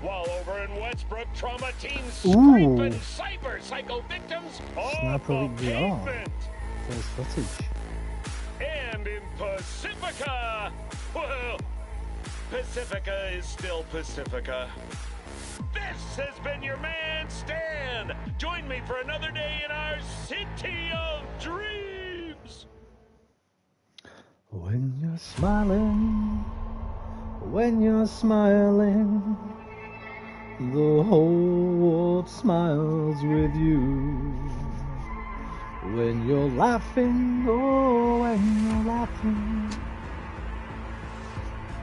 While over in Westbrook, trauma teams scraping cyber psycho victims off the pavement. There's footage. And in Pacifica, well, Pacifica is still Pacifica. This has been your man, Stan. Join me for another day in our city of dreams. When you're smiling, when you're smiling, the whole world smiles with you. When you're laughing, oh, when you're laughing.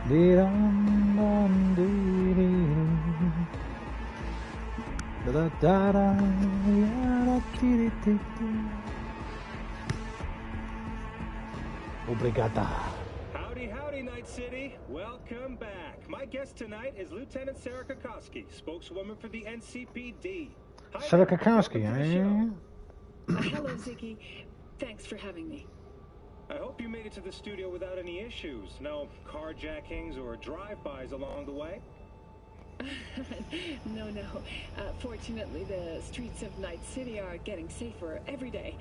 Dee-dum-dum-dee-dee. Da-da-da-da, ya-da-dee-dee-dee-dee. Obrigada. Howdy, howdy, Night City. Welcome back. My guest tonight is Lieutenant Sarah Kokoski, spokeswoman for the NCPD. Hi Sarah there. Kokoski, Welcome to the eh? Uh, hello, Ziggy. Thanks for having me. I hope you made it to the studio without any issues. No carjackings or drive-bys along the way. no, no. Uh, fortunately, the streets of Night City are getting safer every day.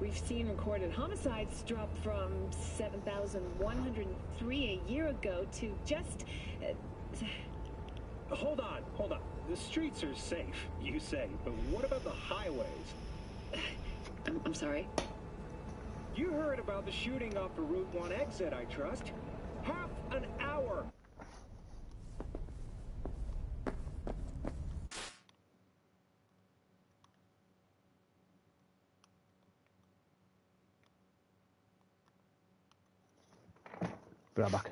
We've seen recorded homicides drop from 7,103 a year ago to just. Uh, Hold on, hold on. The streets are safe, you say, but what about the highways? I'm, I'm sorry. You heard about the shooting off the Route 1 exit, I trust. Half an hour. Be right back.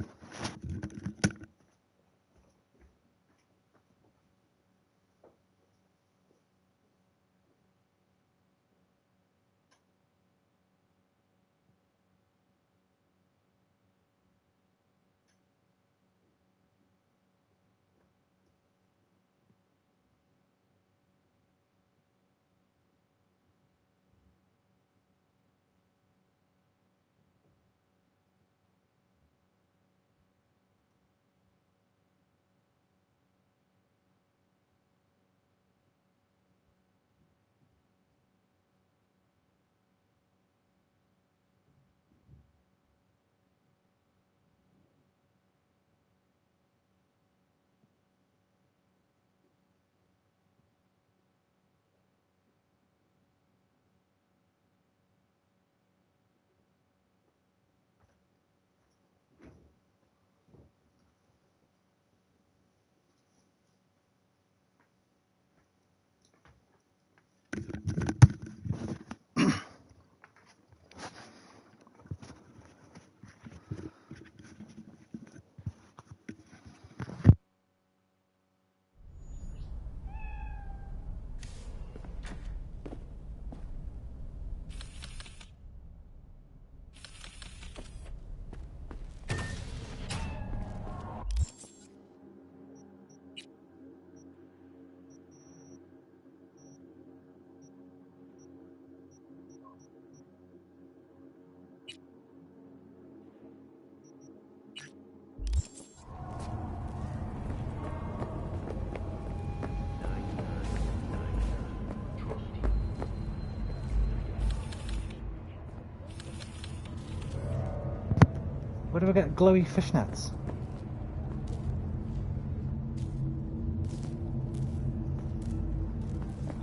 Do I get glowy fishnets?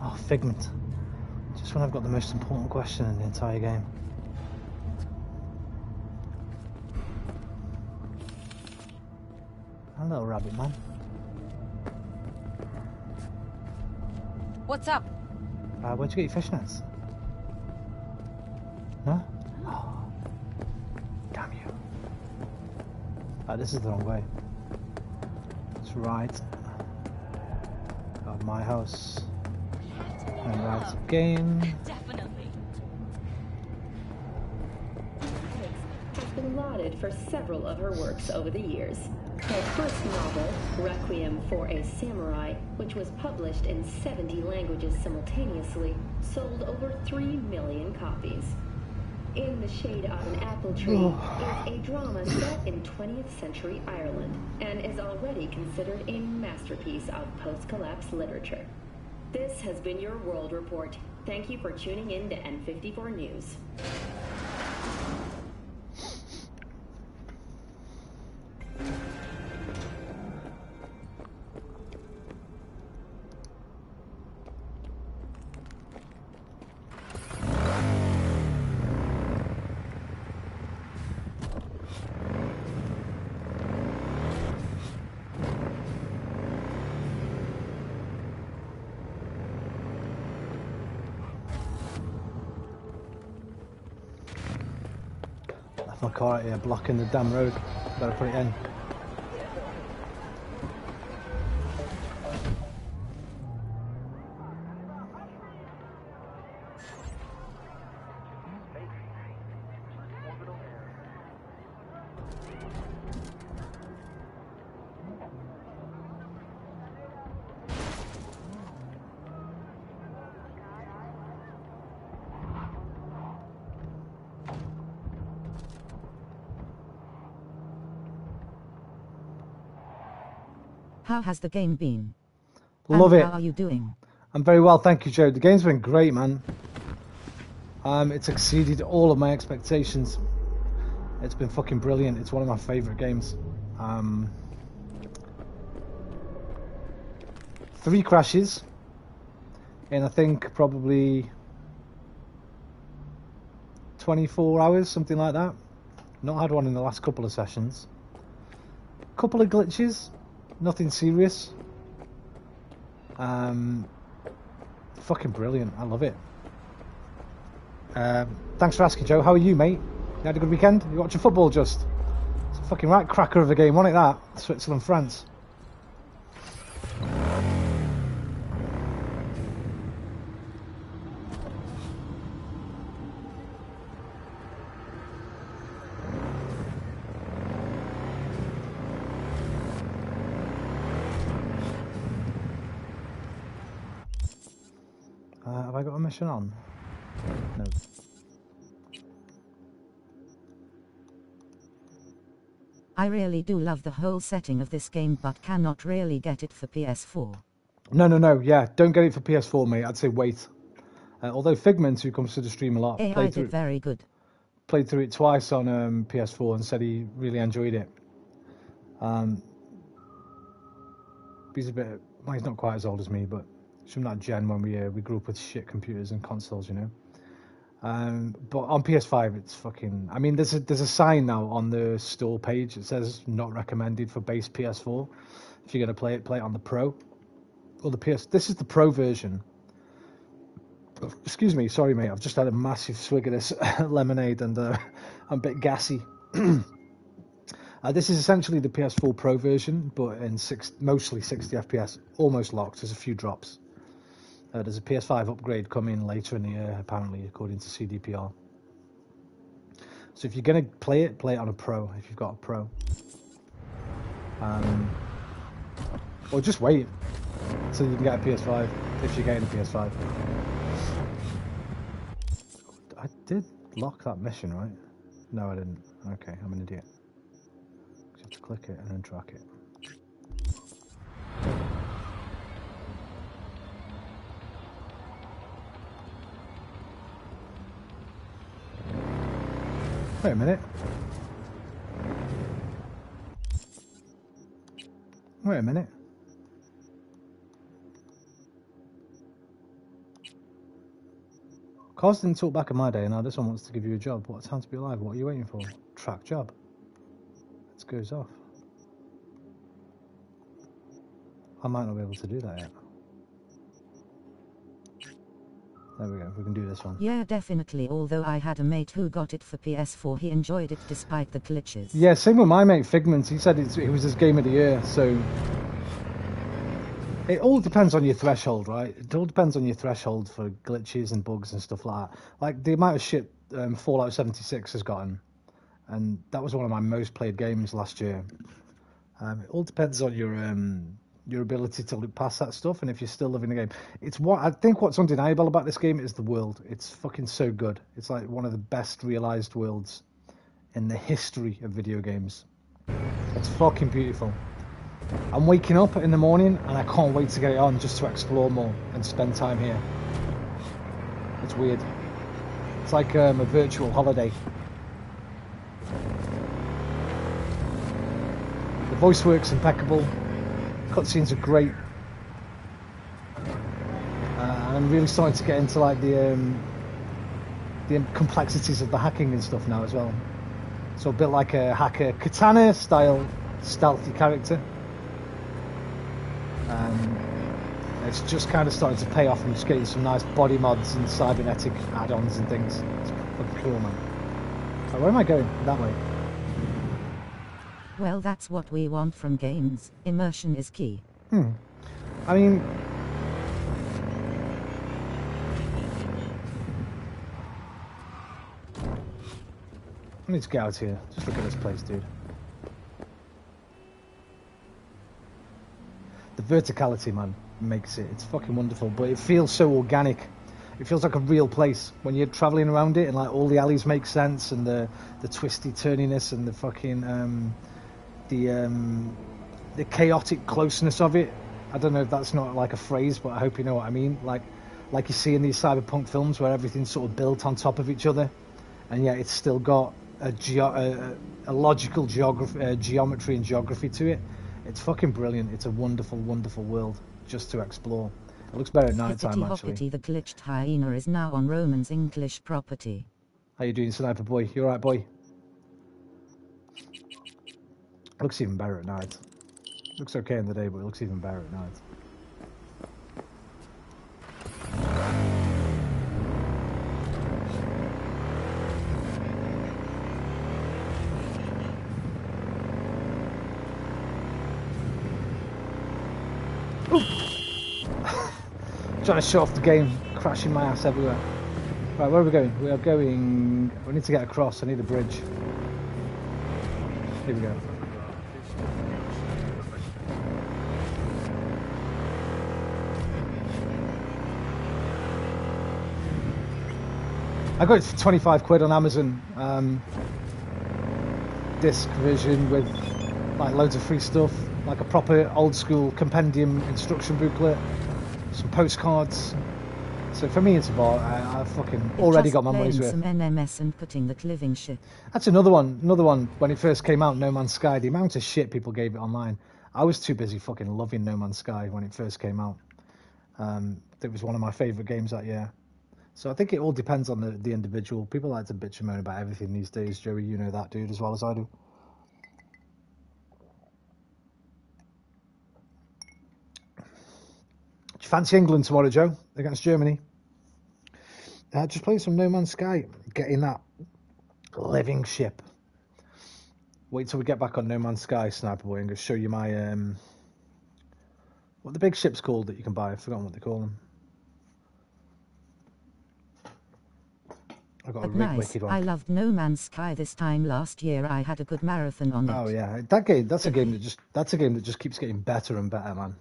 Oh, Figment. Just when I've got the most important question in the entire game. Hello, rabbit man. What's up? Uh, where'd you get your fishnets? this is the wrong way. It's right. Of my house. And right again. Has been lauded for several of her works over the years. Her first novel, Requiem for a Samurai, which was published in 70 languages simultaneously, sold over 3 million copies. In the Shade of an Apple Tree is a drama set in 20th century Ireland and is already considered a masterpiece of post-collapse literature. This has been your World Report. Thank you for tuning in to N54 News. My car here blocking the damn road. Better put it in. How has the game been? Love and it. How are you doing? I'm very well, thank you, Joe. The game's been great, man. Um, it's exceeded all of my expectations. It's been fucking brilliant. It's one of my favourite games. Um, three crashes in I think probably 24 hours, something like that. Not had one in the last couple of sessions. Couple of glitches, nothing serious. Um, fucking brilliant. I love it. Um, thanks for asking, Joe. How are you, mate? You had a good weekend? You watching football just? It's a fucking right cracker of a game, wasn't it? That Switzerland, France. I got a mission on? No. I really do love the whole setting of this game but cannot really get it for PS4. No, no, no. Yeah, don't get it for PS4, mate. I'd say wait. Uh, although Figment, who comes to the stream a lot, AI played did through, very good. played through it twice on um, PS4 and said he really enjoyed it. Um, he's a bit. Well, he's not quite as old as me, but he's from that gen when we uh, we grew up with shit computers and consoles, you know. Um, but on PS5, it's fucking. I mean, there's a there's a sign now on the store page that says not recommended for base PS4. If you're gonna play it, play it on the Pro or the PS. This is the Pro version. Excuse me, sorry, mate. I've just had a massive swig of this lemonade and uh, I'm a bit gassy. uh, this is essentially the PS4 Pro version, but in six, mostly 60 FPS, almost locked. There's a few drops. Uh, there's a PS5 upgrade coming later in the year, apparently, according to CDPR. So if you're going to play it, play it on a Pro, if you've got a Pro. Um, or just wait until you can get a PS5, if you're getting a PS5. I did lock that mission, right? No, I didn't. Okay, I'm an idiot. You have to click it and then track it. Wait a minute. Wait a minute. Cars didn't talk back in my day, and now this one wants to give you a job. What a time to be alive? What are you waiting for? Track job. Let's goes off. I might not be able to do that yet. There we go, we can do this one. Yeah, definitely. Although I had a mate who got it for PS4, he enjoyed it despite the glitches. Yeah, same with my mate Figment. He said it's, it was his game of the year, so it all depends on your threshold, right? It all depends on your threshold for glitches and bugs and stuff like that. Like the amount of shit um, Fallout 76 has gotten and that was one of my most played games last year. Um, it all depends on your um, your ability to look past that stuff, and if you're still loving the game. It's what I think. What's undeniable about this game is the world. It's fucking so good. It's like one of the best realized worlds in the history of video games. It's fucking beautiful. I'm waking up in the morning and I can't wait to get it on just to explore more and spend time here. It's weird. It's like um, a virtual holiday. The voice work's impeccable. Cutscenes are great. Uh, I'm really starting to get into like the um, the complexities of the hacking and stuff now as well. So a bit like a hacker katana style stealthy character. Um, it's just kind of starting to pay off. I'm just getting some nice body mods and cybernetic add-ons and things. It's cool, man. So where am I going? That way. Well, that's what we want from games. Immersion is key. Hmm. I mean, I need to get out here. Just look at this place, dude. The verticality, man, makes it. It's fucking wonderful, but it feels so organic. It feels like a real place when you're traveling around it, and like all the alleys make sense, and the the twisty turniness, and the fucking um, the um, the chaotic closeness of it. I don't know if that's not like a phrase, but I hope you know what I mean. Like like you see in these cyberpunk films where everything's sort of built on top of each other, and yet it's still got a, geo- a, a logical geography, uh, geometry and geography to it. It's fucking brilliant. It's a wonderful, wonderful world just to explore. It looks better at night time, actually. the glitched hyena is now on Roman's English property. How you doing, Sniper Boy? You alright, boy? Looks even better at night. Looks okay in the day, but it looks even better at night. Trying to show off the game, crashing my ass everywhere. Right, where are we going? We are going. We need to get across. I need a bridge. Here we go. I got it for 25 quid on Amazon. Um, disc version with like loads of free stuff, like a proper old school compendium instruction booklet, some postcards. So for me, it's about I, I fucking already Just got my money's worth. some NMS and putting the living shit. That's another one. Another one. When it first came out, No Man's Sky. The amount of shit people gave it online. I was too busy fucking loving No Man's Sky when it first came out. Um, it was one of my favourite games that year. So I think it all depends on the, the individual. People like to bitch and moan about everything these days. Joey, you know that dude as well as I do. Do you fancy England tomorrow, Joe, against Germany? Uh, just playing some No Man's Sky, getting that living ship. Wait till we get back on No Man's Sky, Sniper Boy, and show you my um, what the big ship's called that you can buy. I've forgotten what they call them. I got a But nice. wicked one. I loved No Man's Sky this time last year. I had a good marathon on it. Oh yeah, that game. That's a game that just. That's a game that just keeps getting better and better, man.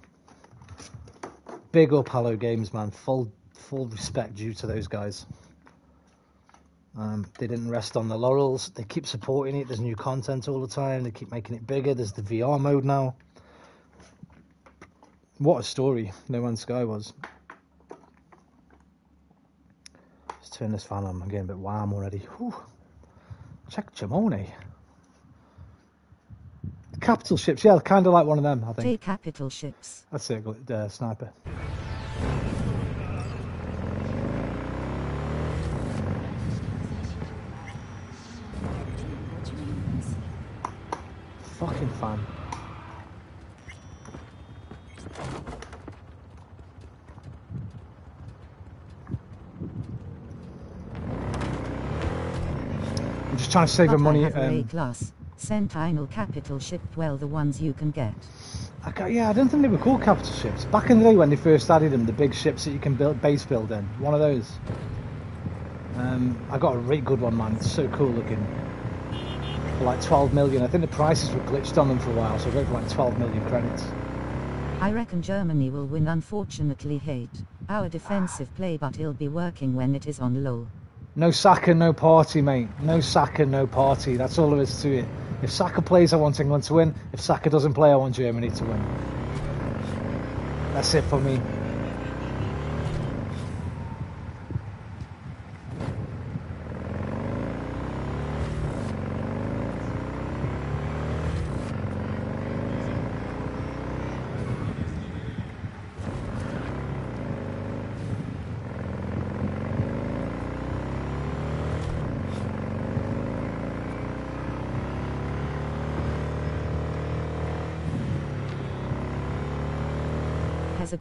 Big up Hello Games, man. Full full respect due to those guys. Um, they didn't rest on the laurels. They keep supporting it. There's new content all the time. They keep making it bigger. There's the VR mode now. What a story No Man's Sky was. Let's turn this fan on. I'm getting a bit warm already. Whew. Check Jamone. Capital ships, yeah, kind of like one of them, I think. J capital ships. That's it, uh, sniper. Fucking fan. Trying to save But her money. I have A Um, class. Sentinel capital ship. Well, the ones you can get. I yeah, I don't think they were called capital ships. Back in the day when they first added them, the big ships that you can build base build in, one of those. Um, I got a really good one, man. It's so cool looking. for like 12 million. I think the prices were glitched on them for a while, so I go for like 12 million credits. I reckon Germany will win unfortunately hate our defensive play but it'll be working when it is on low. No Saka, no party, mate. No Saka, no party. That's all there is to it. If Saka plays, I want England to win. If Saka doesn't play, I want Germany to win. That's it for me.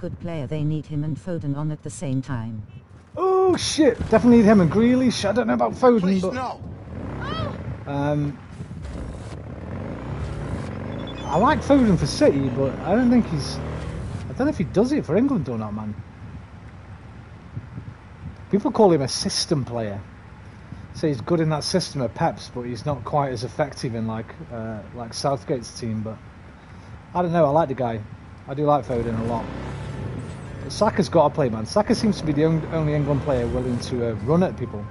Good player they need him and Foden on at the same time. Oh shit! Definitely need him and Grealish. I don't know about Foden, Please, but no. um, I like Foden for City, but I don't think he's. I don't know if he does it for England or not, man. People call him a system player. Say he's good in that system of Pep's, but he's not quite as effective in like uh, like Southgate's team. But I don't know. I like the guy. I do like Foden a lot. But Saka's got to play, man. Saka seems to be the only England player willing to uh, run at people.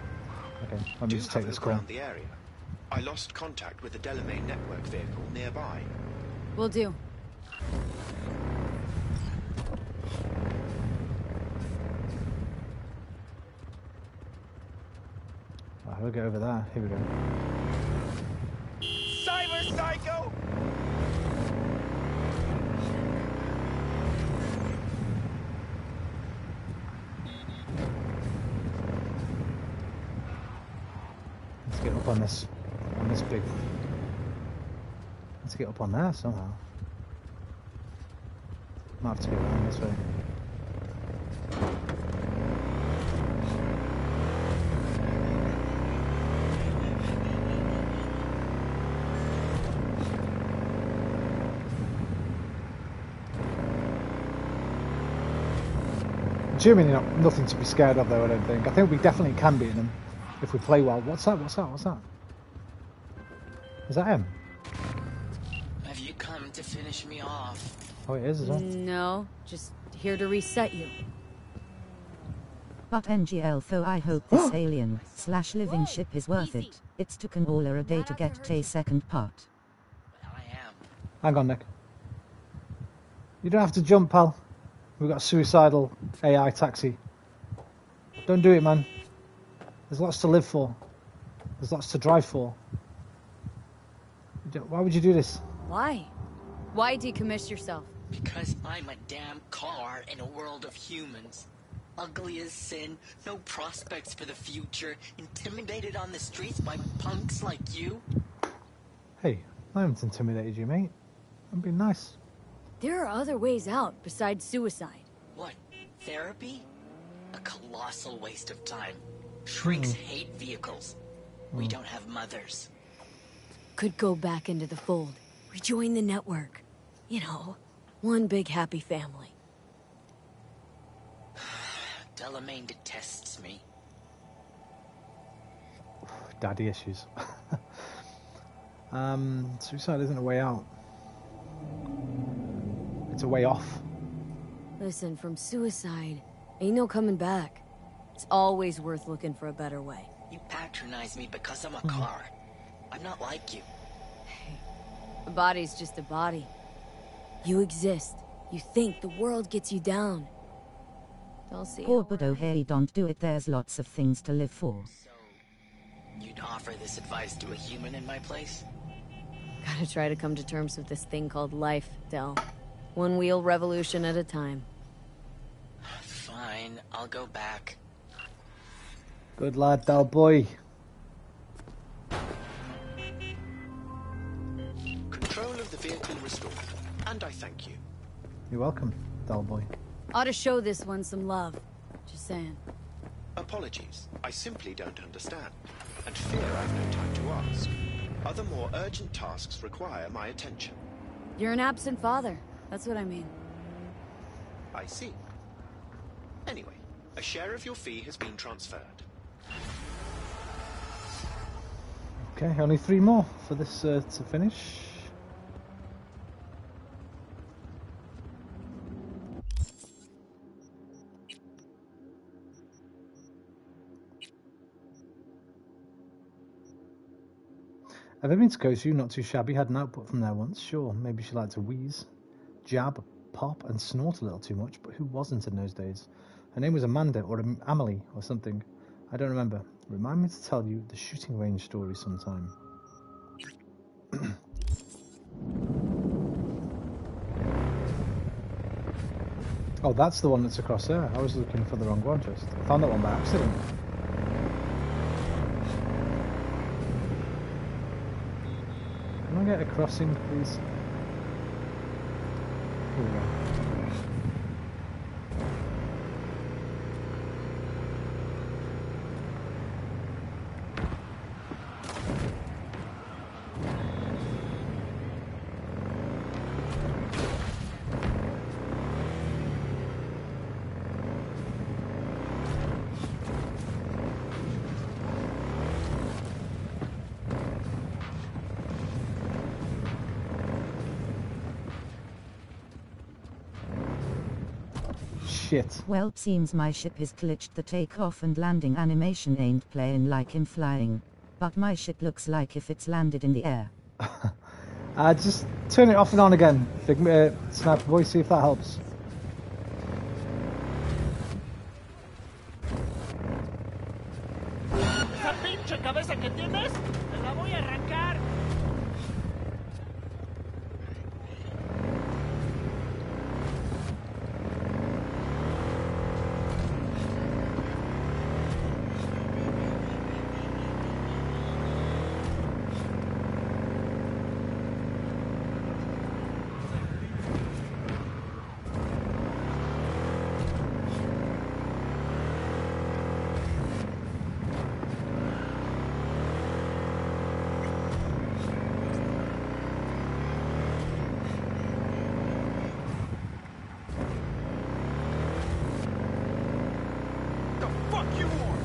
Okay, let me Do just take this look call. around the area. I lost contact with the Delamain network vehicle nearby. Will do. Oh, we'll go over there. Here we go. Cyber Psycho! Let's get up on this, on this big. Let's get up on there somehow. Might have to go around this way. Germany, not, nothing to be scared of though. I don't think. I think we definitely can beat them if we play well. What's that? What's that? What's that? Is that him? Have you come to finish me off? Oh, it is as well. No, just here to reset you. But NGL though I hope this alien slash living ship is worth it. It's took an all a day to get to a second part. Well, I am. Hang on, Nick. You don't have to jump, pal. We've got a suicidal AI taxi. Don't do it, man. There's lots to live for. There's lots to drive for. Why would you do this? Why? Why decommiss yourself? Because I'm a damn car in a world of humans. Ugly as sin, no prospects for the future, intimidated on the streets by punks like you. Hey, I haven't intimidated you, mate. I'm being nice. There are other ways out besides suicide. What? Therapy? A colossal waste of time. Shrinks Hmm. hate vehicles. We don't have mothers. Could go back into the fold, rejoin the network. You know, one big happy family. Delamain detests me. Daddy issues. um, suicide isn't a way out. It's a way off. Listen, from suicide, ain't no coming back. It's always worth looking for a better way. You patronize me because I'm a Hmm. car. I'm not like you. A body's just a body. You exist. You think the world gets you down. I'll see. Poor but oh hey don't do it there's lots of things to live for. So, you'd offer this advice to a human in my place? Gotta try to come to terms with this thing called life, Del. One wheel revolution at a time. Fine, I'll go back. Good lad, Del Boy. Control of the vehicle restored. And I thank you. You're welcome, Del Boy. Ought to show this one some love. Just saying. Apologies. I simply don't understand. And fear I've no time to ask. Other more urgent tasks require my attention. You're an absent father. That's what I mean. I see. Anyway, a share of your fee has been transferred. Okay, only three more for this uh, to finish. I've been to Kosu, not too shabby. Had an output from there once. Sure, maybe she liked to wheeze, jab, pop, and snort a little too much, but who wasn't in those days? Her name was Amanda or Am- Amelie or something. I don't remember. Remind me to tell you the shooting range story sometime. oh, that's the one that's across there. I was looking for the wrong one just. I found that one by accident. Can I get a crossing, please? Here we go. Shit. Well, seems my ship is glitched. The takeoff and landing animation ain't playing like him flying. But my ship looks like if it's landed in the air. Uh, just turn it off and on again. Uh, Sniper Boy, see if that helps. ¡Esa pinche cabeza que tienes! ¡Te la voy a arrancar! The fuck you want?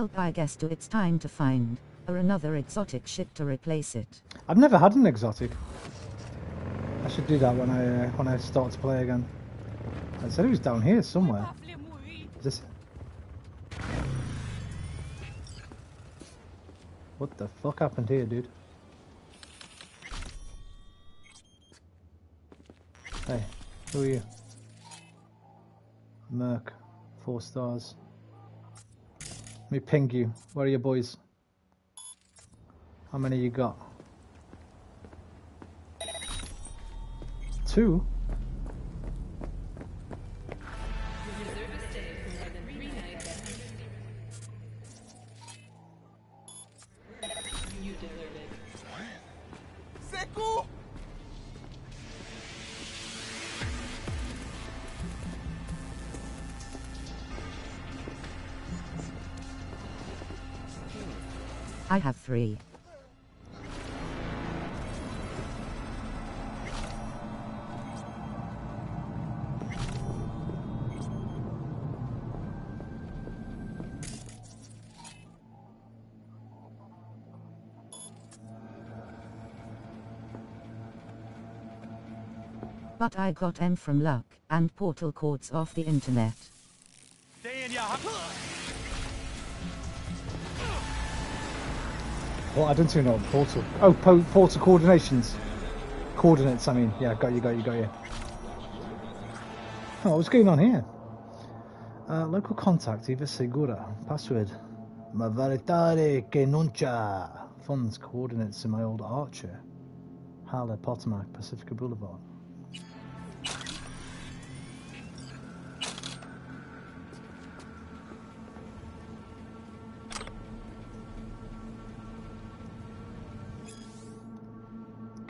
Well, I guess it's time to find or another exotic ship to replace it. I've never had an exotic. I should do that when I uh, when I start to play again. I said it was down here somewhere. Is this? What the fuck happened here, dude? Hey, who are you? Merc, four stars. Let me ping you. Where are your boys? How many you got? Two? But I got M from luck, and portal codes off the internet. Stay in your hut. Well, I don't even know what portal. Oh, po- portal coordinations. Coordinates, I mean. Yeah, got you, got you, got you. Oh, what's going on here? Uh, local contact, Eva Segura. Password. Ma veritare che non c'è. Funds, coordinates in my old Archer. Halle, Potomac, Pacifica Boulevard.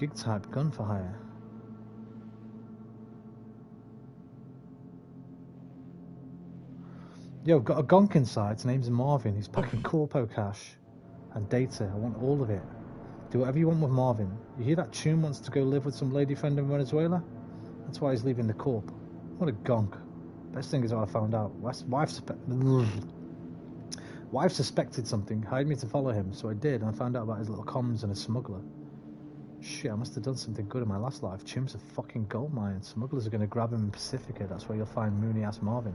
Type, gunfire. Yo, got a gonk inside. His name's Marvin. He's packing corpo cash and data. I want all of it. Do whatever you want with Marvin. You hear that tune wants to go live with some lady friend in Venezuela? That's why he's leaving the corp. What a gonk. Best thing is how I found out. Wife, wife suspected something, hired me to follow him, so I did, and I found out about his little comms and a smuggler. Shit, I must have done something good in my last life. Chim's a fucking gold mine. Smugglers are to grab him in Pacifica. That's where you'll find Mooney ass Marvin.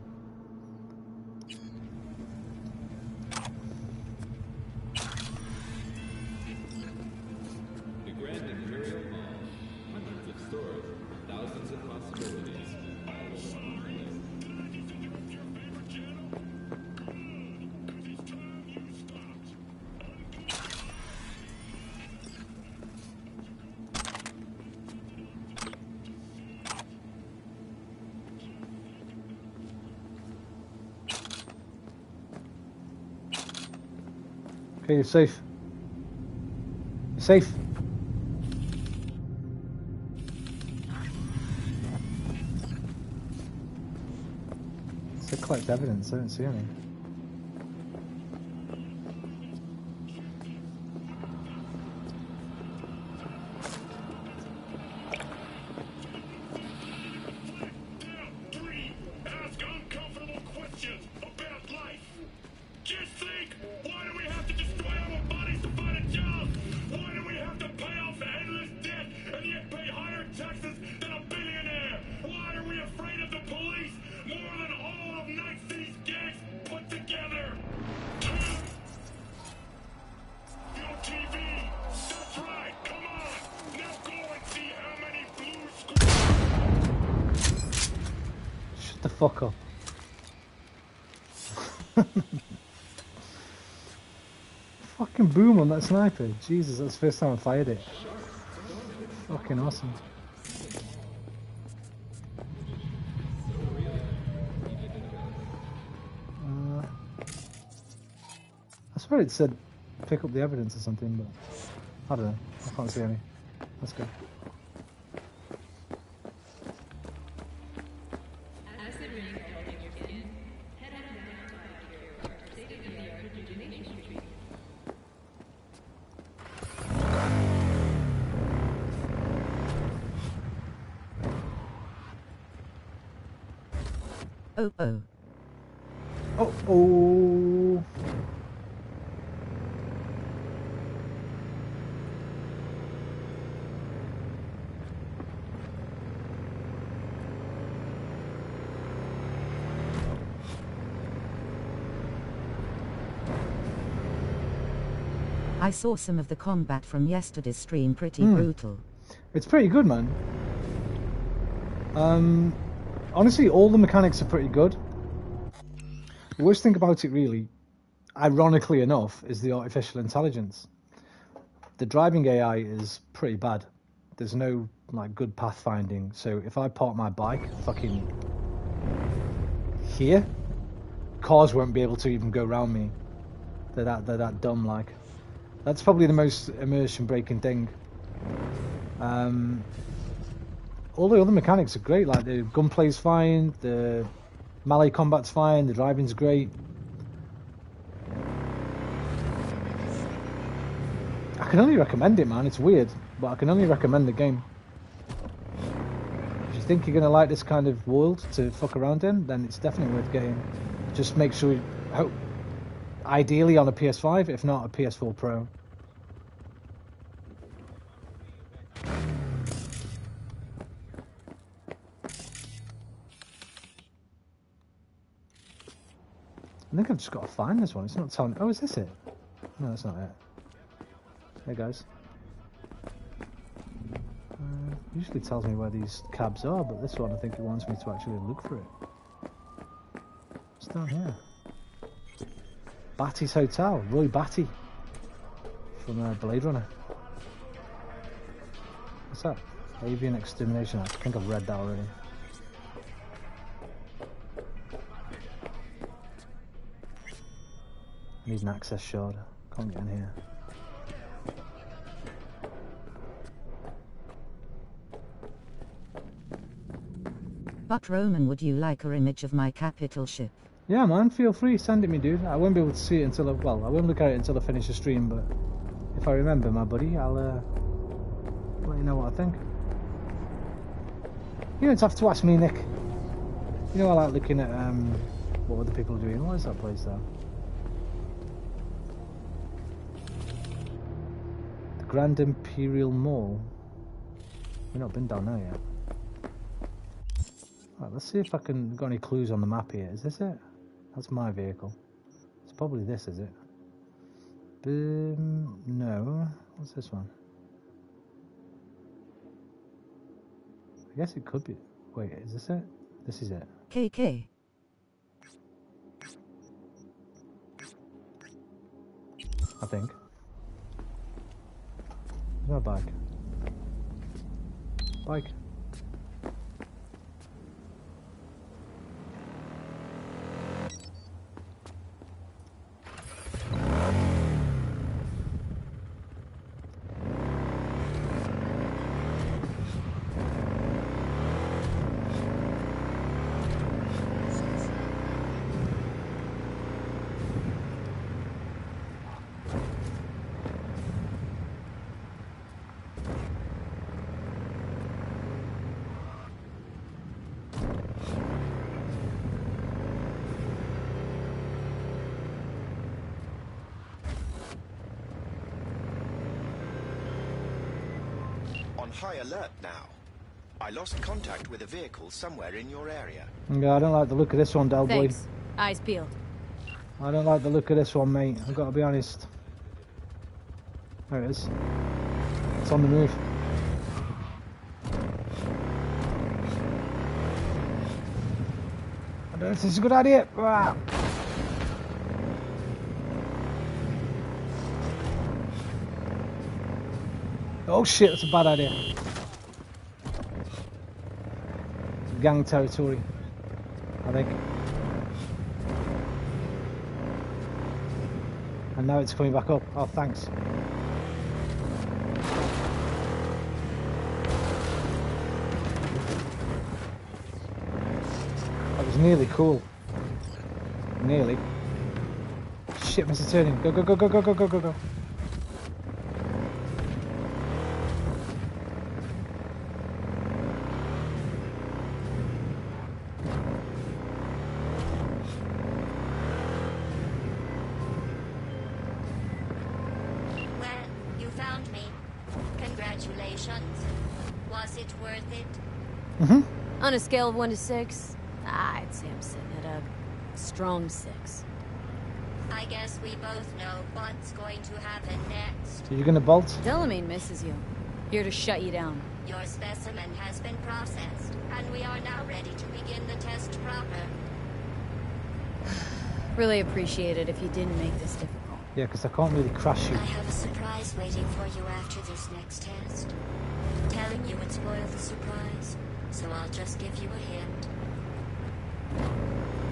Safe. Safe. So collect evidence, I don't see any. Boom on that sniper. Jesus, that's the first time I fired it. Fucking awesome. Uh, I swear it said pick up the evidence or something, but I don't know. I can't see any. Let's go. Oh oh. Oh oh. I saw some of the combat from yesterday's stream pretty Hmm. brutal. It's pretty good, man. Um, honestly, all the mechanics are pretty good. The worst thing about it, really, ironically enough, is the artificial intelligence. The driving AI is pretty bad. There's no like good pathfinding. So if I park my bike, fucking here, cars won't be able to even go around me. They're that they're that dumb. Like, that's probably the most immersion breaking thing. Um, all the other mechanics are great. Like the gunplay's fine, the melee combat's fine, the driving's great. I can only recommend it, man. It's weird, but I can only recommend the game. If you think you're gonna like this kind of world to fuck around in, then it's definitely worth getting. Just make sure, you, hope, ideally on a PS5, if not a PS4 Pro. I think I've just got to find this one. It's not telling. Oh, is this it? No, that's not it. Hey guys. Uh, usually tells me where these cabs are, but this one I think it wants me to actually look for it. It's down here. Batty's Hotel, Roy Batty from uh, Blade Runner. What's that? Avian Extermination I think I've read that already. I need an access shard. Can't get in here. But Roman, would you like a image of my capital ship? Yeah, man, feel free, send it me, dude. I won't be able to see it until I, well, I won't look at it until I finish the stream, but if I remember, my buddy, I'll uh, let you know what I think. You don't have to ask me, Nick. You know I like looking at um, what other people are doing. What is that place though? The Grand Imperial Mall. We've not been down there yet. Right, let's see if I can got any clues on the map here. Is this it? That's my vehicle. It's probably this, is it? Um, no. What's this one? I guess it could be. Wait, is this it? This is it. KK. I think. Where's my bike? Bike. On high alert now. I lost contact with a vehicle somewhere in your area. Yeah, I don't like the look of this one, Del Boy. Thanks. Eyes peeled. I don't like the look of this one, mate. I've got to be honest. There it is. It's on the move. I don't know if this is a good idea. Ah. Oh shit, that's a bad idea. Gang territory, I think. And now it's coming back up. Oh, thanks. That was nearly cool. Nearly. Shit, Mr. Turning. Go, go, go, go, go, go, go, go, go. Well, you found me. Congratulations. Was it worth it? Mm-hmm. On a scale of 1 to 6, I'd say I'm sitting at a strong 6. I guess we both know what's going to happen next. So you're gonna bolt? Delamain misses you. Here to shut you down. Your specimen has been processed, and we are now ready to begin the test proper. Really appreciate it if you didn't make this difficult. Yeah, because I can't really crush you. I have a surprise waiting for you after this next test. Telling you would spoil the surprise, so I'll just give you a hint.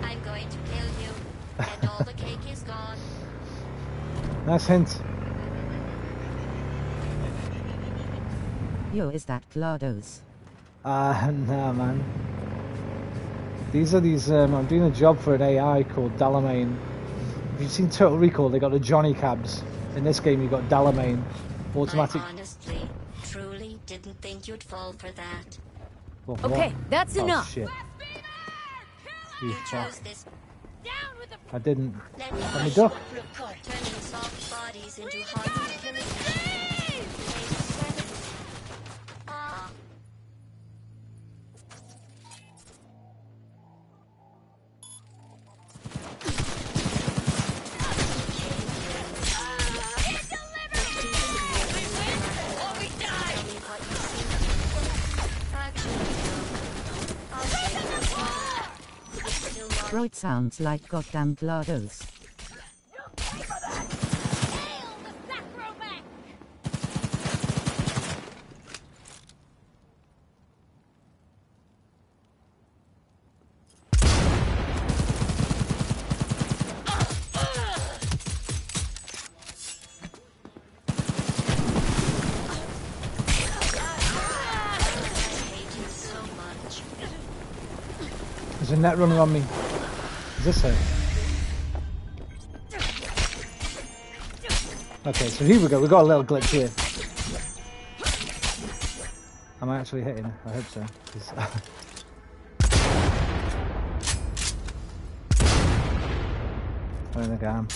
I'm going to kill you, and all the cake is gone. Nice hint. Yo, is that GLaDOS? Ah, nah, man. These are these. Um, I'm doing a job for an AI called Delamain. If you've seen Total Recall, they got the Johnny cabs. In this game, you've got Delamain, automatic. I honestly, truly didn't think you'd fall for that. Well, Okay, what? that's oh, enough. Shit. You You fuck. chose this. I didn't. Let me Let me push duck. It sounds like goddamn GLaDOS. There's a net runner on me. Is this her? Okay, so here we go. We've got a little glitch here. Am I actually hitting? I hope so. I don't think I am.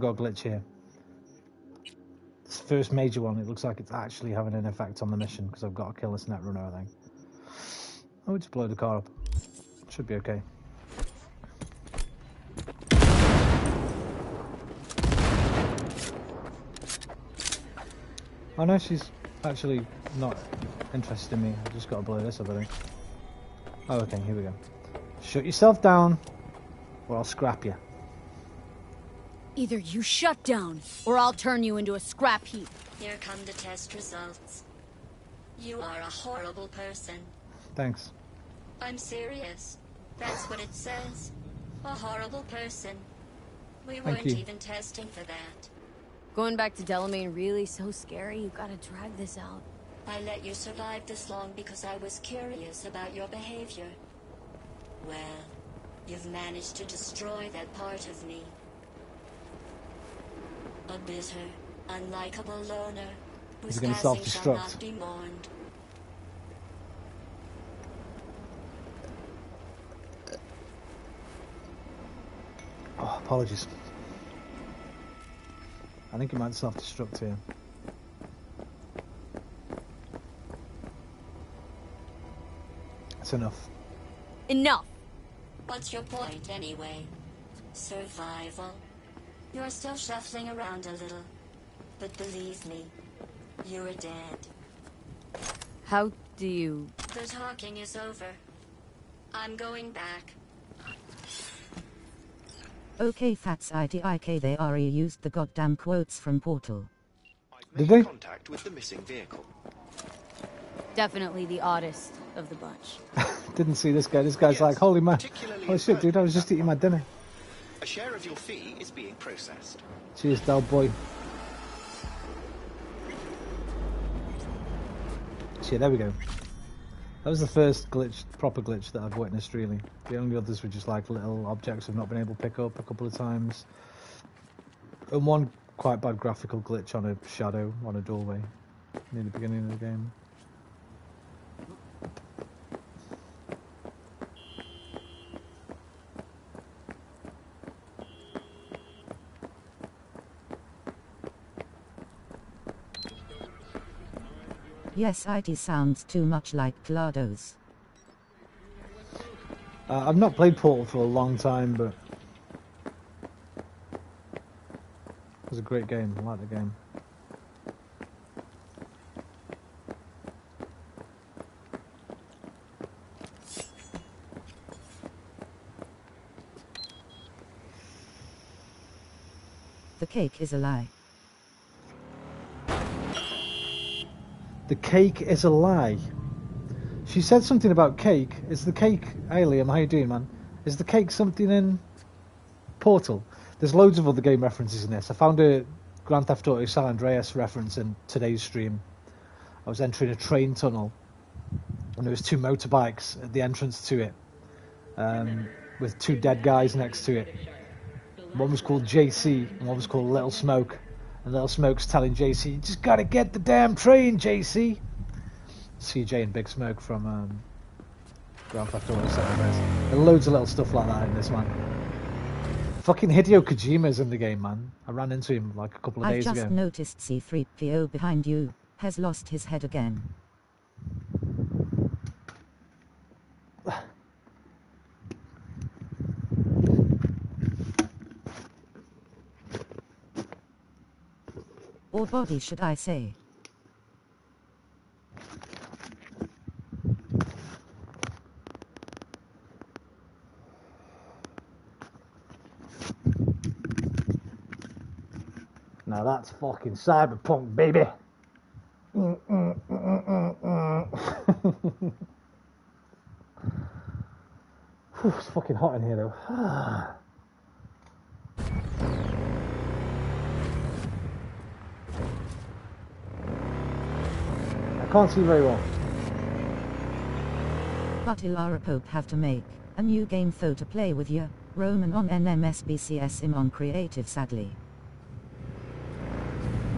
We've got a glitch here. It's the first major one. It looks like it's actually having an effect on the mission because I've got to kill this net runner, I think. Oh, just blow the car up. Should be okay. Oh no, she's actually not interested in me. I just got to blow this up, I think. Oh, okay, here we go. Shut yourself down, or I'll scrap you. Either you shut down, or I'll turn you into a scrap heap. Here come the test results. You are a horrible person. Thanks. I'm serious. That's what it says. A horrible person. We Thank weren't you. even testing for that. Going back to Delamain really so scary? You gotta drag this out. I let you survive this long because I was curious about your behavior. Well, you've managed to destroy that part of me. A bitter, unlikable loner whose He's gonna passing shall self-destruct. be mourned. Oh, apologies. I think he might self-destruct here. That's enough. Enough! What's your point, anyway? Survival? You're still shuffling around a little. But believe me, you're dead. How do you... The talking is over. I'm going back. Okay, Fats IDIK they already used the goddamn quotes from Portal. Did they? Contact with the missing vehicle. Definitely the oddest of the bunch. Didn't see this guy. This guy's like, holy man. Holy shit, dude, I was just eating my dinner. A share of your fee is being processed. Cheers, Del Boy. Shit, there we go. That was the first glitch, proper glitch that I've witnessed, really. The only others were just like little objects I've not been able to pick up a couple of times. And one quite bad graphical glitch on a shadow on a doorway near the beginning of the game. Yes, IT sounds too much like GLaDOS. Uh, I've not played Portal for a long time, but it was a great game. I like the game. The cake is a lie. The cake is a lie. She said something about cake. Is the cake, hey Liam, how you doing, man? Is the cake something in Portal? There's loads of other game references in this. I found a Grand Theft Auto San Andreas reference in today's stream. I was entering a train tunnel, and there was two motorbikes at the entrance to it, um, with two dead guys next to it. One was called JC, and one was called Little Smoke. And Little Smoke's telling JC, "You just gotta get the damn train, JC." CJ and Big Smoke from um, Grand Theft Auto San Andreas. There are loads of little stuff like that in this one. Fucking Hideo Kojima's in the game, man. I ran into him like a couple of I've days just ago. noticed C3PO behind you has lost his head again. Or body, should I say? Now that's fucking cyberpunk, baby. Mm, mm, mm, mm, mm. Whew, it's fucking hot in here though. Can't see very well. But Ilara Pope have to make a new game though to play with you, Roman on NMSBCS im on creative sadly.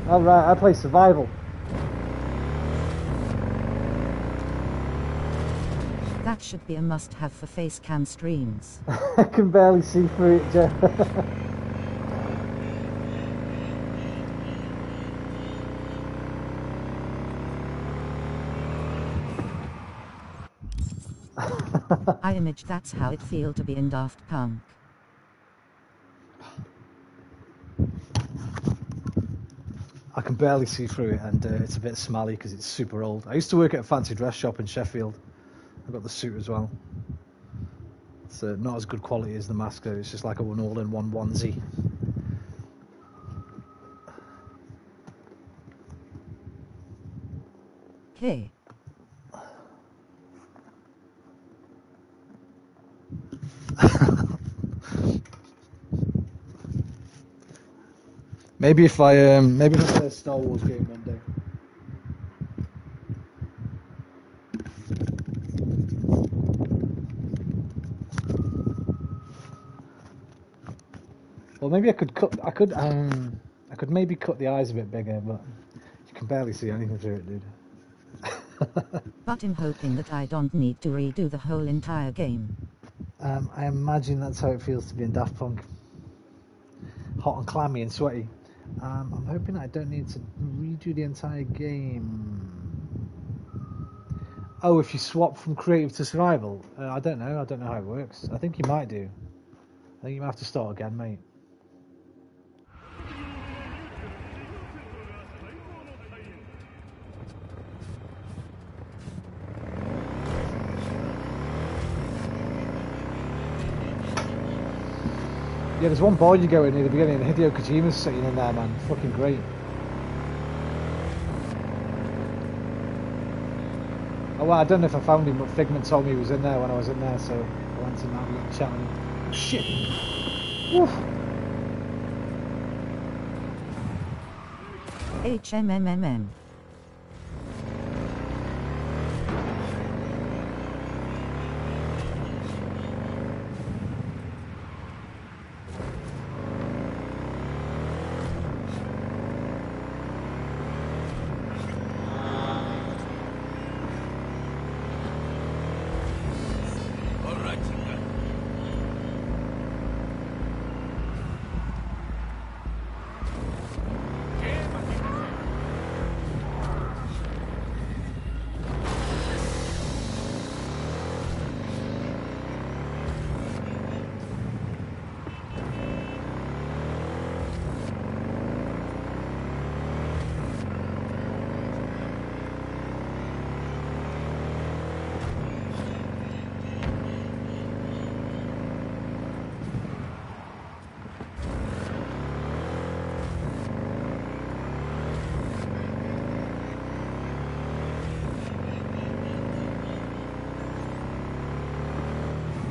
Alright, I play survival. That should be a must have for face cam streams. I can barely see through it, Jeff. I image that's how it feel to be in Daft Punk. I can barely see through it, and uh, it's a bit smelly because it's super old. I used to work at a fancy dress shop in Sheffield. I got the suit as well. It's uh, not as good quality as the mask, though. It's just like a one all-in-one onesie. Okay. Maybe if I um, maybe if I play a Star Wars game one day. Well, maybe I could cut. I could. Um, I could maybe cut the eyes a bit bigger, but you can barely see anything through it, dude. But I'm hoping that I don't need to redo the whole entire game. Um, I imagine that's how it feels to be in Daft Punk. Hot and clammy and sweaty. Um, I'm hoping I don't need to redo the entire game. Oh, if you swap from creative to survival, uh, I don't know. I don't know how it works. I think you might do. I think you might have to start again, mate. Yeah, there's one board you go in near the beginning, and Hideo Kojima's sitting in there, man. Fucking great. Oh, well, I don't know if I found him, but Figment told me he was in there when I was in there, so I went and had a little chat with him. Oh, shit! Woof. HMMMM. All right, Zinga.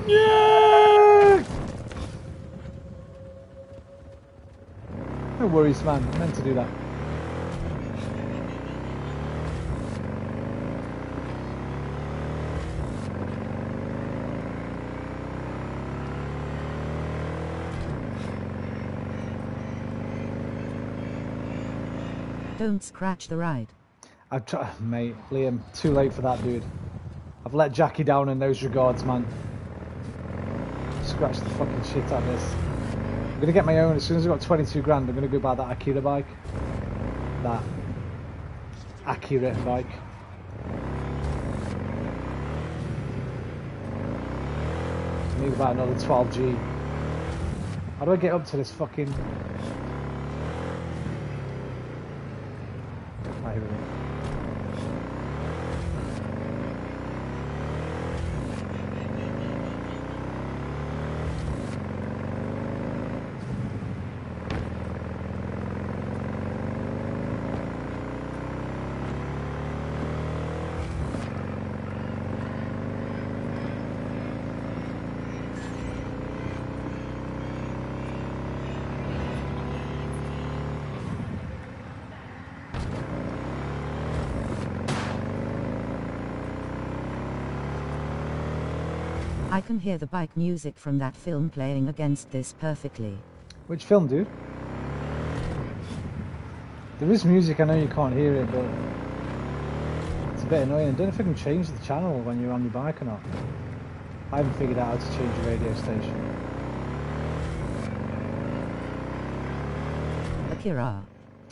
Yeah! No worries, man. I meant to do that. Don't scratch the ride. I've tried, mate, Liam. Too late for that, dude. I've let Jackie down in those regards, man. Scratch the fucking shit out of this. I'm gonna get my own as soon as I've got 22 grand. I'm gonna go buy that Akira bike. That Akira bike. I need about another 12g. How do I get up to this fucking? Can hear the bike music from that film playing against this perfectly. Which film, dude? There is music, I know you can't hear it, but it's a bit annoying. I don't know if I can change the channel when you're on your bike or not. I haven't figured out how to change the radio station. Akira. Ah.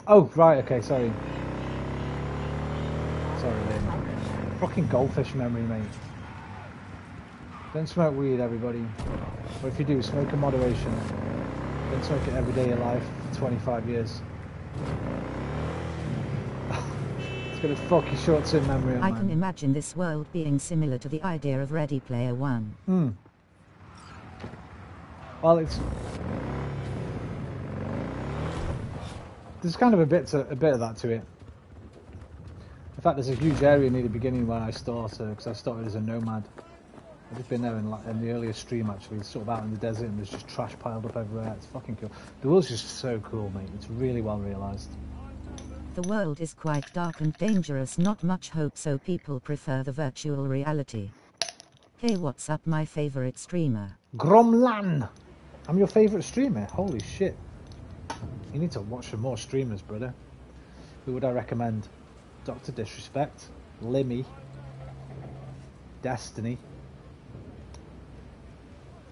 Oh, right, okay, sorry. Sorry, Liam. Fucking goldfish memory, mate. Don't smoke weed, everybody. Or if you do, smoke in moderation. Don't smoke it every day of your life for 25 years. it's gonna fuck your short-term memory I man. can imagine this world being similar to the idea of Ready Player One. Hmm. Well, it's there's kind of a bit to, a bit of that to it. In fact, there's a huge area near the beginning where I started because I started as a nomad. I've just been there in, like, in the earlier stream actually, sort of out in the desert, and there's just trash piled up everywhere. It's fucking cool. The world's just so cool, mate. It's really well realised. The world is quite dark and dangerous, not much hope, so people prefer the virtual reality. Hey, what's up, my favorite streamer? Gromlan! I'm your favourite streamer. Holy shit. You need to watch some more streamers, brother. Who would I recommend? Dr. Disrespect, Limmy, Destiny.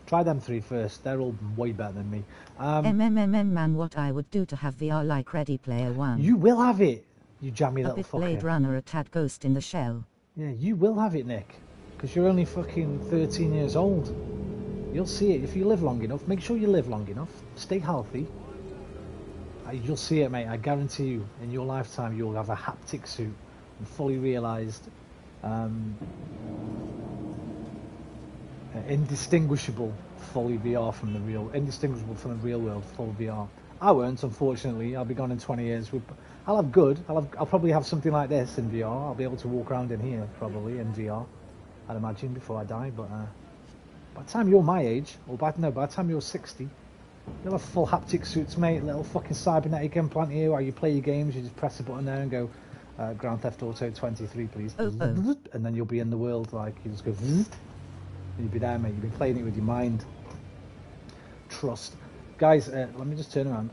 Try them three first. They're all way better than me. Um, MMMM man, what I would do to have VR like Ready Player One. you will have it, you jammy a little bit Blade. Runner, a tad Ghost in the Shell. Yeah, you will have it, Nick. Because you're only fucking 13 years old. You'll see it if you live long enough. Make sure you live long enough. Stay healthy. Uh, You'll see it, mate. I guarantee you, in your lifetime, you'll have a haptic suit and fully realised, um, indistinguishable fully VR from the real, indistinguishable from the real world full VR. I won't, unfortunately. I'll be gone in 20 years. I'll have good. I'll have, I'll probably have something like this in VR. I'll be able to walk around in here probably in VR. I'd imagine before I die. But uh, by the time you're my age, or by no, by the time you're 60, you'll have full haptic suits, mate. Little fucking cybernetic implant here, where you play your games. You just press a button there and go, uh, Grand Theft Auto 23, please. Oh, oh. And then you'll be in the world. Like you just go, and you'll be there, mate. You'll be playing it with your mind. Trust, guys. Uh, let me just turn around.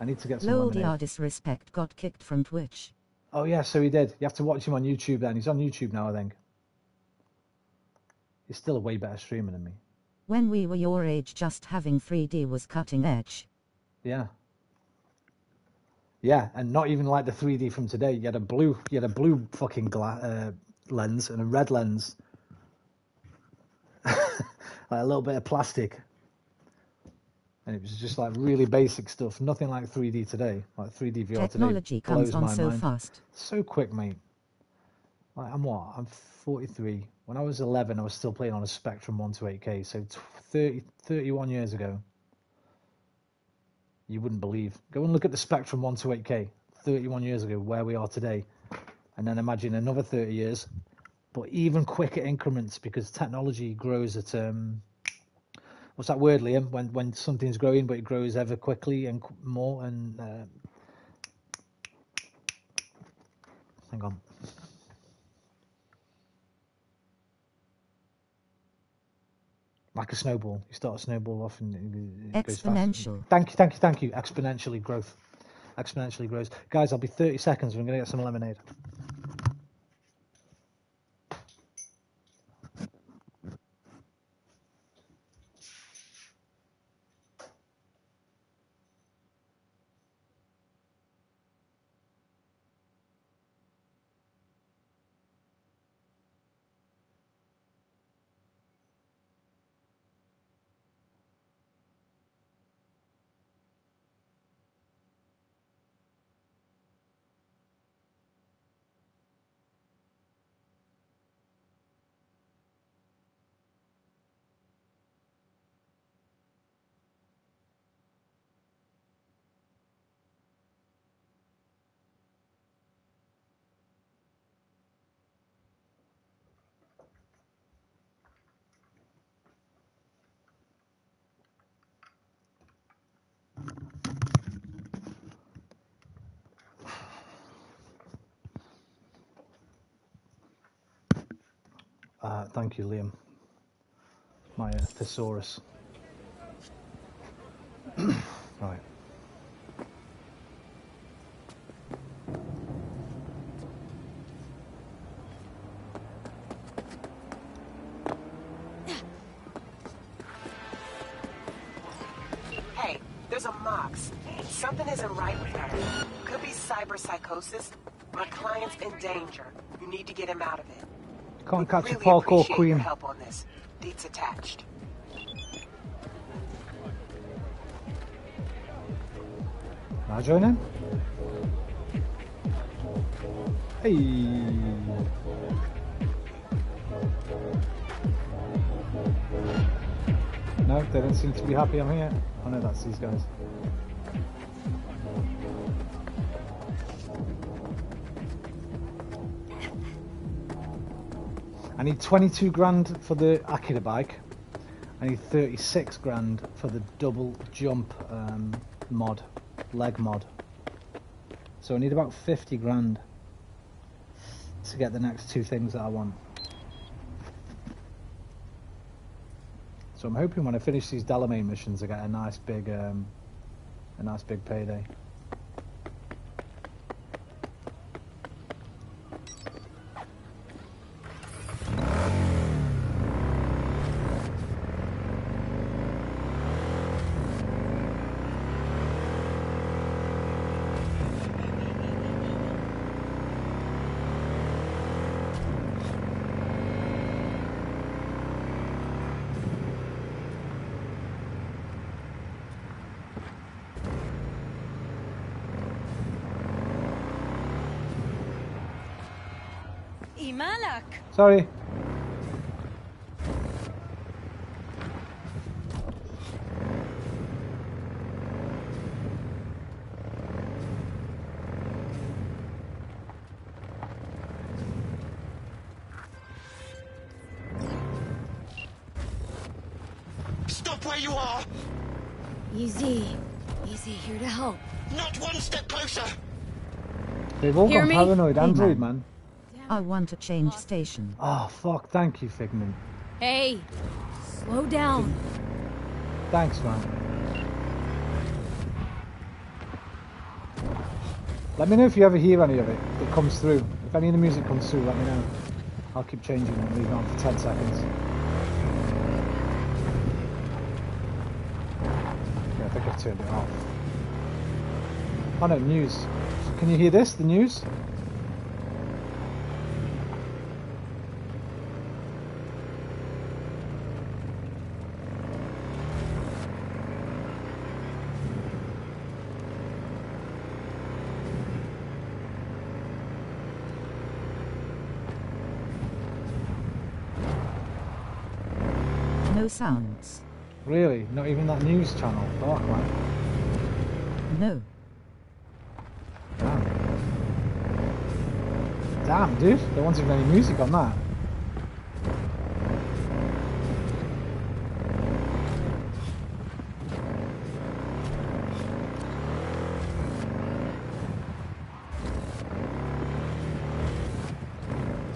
I need to get some Lord lemonade. Disrespect got kicked from Twitch. Oh yeah, so he did. You have to watch him on YouTube then. He's on YouTube now, I think. He's still a way better streamer than me. When we were your age, just having 3D was cutting edge. Yeah. Yeah, and not even like the 3D from today. You had a blue, you had a blue fucking gla- uh, lens and a red lens, like a little bit of plastic, and it was just like really basic stuff. Nothing like 3D today. Like 3D VR Technology today comes on so mind. fast. So quick, mate. Like I'm what? I'm 43. When I was 11, I was still playing on a Spectrum 128K. So 30, 31 years ago. You wouldn't believe. Go and look at the Spectrum 128K 31 years ago, where we are today, and then imagine another 30 years, but even quicker increments because technology grows at um. What's that word, Liam? When when something's growing, but it grows ever quickly and more and. Uh, hang on. Like a snowball, you start a snowball off and it- it goes. Exponential. Thank you, thank you, thank you. Exponentially growth. Exponentially grows. Guys, I'll be 30 seconds. I'm going to get some lemonade. Uh, thank you, Liam. my uh, thesaurus. right. Hey, there's a Mox. Something isn't right with her. Could be cyberpsychosis. My client's in danger. You need to get him out of Can't catch really queen. help on this. Deets attached. Can I join in? Hey. No, they don't seem to be happy I'm here. I know that's these guys. I need 22 grand for the Akira bike. I need 36 grand for the double jump um, mod, leg mod. So I need about 50 grand to get the next two things that I want. So I'm hoping when I finish these Delamain missions, I get a nice big, um, a nice big payday. Sorry. Stop where you are! Easy. Easy, here to help. Not one step closer! They've all Hear gone me? paranoid. Hey, Android, man. Man. I want to change station. Oh, fuck. Thank you, Figment. Hey, slow down. Thanks, man. Let me know if you ever hear any of it that comes through. If any of the music comes through, let me know. I'll keep changing and leave it on for 10 seconds. Yeah, I think I've turned it off. Oh no, news. Can you hear this? The news? No sounds. Really? Not even that news channel? Fuck, man. No. Damn. Damn, dude. There wasn't even any music on that.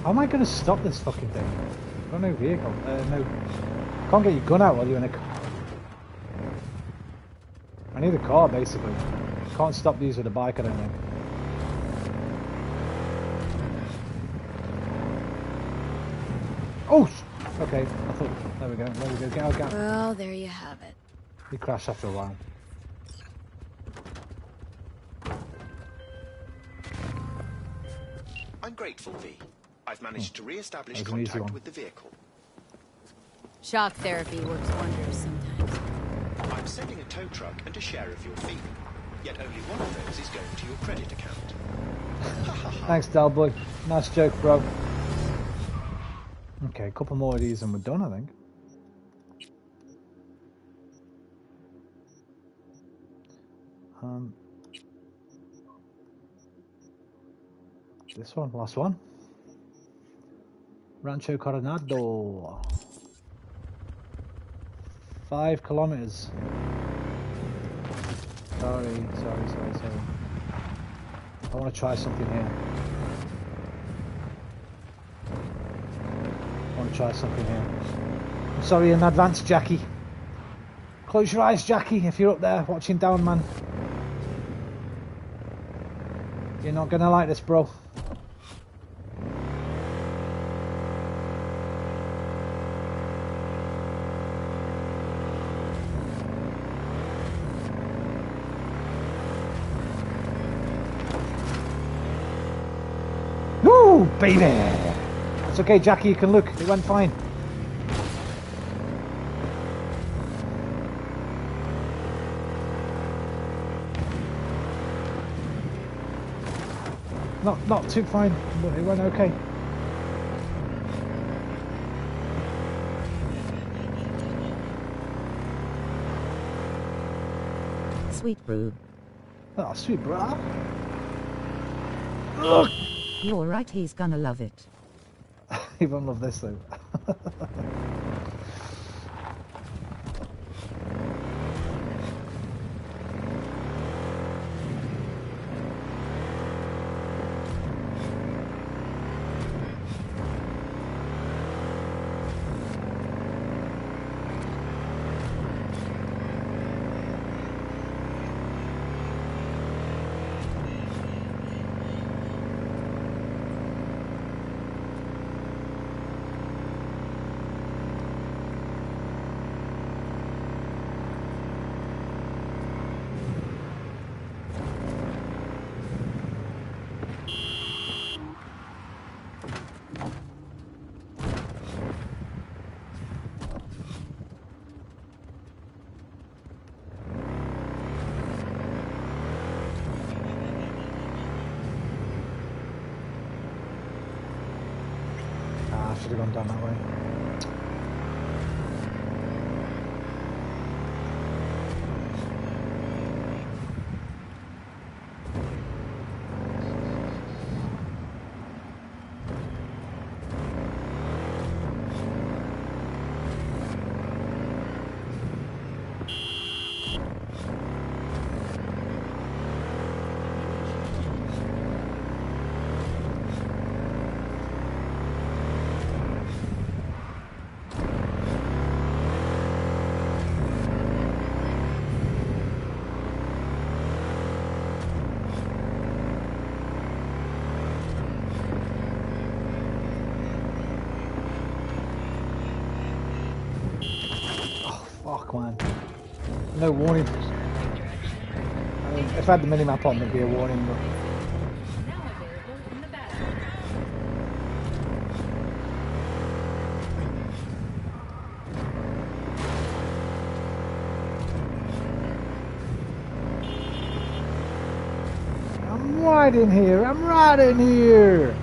How am I going to stop this fucking thing? I've got no vehicle. Uh, no. Can't get your gun out while you're in a car. I need a car, basically. Can't stop these with a bike, I don't think. Oh! Okay, I thought. There we go, there we go. Get out, get out. Well, there you have it. He crashed after a while. I'm grateful, V. I've managed hmm. to re-establish That was an easy contact with the vehicle. Shock therapy works wonders sometimes. I'm sending a tow truck and a share of your fee. Yet only one of those is going to your credit account. Thanks, Del Boy. Nice joke, bro. Okay, a couple more of these and we're done, I think. Um, this one, last one. Rancho Coronado. Five kilometers. Sorry, sorry, sorry, sorry. I want to try something here. I want to try something here. I'm sorry in advance, Jackie. Close your eyes, Jackie, if you're up there watching down, man. You're not gonna like this, bro. Woo, baby! It's okay, Jackie, you can look. It went fine. Not not too fine, but it went okay. Sweet brew. Oh, ah, sweet bro. You're right, he's gonna love it. he won't love this though. Ah, I should have gone down that way. Oh, fuck, man. No warning. If I had the minimap on, there'd be a warning, but... I'm right in here, I'm right in here!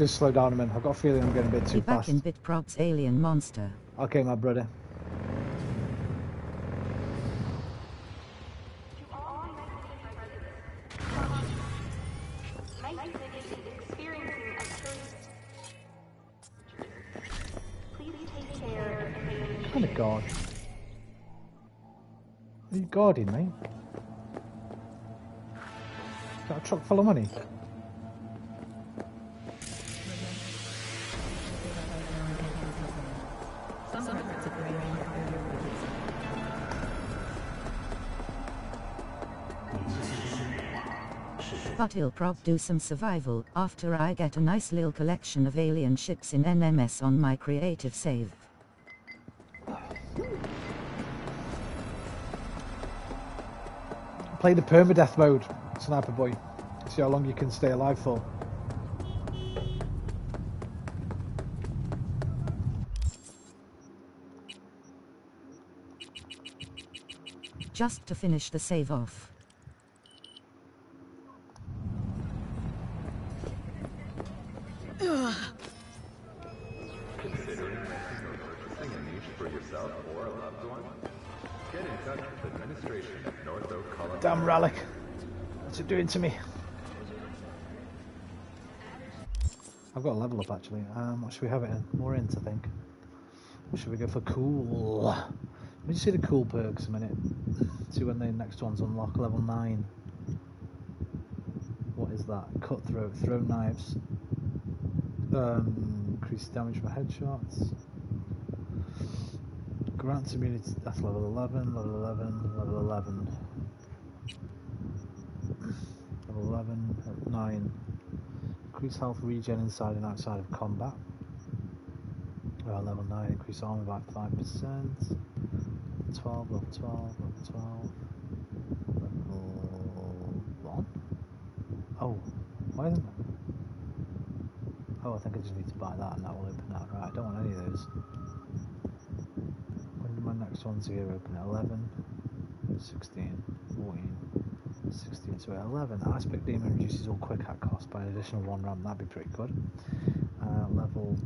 Going to slow down a minute. I've got a feeling I'm getting a bit too back fast. in Bitprob's alien monster. Okay, my brother. Kind of guard? Are you guarding? Is that a truck full of money? But he'll prob do some survival after I get a nice little collection of alien ships in NMS on my creative save. Play the permadeath mode, Sniper Boy. See how long you can stay alive for. Just to finish the save off. Doing to me? I've got a level up actually. Um, what should we have it in? More int, I think. Should we go for cool? Let me just see the cool perks a minute. See when the next ones unlock. Level 9. What is that? Cutthroat, throw knives. Um, increase damage for headshots. Grants immunity, that's level 11, level 11, level 11. Level 11, level 9. Increase health regen inside and outside of combat. Uh, level 9, increase armor by 5%. 12, level 12, level 12. Level 1? Oh, why isn't it? Oh, I think I just need to buy that and that will open that. Right, I don't want any of those. When do my next ones here open? 11, 16, 14, 16, to 11. Aspect Demon reduces all quick hack cost by an additional one ramp, that'd be pretty good. Uh, level,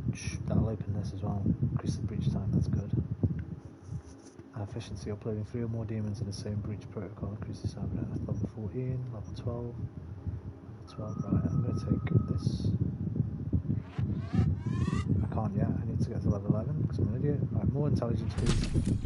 that'll open this as well. Increase the breach time, that's good. Uh, efficiency, uploading three or more demons in the same breach protocol increases cyber level 14, level 12, level 12. Right, I'm going to take this. I can't yet, I need to get to level 11 because I'm an idiot. Right, more intelligence please.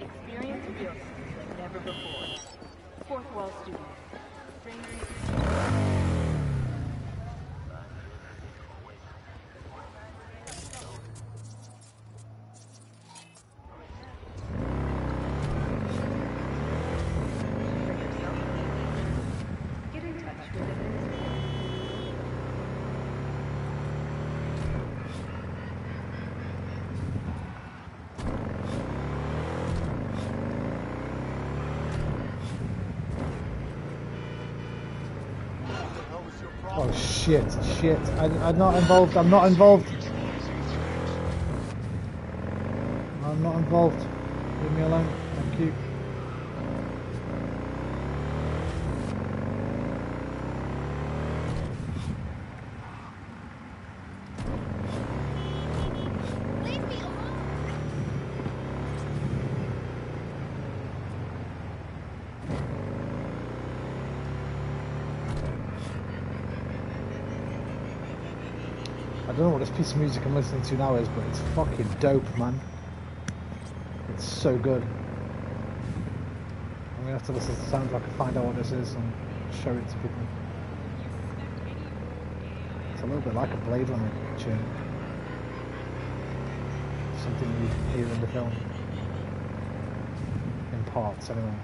Experience feels like never before. Fourth wall students. Get in touch with them. Oh shit, shit. I, I'm not involved, I'm not involved. I'm not involved. Leave me alone. Thank you. Of music I'm listening to now is, but it's fucking dope, man. It's so good. I'm gonna have to listen to the soundtrack and find out what this is and show it to people. It's a little bit like a Blade Runner tune. Something you hear in the film. In parts, anyway.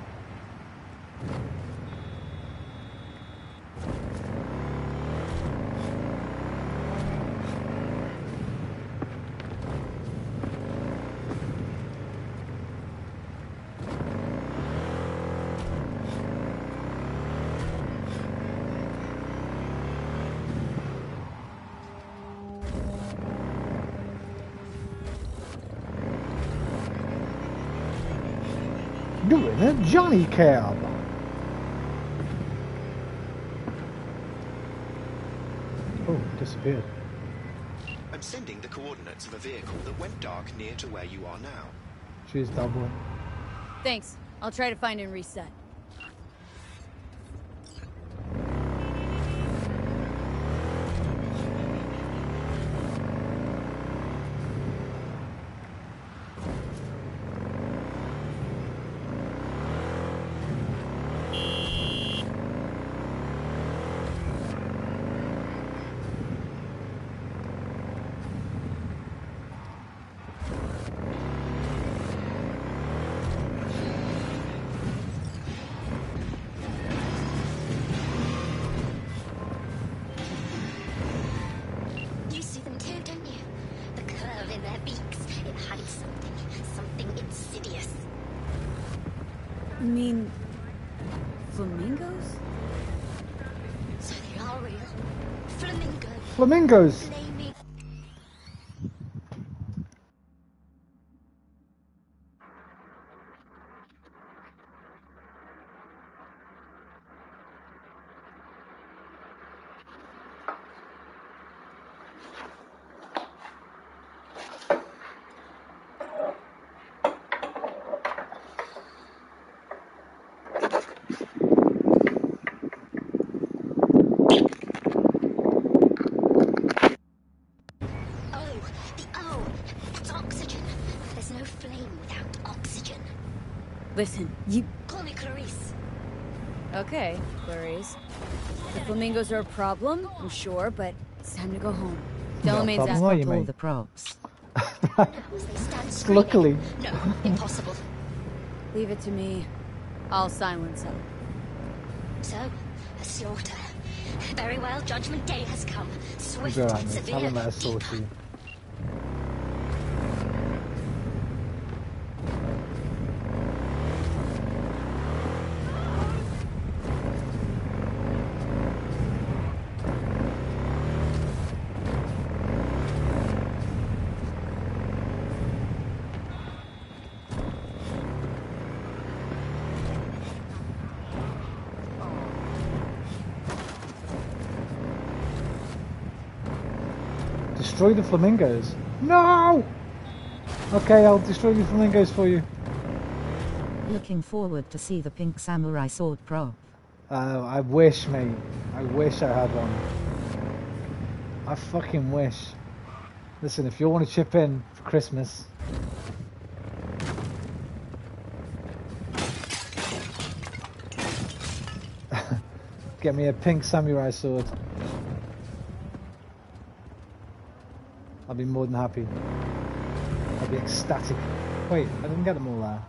Johnny Cab. Oh, disappeared. I'm sending the coordinates of a vehicle that went dark near to where you are now. She's double. Thanks. I'll try to find and reset. Flamingos! Flaming. Listen, you. Call me Clarice. Okay, Clarice. The flamingos are a problem, I'm sure, but it's time to go home. Not a Delamain's problem, asked are for you, all mate? the props. Luckily. No, impossible. Leave it to me. I'll silence them. So, a slaughter. Very well, Judgment Day has come. Swift You're and severe. Destroy the flamingos. No! Okay, I'll destroy the flamingos for you. Looking forward to see the pink samurai sword prop. Uh, I wish, mate. I wish I had one. I fucking wish. Listen, if you want to chip in for Christmas, get me a pink samurai sword. I'll be more than happy. I'd be ecstatic. Wait, I didn't get them all there.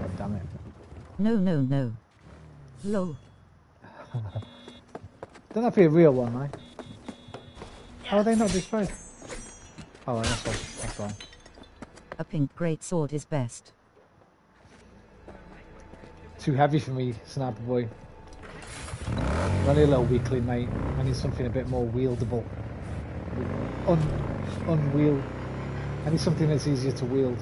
God damn it. No, no, no. Lol. Don't that be a real one, right? How are they not destroyed? Oh, that's why. That's why. A pink great sword is best. Too heavy for me, Sniper Boy. I'm only a little weakly, mate. I need something a bit more wieldable. Un unwield. I need something that's easier to wield.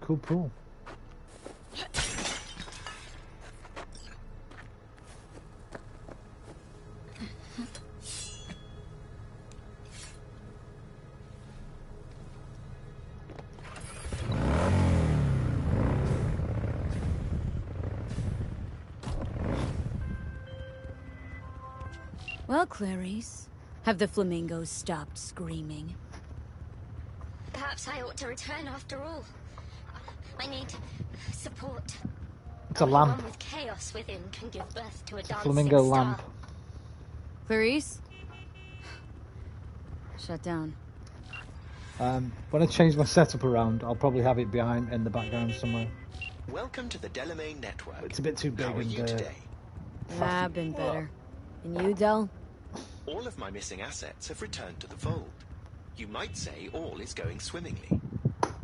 Cool pool. Clarice, have the flamingos stopped screaming? Perhaps I ought to return after all. I need support. It's a Only lamp. One with chaos within can give birth to a dancing Flamingo star. lamp. Clarice? Shut down. Um, when I change my setup around, I'll probably have it behind in the background somewhere. Welcome to the Delamain Network. It's a bit too big How are and you uh, today? Ah, been better. And you, Del? All of my missing assets have returned to the fold. You might say all is going swimmingly.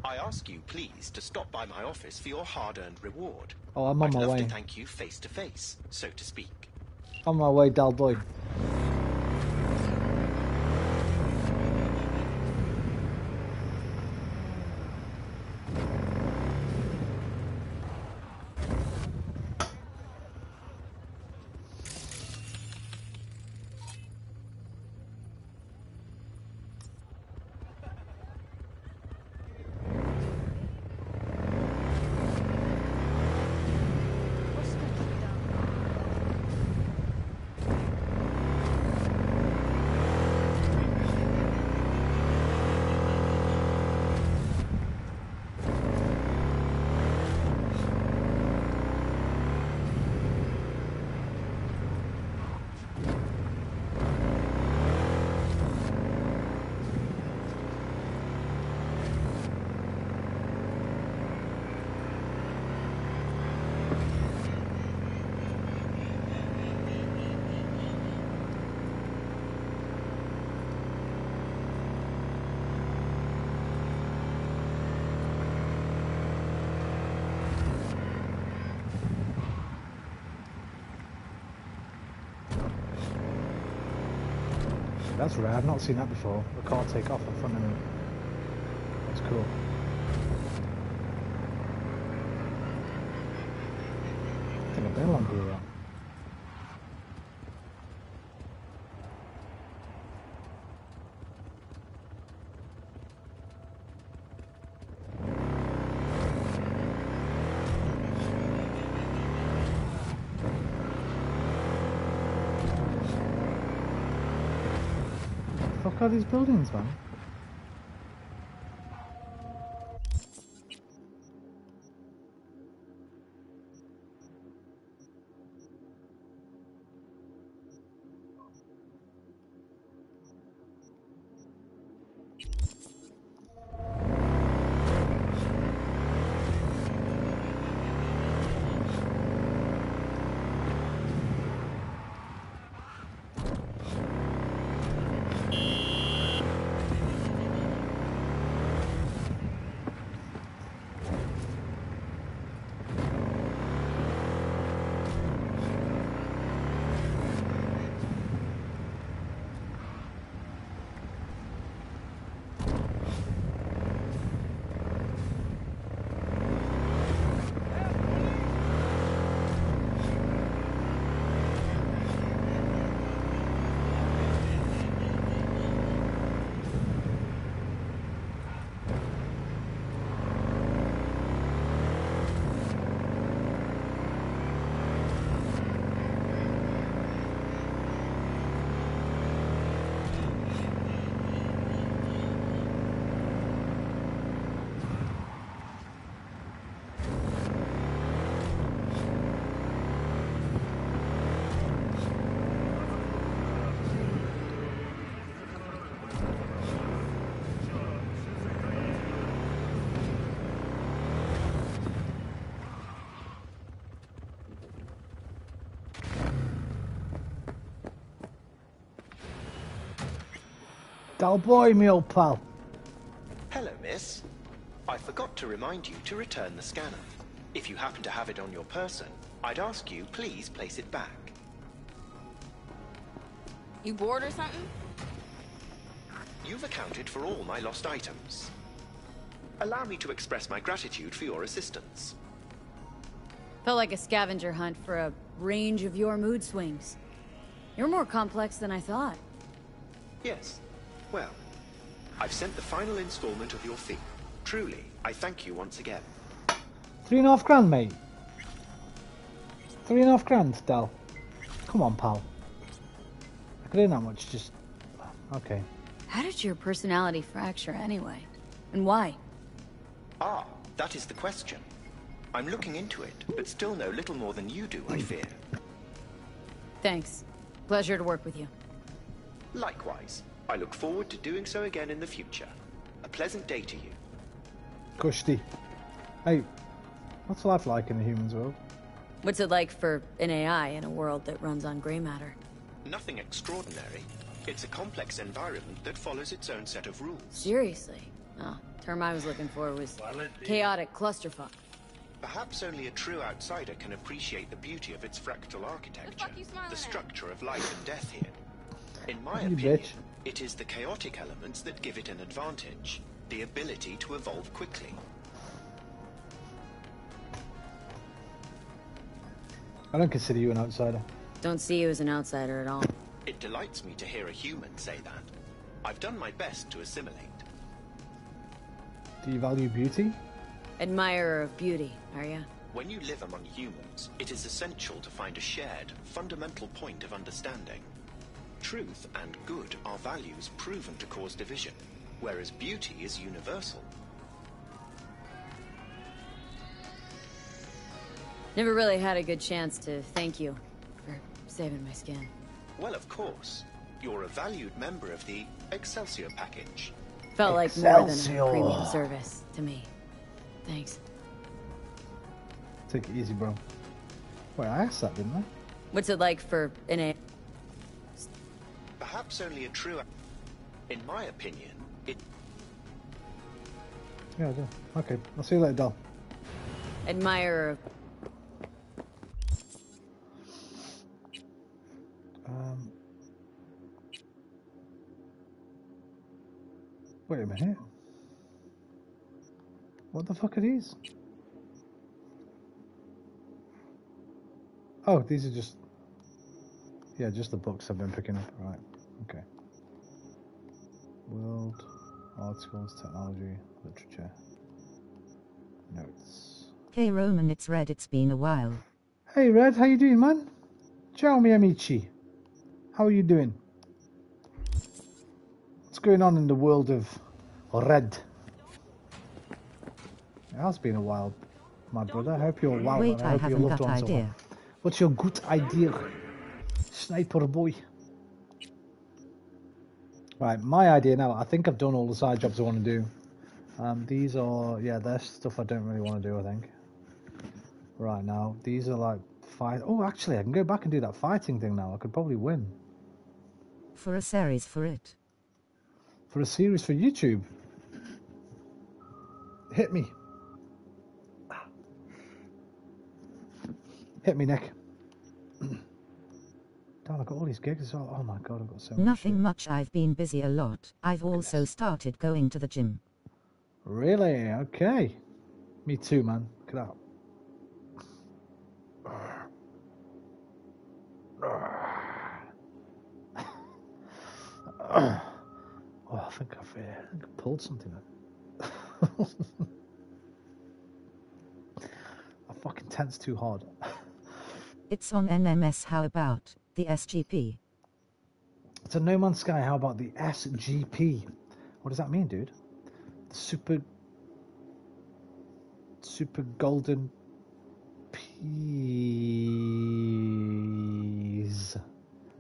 I ask you, please, to stop by my office for your hard-earned reward. Oh, I'm on I'd my love way. to thank you face to face, so to speak. On my way, Del Boy. That's rare. I've not seen that before. The car take off in front of me. That's cool. I think I've been along here. Fuck are these buildings, man? Del Boy, me old pal. Hello, miss. I forgot to remind you to return the scanner. If you happen to have it on your person, I'd ask you please place it back. You bored or something? You've accounted for all my lost items. Allow me to express my gratitude for your assistance. Felt like a scavenger hunt for a range of your mood swings. You're more complex than I thought. Yes. Well, I've sent the final installment of your fee. Truly, I thank you once again. Three and a half grand, mate. Three and a half grand, Del. Come on, pal. I could earn that much, just... Okay. How did your personality fracture anyway? And why? Ah, that is the question. I'm looking into it, but still know little more than you do, I fear. Thanks. Pleasure to work with you. Likewise. I look forward to doing so again in the future. A pleasant day to you. Kushti. Hey, what's life like in the humans world? What's it like for an AI in a world that runs on gray matter? Nothing extraordinary. It's a complex environment that follows its own set of rules. Seriously? Oh, term I was looking for was chaotic clusterfuck. Perhaps only a true outsider can appreciate the beauty of its fractal architecture, the structure of life and death here. In my You opinion, bitch. It is the chaotic elements that give it an advantage, the ability to evolve quickly. I don't consider you an outsider. Don't see you as an outsider at all. It delights me to hear a human say that. I've done my best to assimilate. Do you value beauty? Admirer of beauty, are you? When you live among humans, it is essential to find a shared, fundamental point of understanding. Truth and good are values proven to cause division, whereas beauty is universal. Never really had a good chance to thank you for saving my skin. Well, of course. You're a valued member of the Excelsior package. Felt like more than a premium service to me. Thanks. Take it easy, bro. Wait, I asked that, didn't I? What's it like for an A? Perhaps only a true... In my opinion, it... Yeah, I do. Okay, I'll see you later, Del. Admirer of Um, wait a minute. What the fuck are these? Oh, these are just. Yeah, just the books I've been picking up. Right. Okay. World, articles, technology, literature, notes. Hey Roman, it's Red. It's been a while. Hey, Red, how you doing, man? Ciao, mi amici. How are you doing? What's going on in the world of Red? It has been a while, my brother. I hope you're well. Wait, and I hope your haven't loved got ones are well. idea. What's your good idea, sniper boy? Right, my idea now. I think I've done all the side jobs I want to do. Um, these are yeah, there's stuff I don't really want to do. I think. Right now, these are like fight. Oh, actually, I can go back and do that fighting thing now. I could probably win For a series for it. for a series for YouTube. Hit me. Hit me, Nick. I've got all these gigs as well. Oh my god, I've got so much. Nothing much, I've been busy a lot. I've also started going to the gym. Really? Okay. Me too, man. Look at that. Oh, I think I've, uh, I think I pulled something. I fucking tense too hard. It's on NMS, how about the SGP? It's a No Man's Sky. How about the SGP? What does that mean, dude? The super, super golden peas.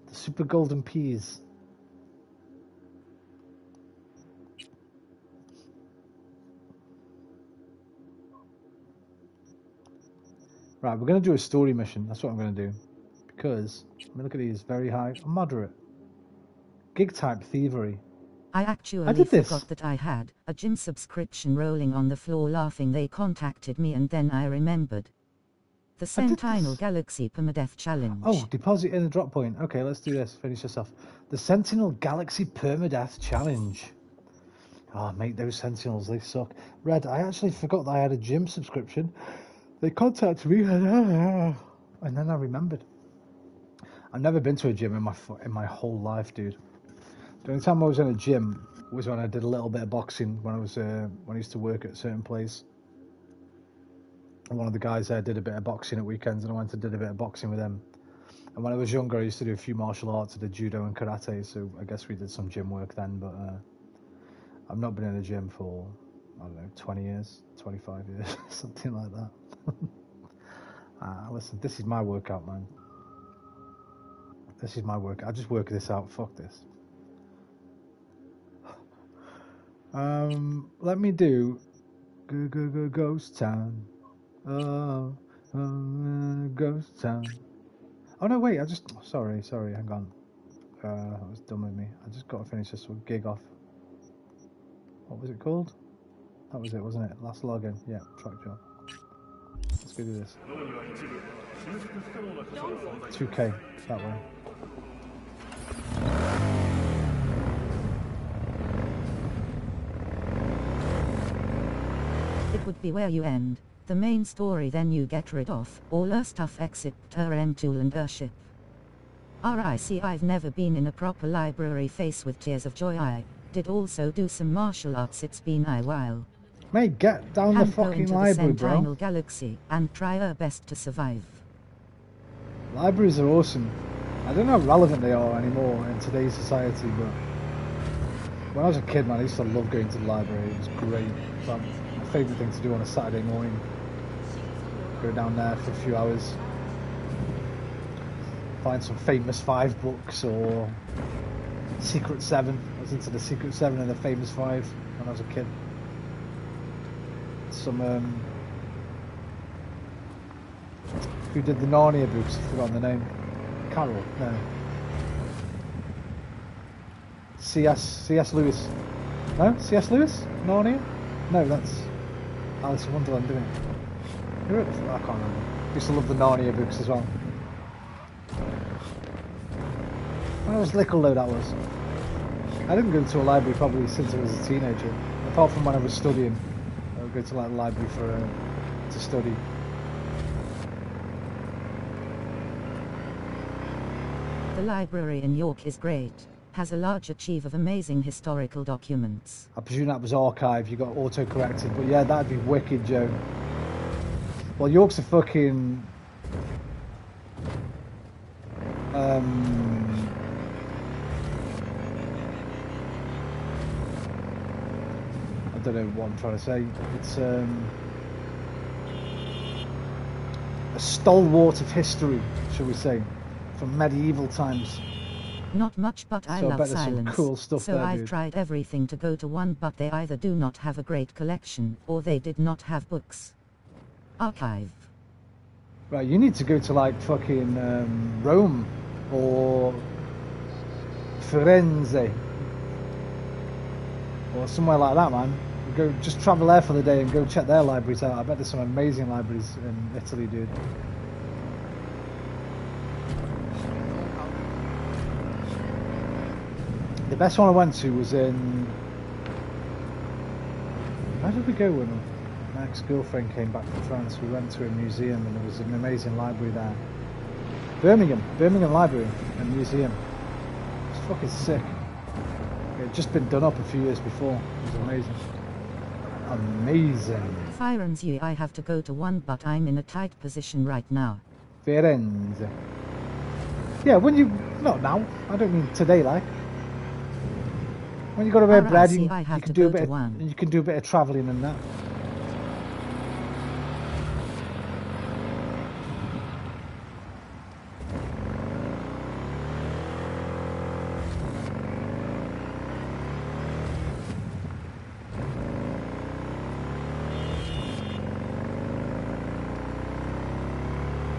The super golden peas. Right, we're going to do a story mission. That's what I'm going to do. Because, I mean, look at these. Very high. Moderate. Gig type thievery. I actually this. forgot that I had a gym subscription rolling on the floor laughing. They contacted me and then I remembered. The Sentinel Galaxy Permadeath Challenge. Oh, deposit in a drop point. Okay, let's do this. Finish this off. The Sentinel Galaxy Permadeath Challenge. Ah, mate, those Sentinels, they suck. Red, I actually forgot that I had a gym subscription. They contacted me, and and then I remembered. I've never been to a gym in my in my whole life, dude. The only time I was in a gym was when I did a little bit of boxing when I was uh, when I used to work at a certain place. One of the guys there did a bit of boxing at weekends, and I went and did a bit of boxing with him. And when I was younger, I used to do a few martial arts. I did judo and karate, so I guess we did some gym work then. But uh, I've not been in a gym for I don't know, 20 years, 25 years, something like that. Ah, listen, this is my workout, man. This is my work. I just work this out. Fuck this. Um, let me do go go go ghost town. Oh, ghost town. Oh no, wait. I just sorry, sorry. Hang on. Uh, that was dumb of me. I just got to finish this gig off. What was it called? That was it, wasn't it? Last login. Yeah, track job. Let's do this. 2k that way. It would be where you end. The main story then you get rid of all her stuff except her M tool and her ship. RIC I've never been in a proper library face with tears of joy I did also do some martial arts it's been a while. Mate, get down the And go fucking into the library, Sentinel bro. Galaxy and try her best to survive. Libraries are awesome. I don't know how relevant they are anymore in today's society, but when I was a kid, man, I used to love going to the library. It was great. Like my favourite thing to do on a Saturday morning. Go down there for a few hours, find some famous five books or Secret Seven. I was into the Secret Seven and the Famous Five when I was a kid. Some um, who did the Narnia books? I've forgotten the name. Carroll? No. C.S. C.S. Lewis. No? C.S. Lewis? Narnia? No, that's Alice in Wonderland, isn't it? Who wrote the- I can't remember. Used to love the Narnia books as well. When I was little though, that was. I didn't go to a library probably since I was a teenager. Apart from when I was studying. I would go to like the library for uh, to study. The library in York is great, has a large archive of amazing historical documents. I presume that was archive, you got auto corrected, but yeah, that'd be wicked, Joe. Well, York's a fucking. Um, don't know what I'm trying to say. It's um, a stalwart of history, shall we say, from medieval times. Not much, but I So love bet there's some silence. cool stuff so there, I've dude. tried everything to go to one, but they either do not have a great collection, or they did not have books. Archive. Right, you need to go to like fucking um, Rome or Firenze or somewhere like that, man. Go just travel there for the day and go check their libraries out. I bet there's some amazing libraries in Italy, dude. The best one I went to was in. Where did we go when my ex-girlfriend came back from France? We went to a museum and there was an amazing library there. Birmingham, Birmingham Library and Museum. It's fucking sick. It had just been done up a few years before. It was amazing. Amazing. Firenze, I have to go to one, but I'm in a tight position right now. Firenze. Yeah, when you not now. I don't mean today, like. When you bit of Alright, bread, you, you can do a go bit. Of, one. you can do a bit of travelling and that.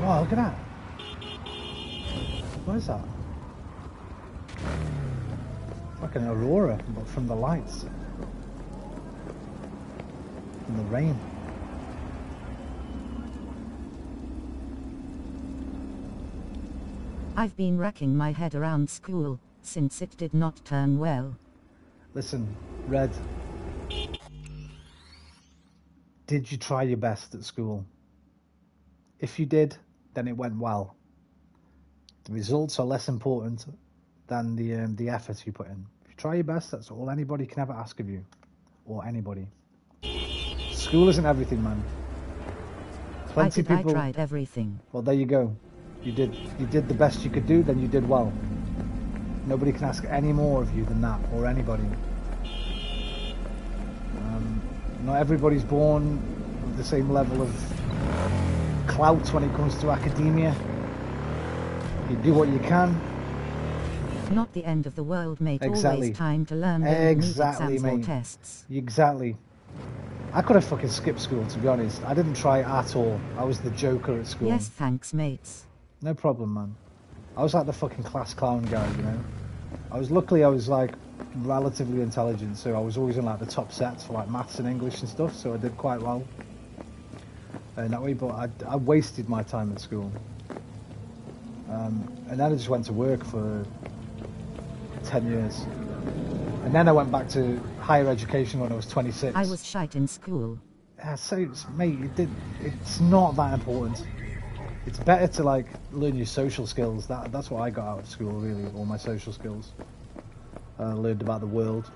Wow, look at that. What is that? Like an aurora, but from the lights. From the rain. I've been racking my head around school, since it did not turn well. Listen, Red. Did you try your best at school? If you did, then it went well. The results are less important than the um, the effort you put in. If you try your best, that's all anybody can ever ask of you, or anybody. School isn't everything, man. I Plenty did, I tried everything. Well, there you go. You did you did the best you could do. Then you did well. Nobody can ask any more of you than that, or anybody. Um, not everybody's born with the same level of clout when it comes to academia. You do what you can. Not the end of the world, mate. Exactly. Always time to learn when you need Exactly, exams or tests. Exactly. I could have fucking skipped school, to be honest. I didn't try at all. I was the joker at school. Yes, thanks, mates. No problem, man. I was like the fucking class clown guy, you know. I was luckily I was like relatively intelligent, so I was always in like the top sets for like maths and English and stuff. So I did quite well in that way. But I, I wasted my time at school, um, and then I just went to work for ten years, and then I went back to higher education when I was 26. I was shite in school. Yeah, so it's, mate, it did, it's not that important. It's better to like learn your social skills. That that's what I got out of school, really, all my social skills. I learned about the world,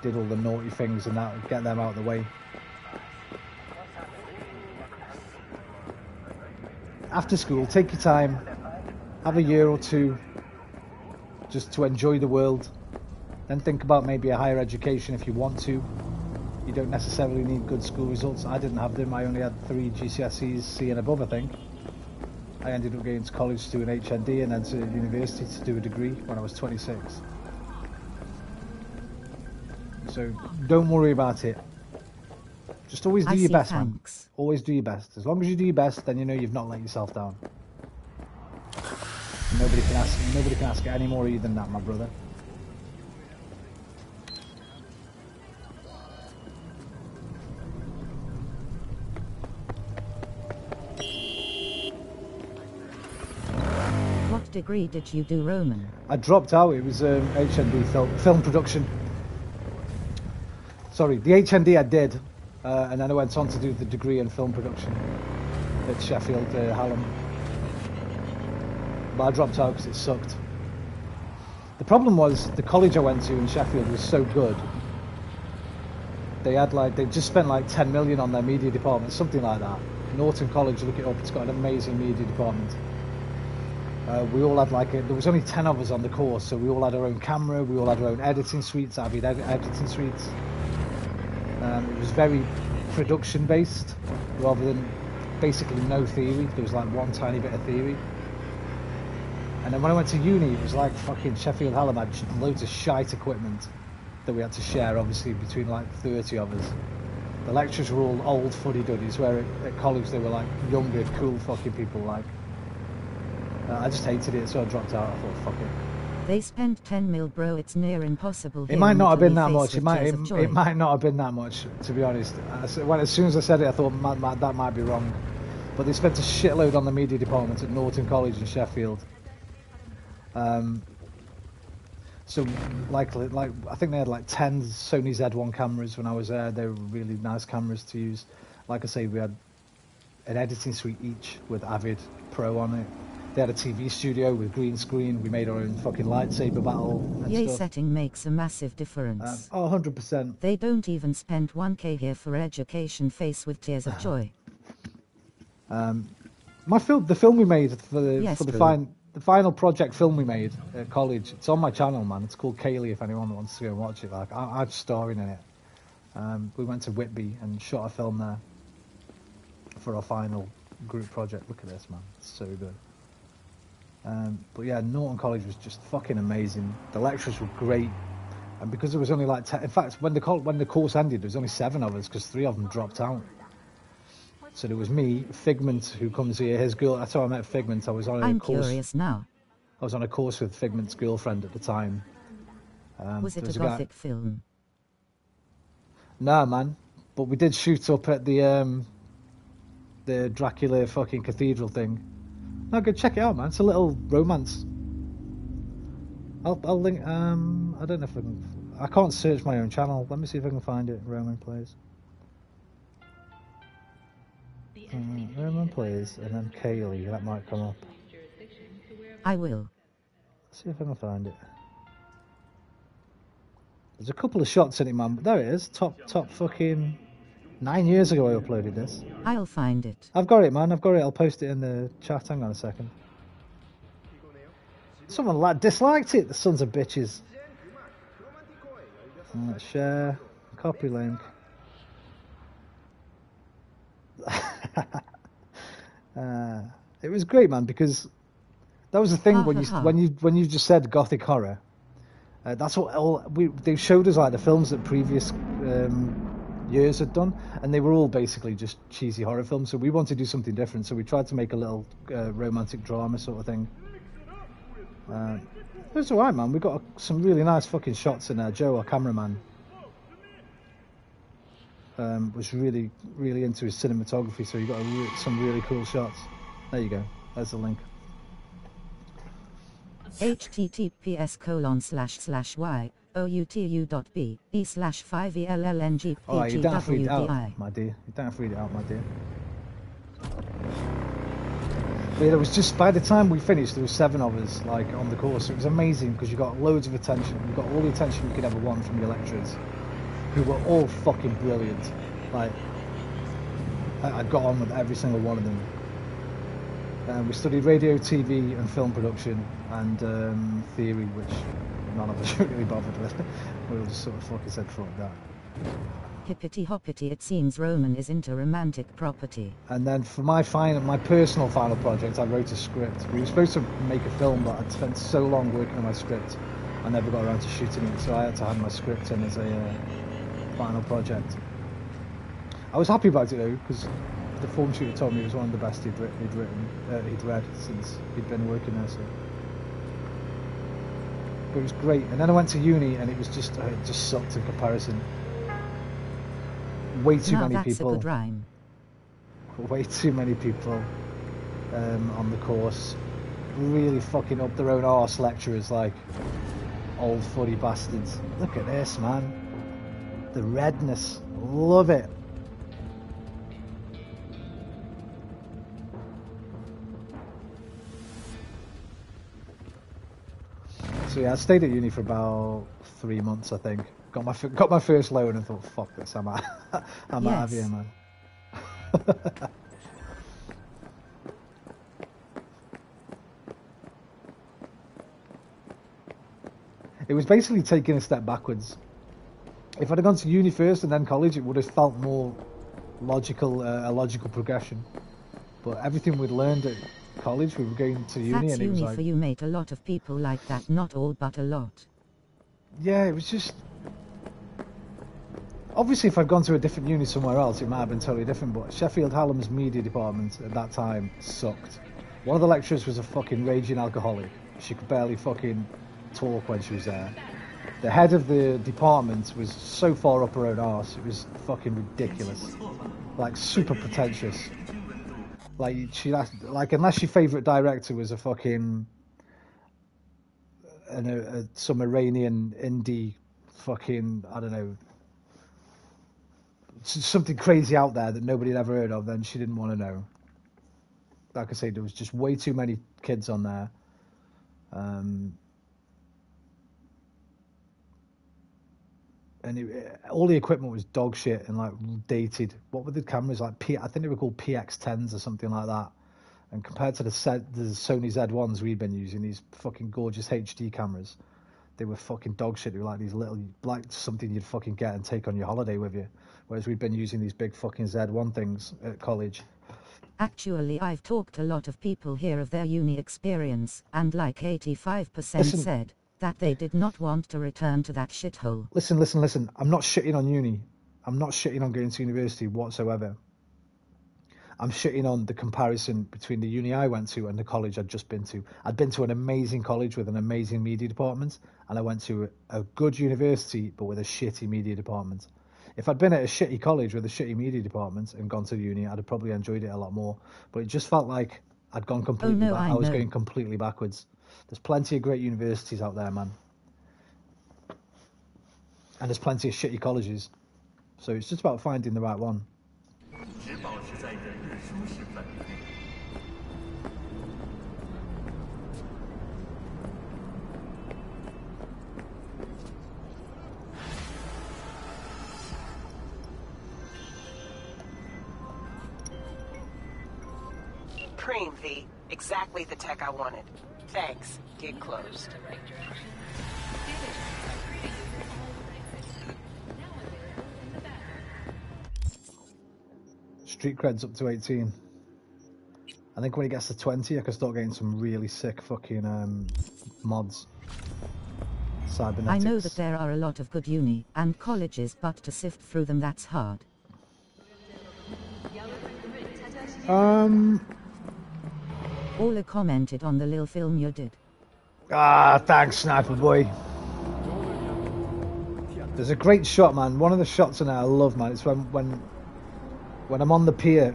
did all the naughty things and that, get them out of the way. After school, take your time, have a year or two, just to enjoy the world. Then think about maybe a higher education if you want to. You don't necessarily need good school results. I didn't have them. I only had three GCSEs, C and above, I think. I ended up going to college to do an HND and then to university to do a degree when I was 26. So don't worry about it. Just always do I your best, man. Always do your best. As long as you do your best, then you know you've not let yourself down. Nobody can ask. Nobody can ask any more of you than that, my brother. Degree did you do, Roman? I dropped out. It was um, HND film, production. Sorry, the HND I did, uh, and then I went on to do the degree in film production at Sheffield uh, Hallam. But I dropped out because it sucked. The problem was the college I went to in Sheffield was so good. They had like they just spent like 10 million on their media department, something like that. Norton College, look it up. It's got an amazing media department. Uh, we all had like a, there was only 10 of us on the course so we all had our own camera we all had our own editing suites Avid ed- editing suites Um, it was very production based rather than basically no theory. There was like one tiny bit of theory. And then when I went to uni, it was like fucking Sheffield Hallam had loads of shite equipment that we had to share, obviously, between like 30 of us. The lecturers were all old fuddy duddies, where at, at college they were like younger, cool fucking people. Like, uh, I just hated it, so I dropped out. I thought, fuck it. They spent 10 mil, bro. It's near impossible. It might not have been that much. It might. It, it might not have been that much, to be honest. I When as soon as I said it, I thought "Ma- ma- that might be wrong. But they spent a shitload on the media department at Norton College in Sheffield. Um, so, like, like I think they had like ten Sony Z1 cameras when I was there. They were really nice cameras to use. Like I say, we had an editing suite each with Avid Pro on it. They had a TV studio with green screen. We made our own fucking lightsaber battle and Yay stuff. setting makes a massive difference. Um, oh, 100%. They don't even spend 1k here for education face with tears of joy. Um, my film, the film we made for the Yes, for the Drew. fine, the final project film we made at college. It's on my channel, man. It's called Kaylee. If anyone wants to go and watch it, like I, I'm starring in it. Um, we went to Whitby and shot a film there for our final group project. Look at this, man. It's so good. Um, but yeah, Norton College was just fucking amazing. The lecturers were great, and because there was only like, ten, in fact, when the when the course ended, there was only seven of us because three of them dropped out. So there was me, Figment, who comes here. His girl. That's how I met Figment. I was on a I'm course. curious now. I was on a course with Figment's girlfriend at the time. Um, Was it there a gothic film? Nah, man. But we did shoot up at the um, the Dracula fucking cathedral thing. No, go check it out, man. It's a little romance. I'll I'll link. Um, I don't know if I can. I can't search my own channel. Let me see if I can find it. Roman plays. Uh, Roman plays, and then Kaylee. That might come up. I will. Let's see if I can find it. There's a couple of shots in it, man. But there it is. Top, top fucking. Nine years ago, I uploaded this. I'll find it. I've got it, man. I've got it. I'll post it in the chat. Hang on a second. Someone like disliked it. The sons of bitches. Share, copy link. uh, it was great, man, because that was the thing when you when you when you just said gothic horror. Uh, that's what all we they showed us like the films that previous um, years had done, and they were all basically just cheesy horror films. So we wanted to do something different. So we tried to make a little uh, romantic drama sort of thing. Uh, alright, man. We got some really nice fucking shots in there. Joe, our cameraman, um, was really, really into his cinematography, so he got re- some really cool shots. There you go. There's the link. https colon slash slash y outu dot b e slash 5 e l l n g p Oh, you don't have to read it out, my dear. You don't have to read it out, my dear. But yeah, there was just by the time we finished, there was seven of us like on the course. It was amazing because you got loads of attention. You got all the attention you could ever want from your lecturers, who were all fucking brilliant. Like I, I got on with every single one of them. Um, we studied radio, TV, and film production, and um, theory, which none of us really bothered with. we all just sort of fucking said fuck that. Hippity hoppity it seems Roman is into romantic property. And then for my final, my personal final project, I wrote a script. We were supposed to make a film, but I'd spent so long working on my script, I never got around to shooting it. So I had to have my script in as a uh, final project. I was happy about it though, because the form shooter told me it was one of the best he'd, writ- he'd written, uh, he'd read since he'd been working there. So. It was great. And then I went to uni, and it was just, uh, it just sucked in comparison. Way too now many that's people a good rhyme. way too many people um, on the course really fucking up their own arse lecturers like old fuddy bastards. Look at this, man. The redness. Love it. So yeah, I stayed at uni for about three months, I think. Got my got my first loan and thought, fuck this, I'm out, I'm out of here, man. it was basically taking a step backwards. If I'd have gone to uni first and then college, it would have felt more logical, uh, a logical progression. But everything we'd learned at college, we were going to uni, That's and it was uni like, for you, mate. A lot of people like that. Not all, but a lot. yeah, it was just. Obviously, if I'd gone to a different uni somewhere else, it might have been totally different. But Sheffield Hallam's media department at that time sucked. One of the lecturers was a fucking raging alcoholic. She could barely fucking talk when she was there. The head of the department was so far up her own arse, it was fucking ridiculous. Like super pretentious. Like she, like unless your favourite director was a fucking, an, a, a, some Iranian indie, fucking I don't know, something crazy out there that nobody had ever heard of, then she didn't want to know. Like I say, there was just way too many kids on there. Um, and it, uh, all the equipment was dog shit and like dated. What were the cameras like? P, I think they were called PX10s or something like that. And compared to the, set, the Sony Z1s we'd been using, these fucking gorgeous HD cameras, they were fucking dog shit. They were like these little, like something you'd fucking get and take on your holiday with you. Whereas we'd been using these big fucking Z1 things at college. Actually, I've talked to a lot of people here of their uni experience, and like 85% Listen. said that they did not want to return to that shithole. Listen, listen, listen. I'm not shitting on uni. I'm not shitting on going to university whatsoever. I'm shitting on the comparison between the uni I went to and the college I'd just been to. I'd been to an amazing college with an amazing media department, and I went to a, good university but with a shitty media department. If I'd been at a shitty college with a shitty media department and gone to the uni, I'd have probably enjoyed it a lot more. But it just felt like I'd gone completely. Oh, no, I I was know. going completely backwards. There's plenty of great universities out there, man. And there's plenty of shitty colleges. So it's just about finding the right one. Preem V, exactly the tech I wanted. Thanks. Gig closed. Street cred's up to 18. I think when he gets to 20, I can start getting some really sick fucking um, mods. Cybernetics. I know that there are a lot of good uni and colleges, but to sift through them, that's hard. Um. Ola commented on the lil film you did. Ah, thanks, Sniper Boy. There's a great shot, man. One of the shots in it I love, man. It's when when when I'm on the pier.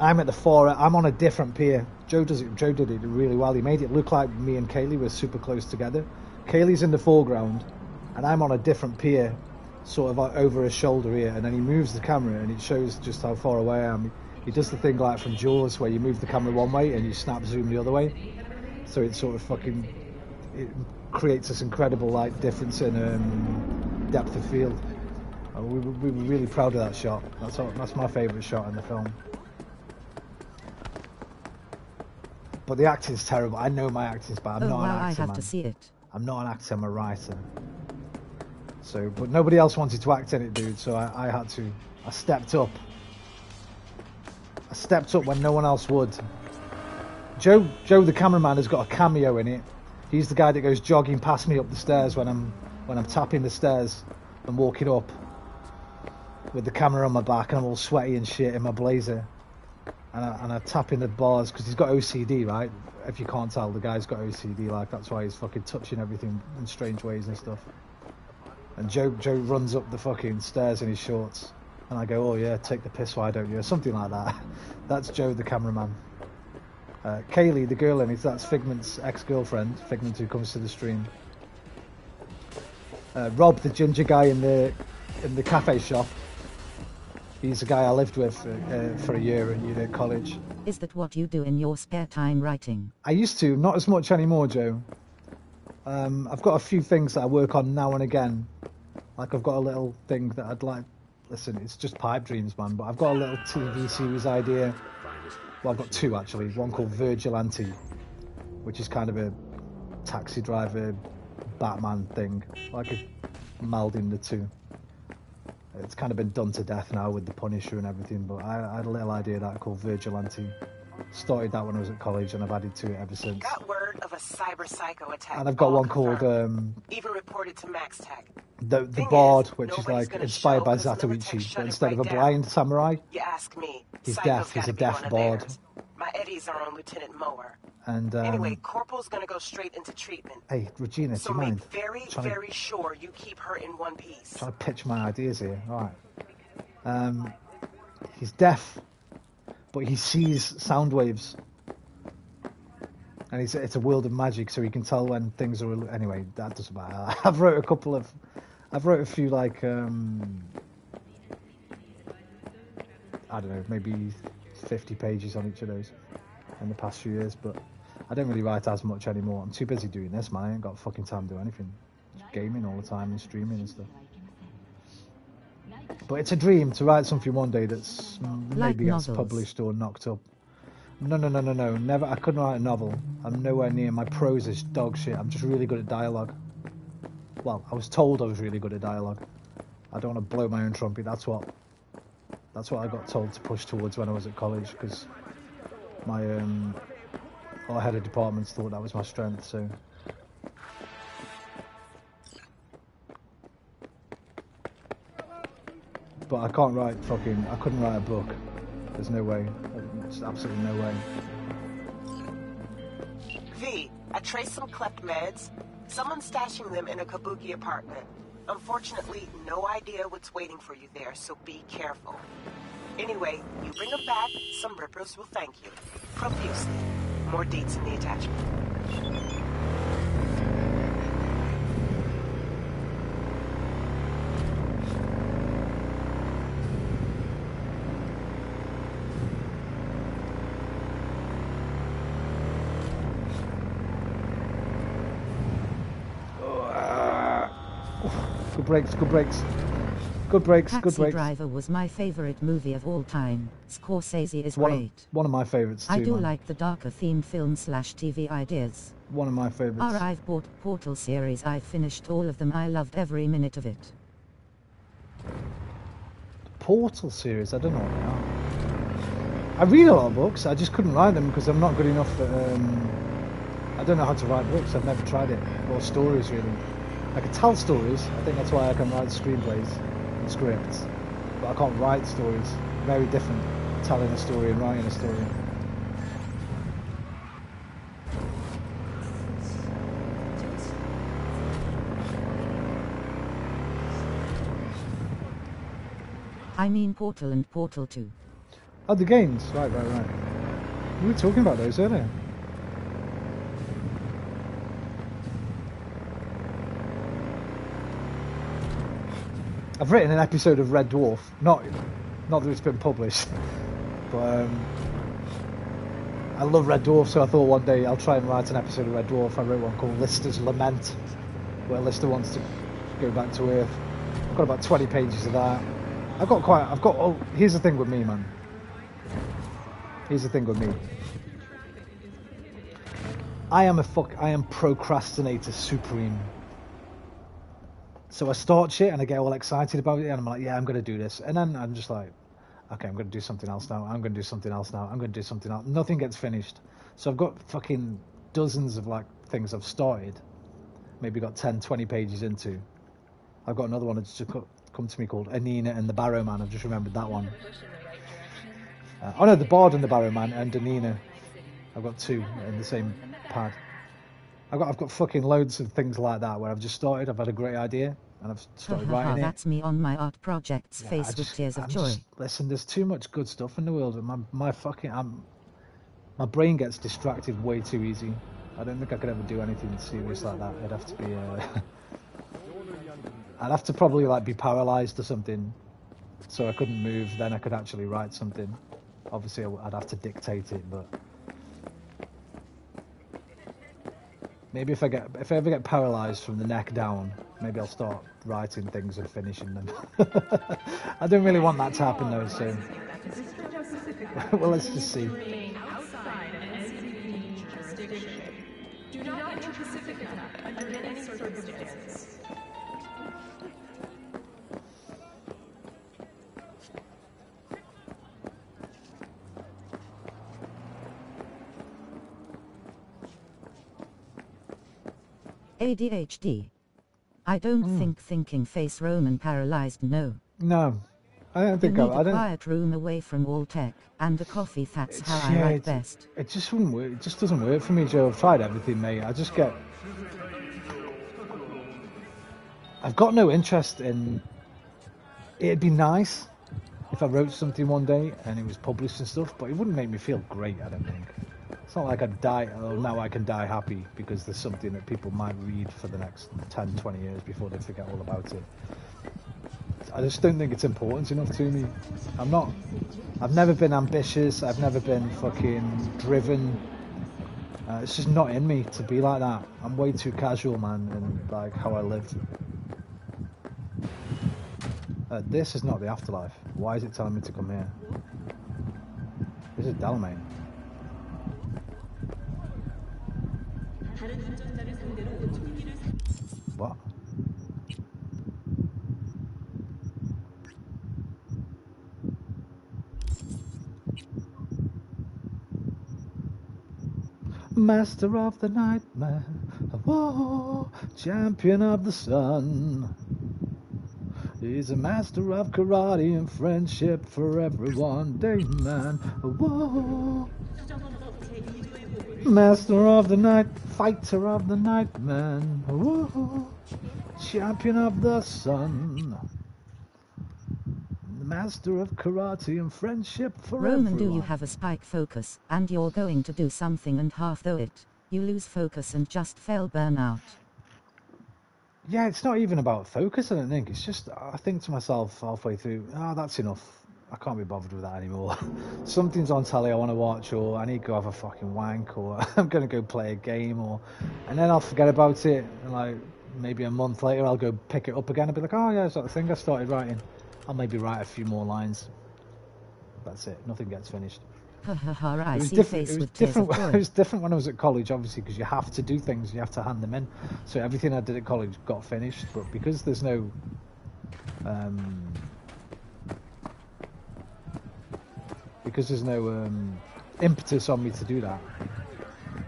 I'm at the fore. I'm on a different pier. Joe does it. Joe did it really well. He made it look like me and Kaylee were super close together. Kaylee's in the foreground, and I'm on a different pier, sort of over his shoulder here. And then he moves the camera, and it shows just how far away I am. He does the thing like from Jaws, where you move the camera one way and you snap zoom the other way. So it sort of fucking it creates this incredible like difference in um, depth of field. Uh, we, were- we were really proud of that shot. That's all, that's my favourite shot in the film. But the acting's terrible. I know my acting's bad. I'm oh not wow, an I have man. to see it. I'm not an actor. I'm a writer. So, but nobody else wanted to act in it, dude. So I, I had to. I stepped up. Stepped up when no one else would. Joe, Joe, the cameraman, has got a cameo in it. He's the guy that goes jogging past me up the stairs when I'm when I'm tapping the stairs and walking up with the camera on my back and I'm all sweaty and shit in my blazer. And I, and I tap in the bars because he's got OCD, right? If you can't tell, the guy's got OCD. Like that's why he's fucking touching everything in strange ways and stuff. And Joe Joe runs up the fucking stairs in his shorts, and I go, "Oh yeah, take the piss, why don't you?" Or something like that. That's Joe, the cameraman. Uh, Kaylee, the girl in it, that's Figment's ex-girlfriend. Figment who comes to the stream. Uh, Rob, the ginger guy in the in the cafe shop. He's the guy I lived with uh, uh, for a year at uni college. Is that what you do in your spare time writing? I used to, not as much anymore, Joe. Um, I've got a few things that I work on now and again. Like I've got a little thing that I'd like. Listen, it's just pipe dreams, man. But I've got a little TV series idea. Well, I've got two actually. One called Vigilante, which is kind of a taxi driver Batman thing, like a melding the two. It's kind of been done to death now with the Punisher and everything. But I, I had a little idea that called Vigilante. Started that when I was at college, and I've added to it ever since. Got word of a cyber psycho attack. And I've got all one called um, Even reported to MaxTac. the the Bard, is, which is like inspired by Zatoichi, but instead of right a down. blind samurai, You ask me. He's deaf, he's a deaf bard. My Eddies are on Lieutenant Mower. and um, anyway, Corporal's gonna go straight into treatment. hey Regina, so do you make mind? very, Trying to- very sure you keep her in one piece. trying to pitch my ideas here. All right. Um, he's deaf, but he sees sound waves, and he's, it's a world of magic, so he can tell when things are. Anyway, that doesn't matter. I've wrote a couple of, I've wrote a few like, um, I don't know, maybe fifty pages on each of those in the past few years, but I don't really write as much anymore. I'm too busy doing this, man. I ain't got fucking time to do anything. Just gaming all the time and streaming and stuff. But it's a dream to write something one day that's maybe gets novels. published or knocked up. No, no, no, no, no. Never. I couldn't write a novel. I'm nowhere near. My prose is dog shit. I'm just really good at dialogue. Well, I was told I was really good at dialogue. I don't want to blow my own trumpet. That's what. That's what I got told to push towards when I was at college because my um, our head of departments thought that was my strength. So. But I can't write fucking. I couldn't write a book. There's no way. There's absolutely no way. V, I traced some cleft meds. Someone's stashing them in a Kabuki apartment. Unfortunately, no idea what's waiting for you there, so be careful. Anyway, you bring them back, some rippers will thank you. Profusely. More dates in the attachment. Good breaks. Good breaks. Good breaks. Good Taxi breaks. Driver was my favorite movie of all time. Scorsese is One of, great. one of my favourites too. I do man. like the darker themed film slash TV ideas. One of my favourites. Our I've bought Portal series. I finished all of them. I loved every minute of it. Portal series. I don't know what they are. I read a lot of books. I just couldn't write them because I'm not good enough. At, um, I don't know how to write books. I've never tried it. Or stories really. I can tell stories. I think that's why I can write screenplays and scripts. But I can't write stories. Very different. Telling a story and writing a story. I mean Portal and Portal 2. Oh, the games. Right, right, right. We were talking about those earlier. I've written an episode of Red Dwarf. Not, not that it's been published, but um, I love Red Dwarf, so I thought one day I'll try and write an episode of Red Dwarf. I wrote one called Lister's Lament, where Lister wants to go back to Earth. I've got about 20 pages of that. I've got quite. I've got. Oh, here's the thing with me, man. Here's the thing with me. I am a fuck. I am procrastinator supreme. So I start shit and I get all excited about it and I'm like, yeah, I'm gonna do this, and then I'm just like, okay, I'm gonna do something else now. I'm gonna do something else now. I'm gonna do something else. Nothing gets finished. So I've got fucking dozens of like things I've started. Maybe got 10, 20 pages into. I've got another one that's just come to me called Anina and the Barrow Man. I've just remembered that one. Uh, oh no, the Bard and the Barrow Man and Anina. I've got two in the same pad. I've got I've got fucking loads of things like that where I've just started. I've had a great idea and I've started writing it. That's me on my art projects Yeah, faced with tears of I'm joy. just- listen, there's too much good stuff in the world. and My my fucking I'm, my brain gets distracted way too easy. I don't think I could ever do anything serious like that. It'd have to be. Uh, I'd have to probably like be paralyzed or something, so I couldn't move. Then I could actually write something. Obviously, I'd have to dictate it, but maybe if I get if I ever get paralyzed from the neck down, maybe I'll start writing things and finishing them. I don't really want that to happen though soon. well, let's just see. ADHD I don't Hmm. think thinking face Roman paralyzed, no. No, I don't think I, I don't. A quiet room away from all tech, and a coffee, that's how I yeah, write it, best. it just wouldn't work. It just doesn't work for me, Joe. I've tried everything, mate. I just get. I've got no interest in. It'd be nice if I wrote something one day and it was published and stuff, but it wouldn't make me feel great. I don't think. It's not like I'd die. Oh, now I can die happy because there's something that people might read for the next 10, 20 years before they forget all about it. I just don't think it's important enough to me. I'm not. I've never been ambitious. I've never been fucking driven. Uh, it's just not in me to be like that. I'm way too casual, man, and like how I live. Uh, this is not the afterlife. Why is it telling me to come here? This is Delamain. What? Master of the nightmare, whoa, champion of the sun. He's a master of karate and friendship for everyone. Day man, whoa. Master of the night, fighter of the night, man. Champion of the sun. Master of karate and friendship for Roman, do you have a spike focus, and you're going to do something and half though it, you lose focus and just fell burnout. Yeah, it's not even about focus, I don't think. It's just, I think to myself halfway through, oh, that's enough. I can't be bothered with that anymore. Something's on telly I want to watch, or I need to go have a fucking wank, or I'm going to go play a game, or. And then I'll forget about it, and like, maybe a month later I'll go pick it up again and be like, oh, yeah, it's that thing I started writing. I'll maybe write a few more lines. That's it. Nothing gets finished. I It was different. It was with tears of different. It was different when I was at college, obviously, because you have to do things. You have to hand them in. So everything I did at college got finished. But because there's no, um, because there's no um, impetus on me to do that,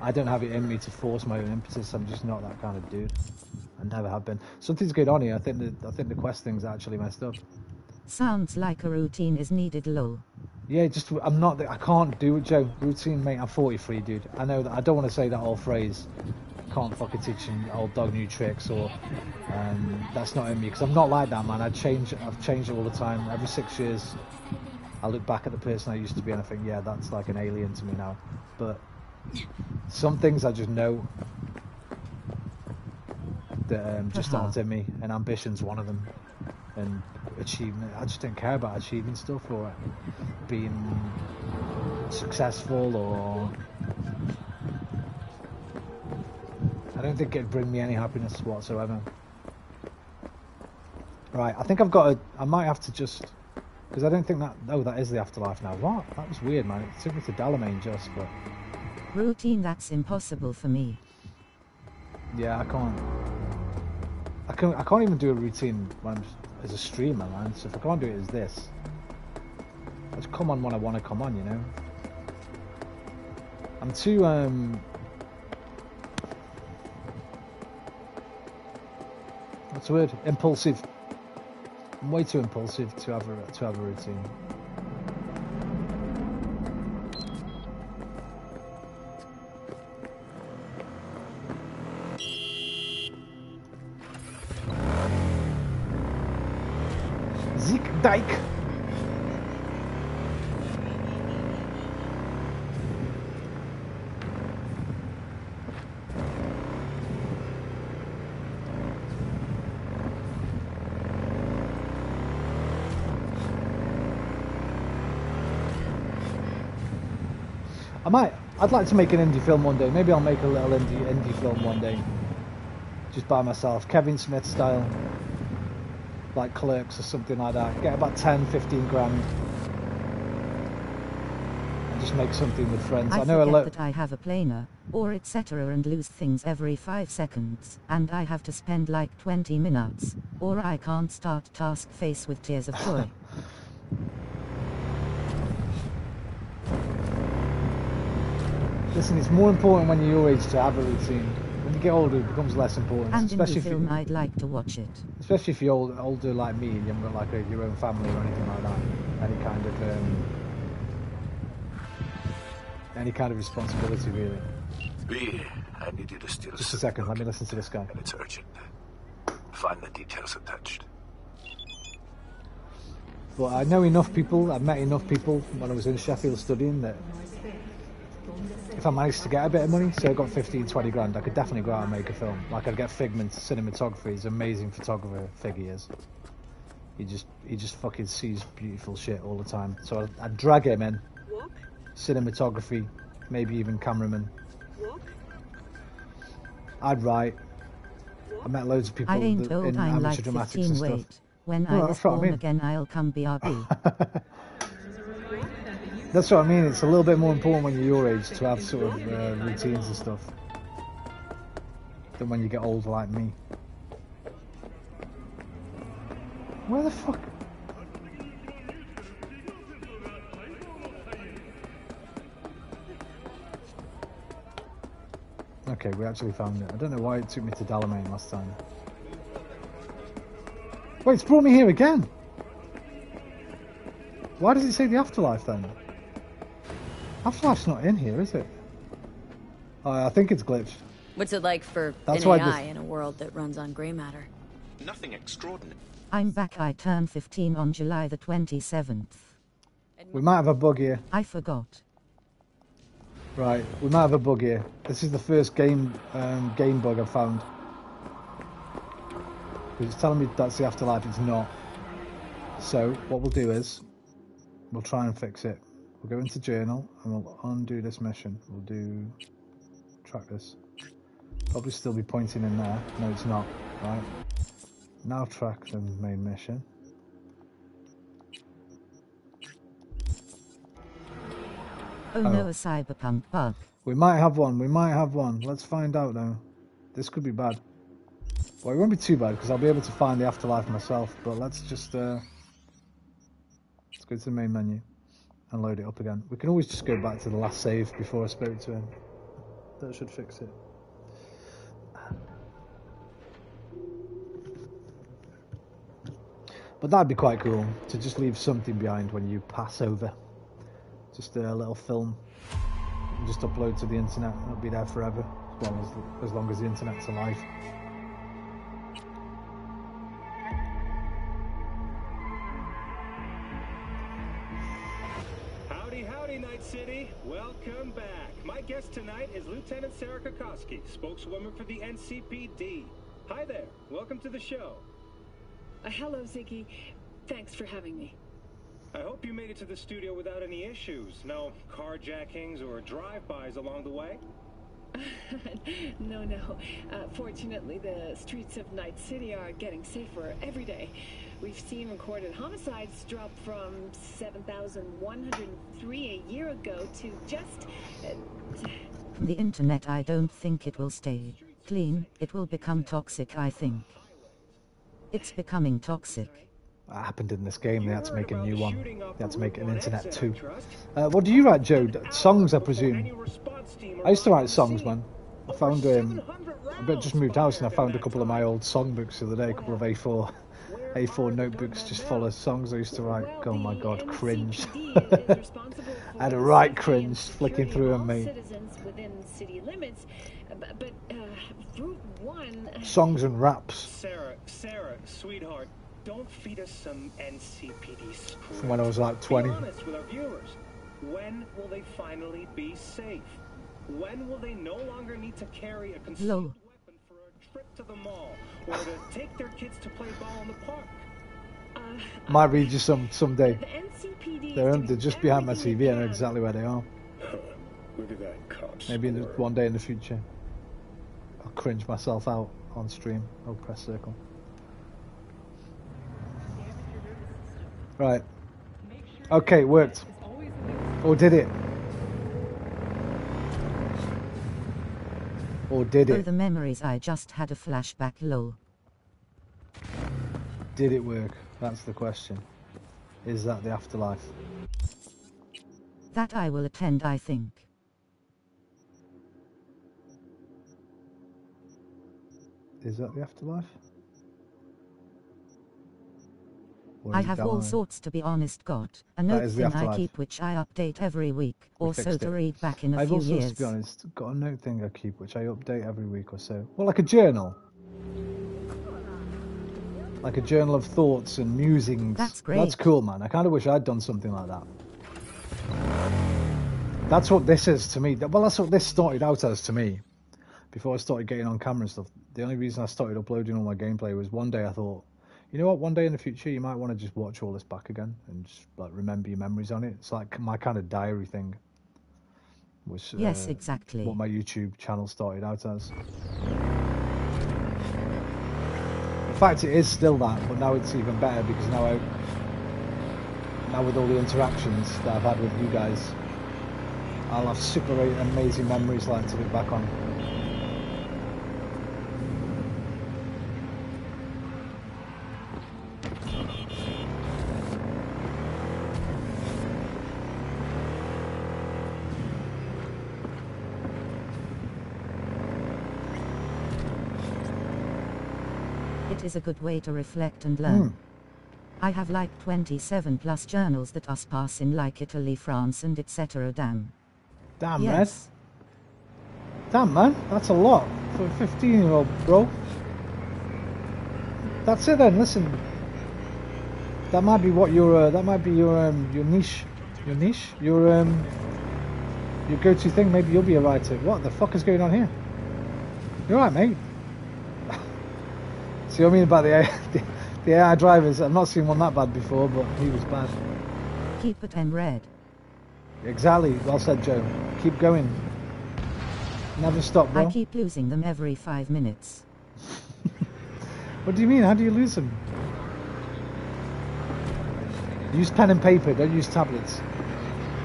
I don't have it in me to force my own impetus. I'm just not that kind of dude. I never have been. Something's going on here. I think the I think the quest thing's actually messed up. Sounds like a routine is needed, lol. Yeah, just I'm not. I can't do it, Joe. Routine, mate. I'm 43, dude. I know that. I don't want to say that old phrase. Can't fucking teach an old dog new tricks, or um, that's not in me. Because I'm not like that, man. I change. I've changed all the time. Every six years, I look back at the person I used to be, and I think, yeah, that's like an alien to me now. But some things I just know that um, just Uh-huh. aren't in me, and ambition's one of them. And achievement, I just don't care about achieving stuff or being successful or. I don't think it'd bring me any happiness whatsoever. Right, I think I've got to. I might have to just. Because I don't think that. Oh, that is the afterlife now. What? That was weird, man. It took me to Delamain just, but. Routine that's impossible for me. Yeah, I can't. I can't. I can't even do a routine when I'm as a streamer, man. So if I can't do it as this, I just come on when I want to come on, you know. I'm too um. What's the word? Impulsive. I'm way too impulsive to have a to have a routine. Zeke Dyke. I might. I'd like to make an indie film one day. Maybe I'll make a little indie indie film one day, just by myself, Kevin Smith style, like Clerks or something like that. Get about 10, 15 grand, and just make something with friends. I, I, know a lot. that I have a planer, or etc. and lose things every 5 seconds, and I have to spend like 20 minutes, or I can't start task face with tears of joy. Listen, it's more important when you're your age to have a routine. When you get older, it becomes less important. And in especially the if you, film, I'd like to watch it. especially if you're old, older like me and you haven't got like a, your own family or anything like that. Any kind of um, any kind of responsibility, really. B, I need you to steal Just a second, let me listen to this guy. and it's urgent. Find the details attached. But I know enough people, I've met enough people when I was in Sheffield studying that if I managed to get a bit of money, say I got 15, 20 grand, I could definitely go out and make a film. Like I'd get Figment cinematography, he's an amazing photographer, Fig he is. He just, he just fucking sees beautiful shit all the time. So I'd, I'd drag him in, cinematography, maybe even cameraman. I'd write. I met loads of people I ain't that- old, in I'm amateur like dramatics 15, and stuff. wait. When Well, I was that's what I born mean. again, I'll come BRB. That's what I mean. It's a little bit more important when you're your age to have sort of uh, routines and stuff than when you get older like me. Where the fuck? Okay, we actually found it. I don't know why it took me to Delamain last time. Wait, it's brought me here again. Why does it say the afterlife then? Afterlife's not in here, is it? Oh, I think it's glitched. What's it like for That's an AI this- in a world that runs on gray matter? Nothing extraordinary. I'm back. I turn 15 on July the 27th. We might have a bug here. I forgot. Right, we might have a bug here. This is the first game um, game bug I've found. 'Cause It's telling me that's the afterlife. It's not. So what we'll do is we'll try and fix it. We'll go into journal and we'll undo this mission. We'll do track this. Probably still be pointing in there. No, it's not. Right. Now track the main mission. Oh, Oh. no, a cyberpunk bug. We might have one. We might have one. Let's find out now. This could be bad. Well, it won't be too bad because I'll be able to find the afterlife myself. But let's just uh, let's go to the main menu and load it up again. We can always just go back to the last save before I spoke to him. That should fix it. But that'd be quite cool to just leave something behind when you pass over. Just a little film just upload to the internet. And it'll be there forever, as as as long as the internet's alive. Welcome back. My guest tonight is Lieutenant Sarah Kokoski, spokeswoman for the NCPD. Hi there. Welcome to the show. Uh, hello, Ziggy. Thanks for having me. I hope you made it to the studio without any issues. No carjackings or drive-bys along the way. no, no. Uh, fortunately, the streets of Night City are getting safer every day. We've seen recorded homicides drop from 7,103 a year ago to just. Uh, The internet, I don't think it will stay clean. It will become toxic, I think. It's becoming toxic. That happened in this game. They had to make a new one. They had to make an internet too. Uh, what do you write, Joe? Songs, I presume. I used to write songs, man. I found um, I bet- just moved house and I found a couple of my old songbooks the other day. A couple of A4, A4 notebooks just full of songs I used to write. Oh my god, cringe. I had a right cringe flicking through them, mate. citizens within city limits. Uh, But, but uh, Route 1. Songs and raps Sarah, Sarah, sweetheart, don't feed us some NCPD script. from when I was like 20. Be honest with our viewers. When will they finally be safe? When will they no longer need to carry a concealed trip to the mall or to take their kids to play ball in the park? Uh, Might read you some someday. The NCPD. They're, is doing they're just behind my TV. I know exactly where they are. Look at that cops. Maybe in the, one day in the future, I'll cringe myself out on stream. I'll press circle. Right. Okay, it worked. Or did it? Or did Oh, it? the memories I just had a flashback, lol. Did it work? That's the question. Is that the afterlife? That I will attend, I think. is that the afterlife? I have all sorts to be honest got. A note thing I keep which I update every week, We also fixed to read back in a I've few also, years. to be honest, got a note thing I keep which I update every week or so. Well, like a journal. Like a journal of thoughts and musings. That's great. That's cool, man. I kind of wish I'd done something like that. That's what this is to me. Well, that's what this started out as to me. Before I started getting on camera and stuff, the only reason I started uploading all my gameplay was one day I thought, you know what, one day in the future you might want to just watch all this back again and just like remember your memories on it. It's like my kind of diary thing. Was, Yes, uh, exactly. What my YouTube channel started out as. In fact, it is still that, but now it's even better because now I, now with all the interactions that I've had with you guys, I'll have super amazing memories like to look back on. Is a good way to reflect and learn. Hmm. I have like 27 plus journals that us pass in like Italy, France and etc. Damn. Damn, yes. Red. Damn, man, that's a lot for a 15 year old, bro. That's it then, listen. That might be what your, uh, that might be your, um, your niche, your niche, your, um, your go-to thing. Maybe you'll be a writer. What the fuck is going on here? You're right, mate? See what I mean about the AI, the, the AI drivers? I've not seen one that bad before, but he was bad. Keep it in red. Exactly. Well said, Joe. Keep going. Never stop, bro. I keep losing them every five minutes. What do you mean? How do you lose them? Use pen and paper. Don't use tablets.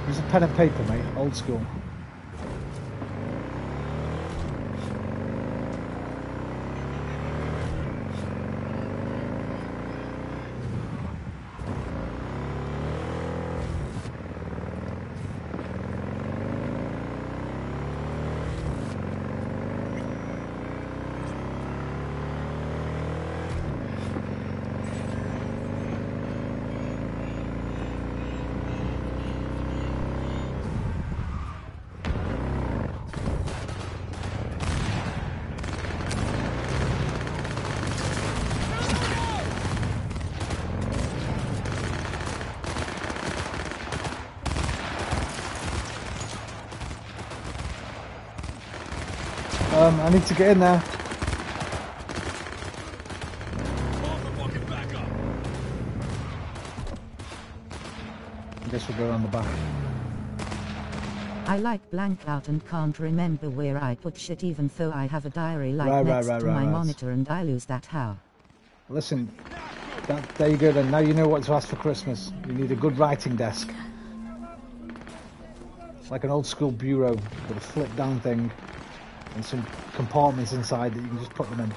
Use a pen and paper, mate. Old school. Um, I need to get in there. I guess we'll go around the back. I like blank out and can't remember where I put shit even though I have a diary like Right, next right, to right, my right. monitor and I lose that how. Listen, that, there you go then. Now you know what to ask for Christmas. You need a good writing desk. It's like an old school bureau with a flip down thing and some compartments inside that you can just put them in.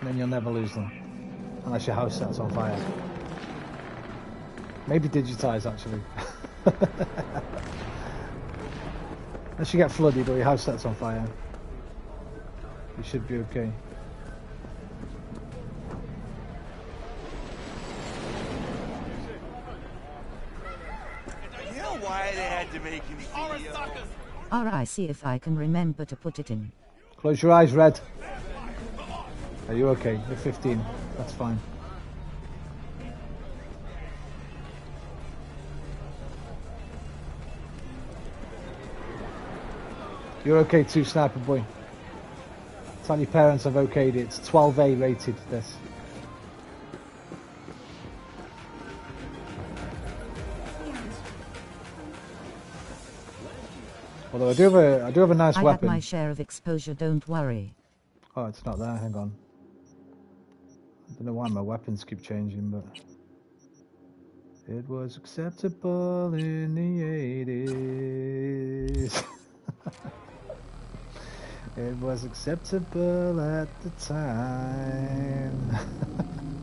And then you'll never lose them. Unless your house sets on fire. Maybe digitize actually. Unless you get flooded or your house sets on fire. You should be okay. You know why they had to make him CEO? Alright, see if I can remember to put it in. Close your eyes, Red. Are you okay? You're 15. That's fine. You're okay too, Sniper Boy. Tell your parents I've okayed it. It's 12A rated, this. Although I do have a, I do have a nice I weapon. had my share of exposure, don't worry. Oh, it's not there. Hang on. I don't know why my weapons keep changing, but it was acceptable in the eighties. it was acceptable at the time.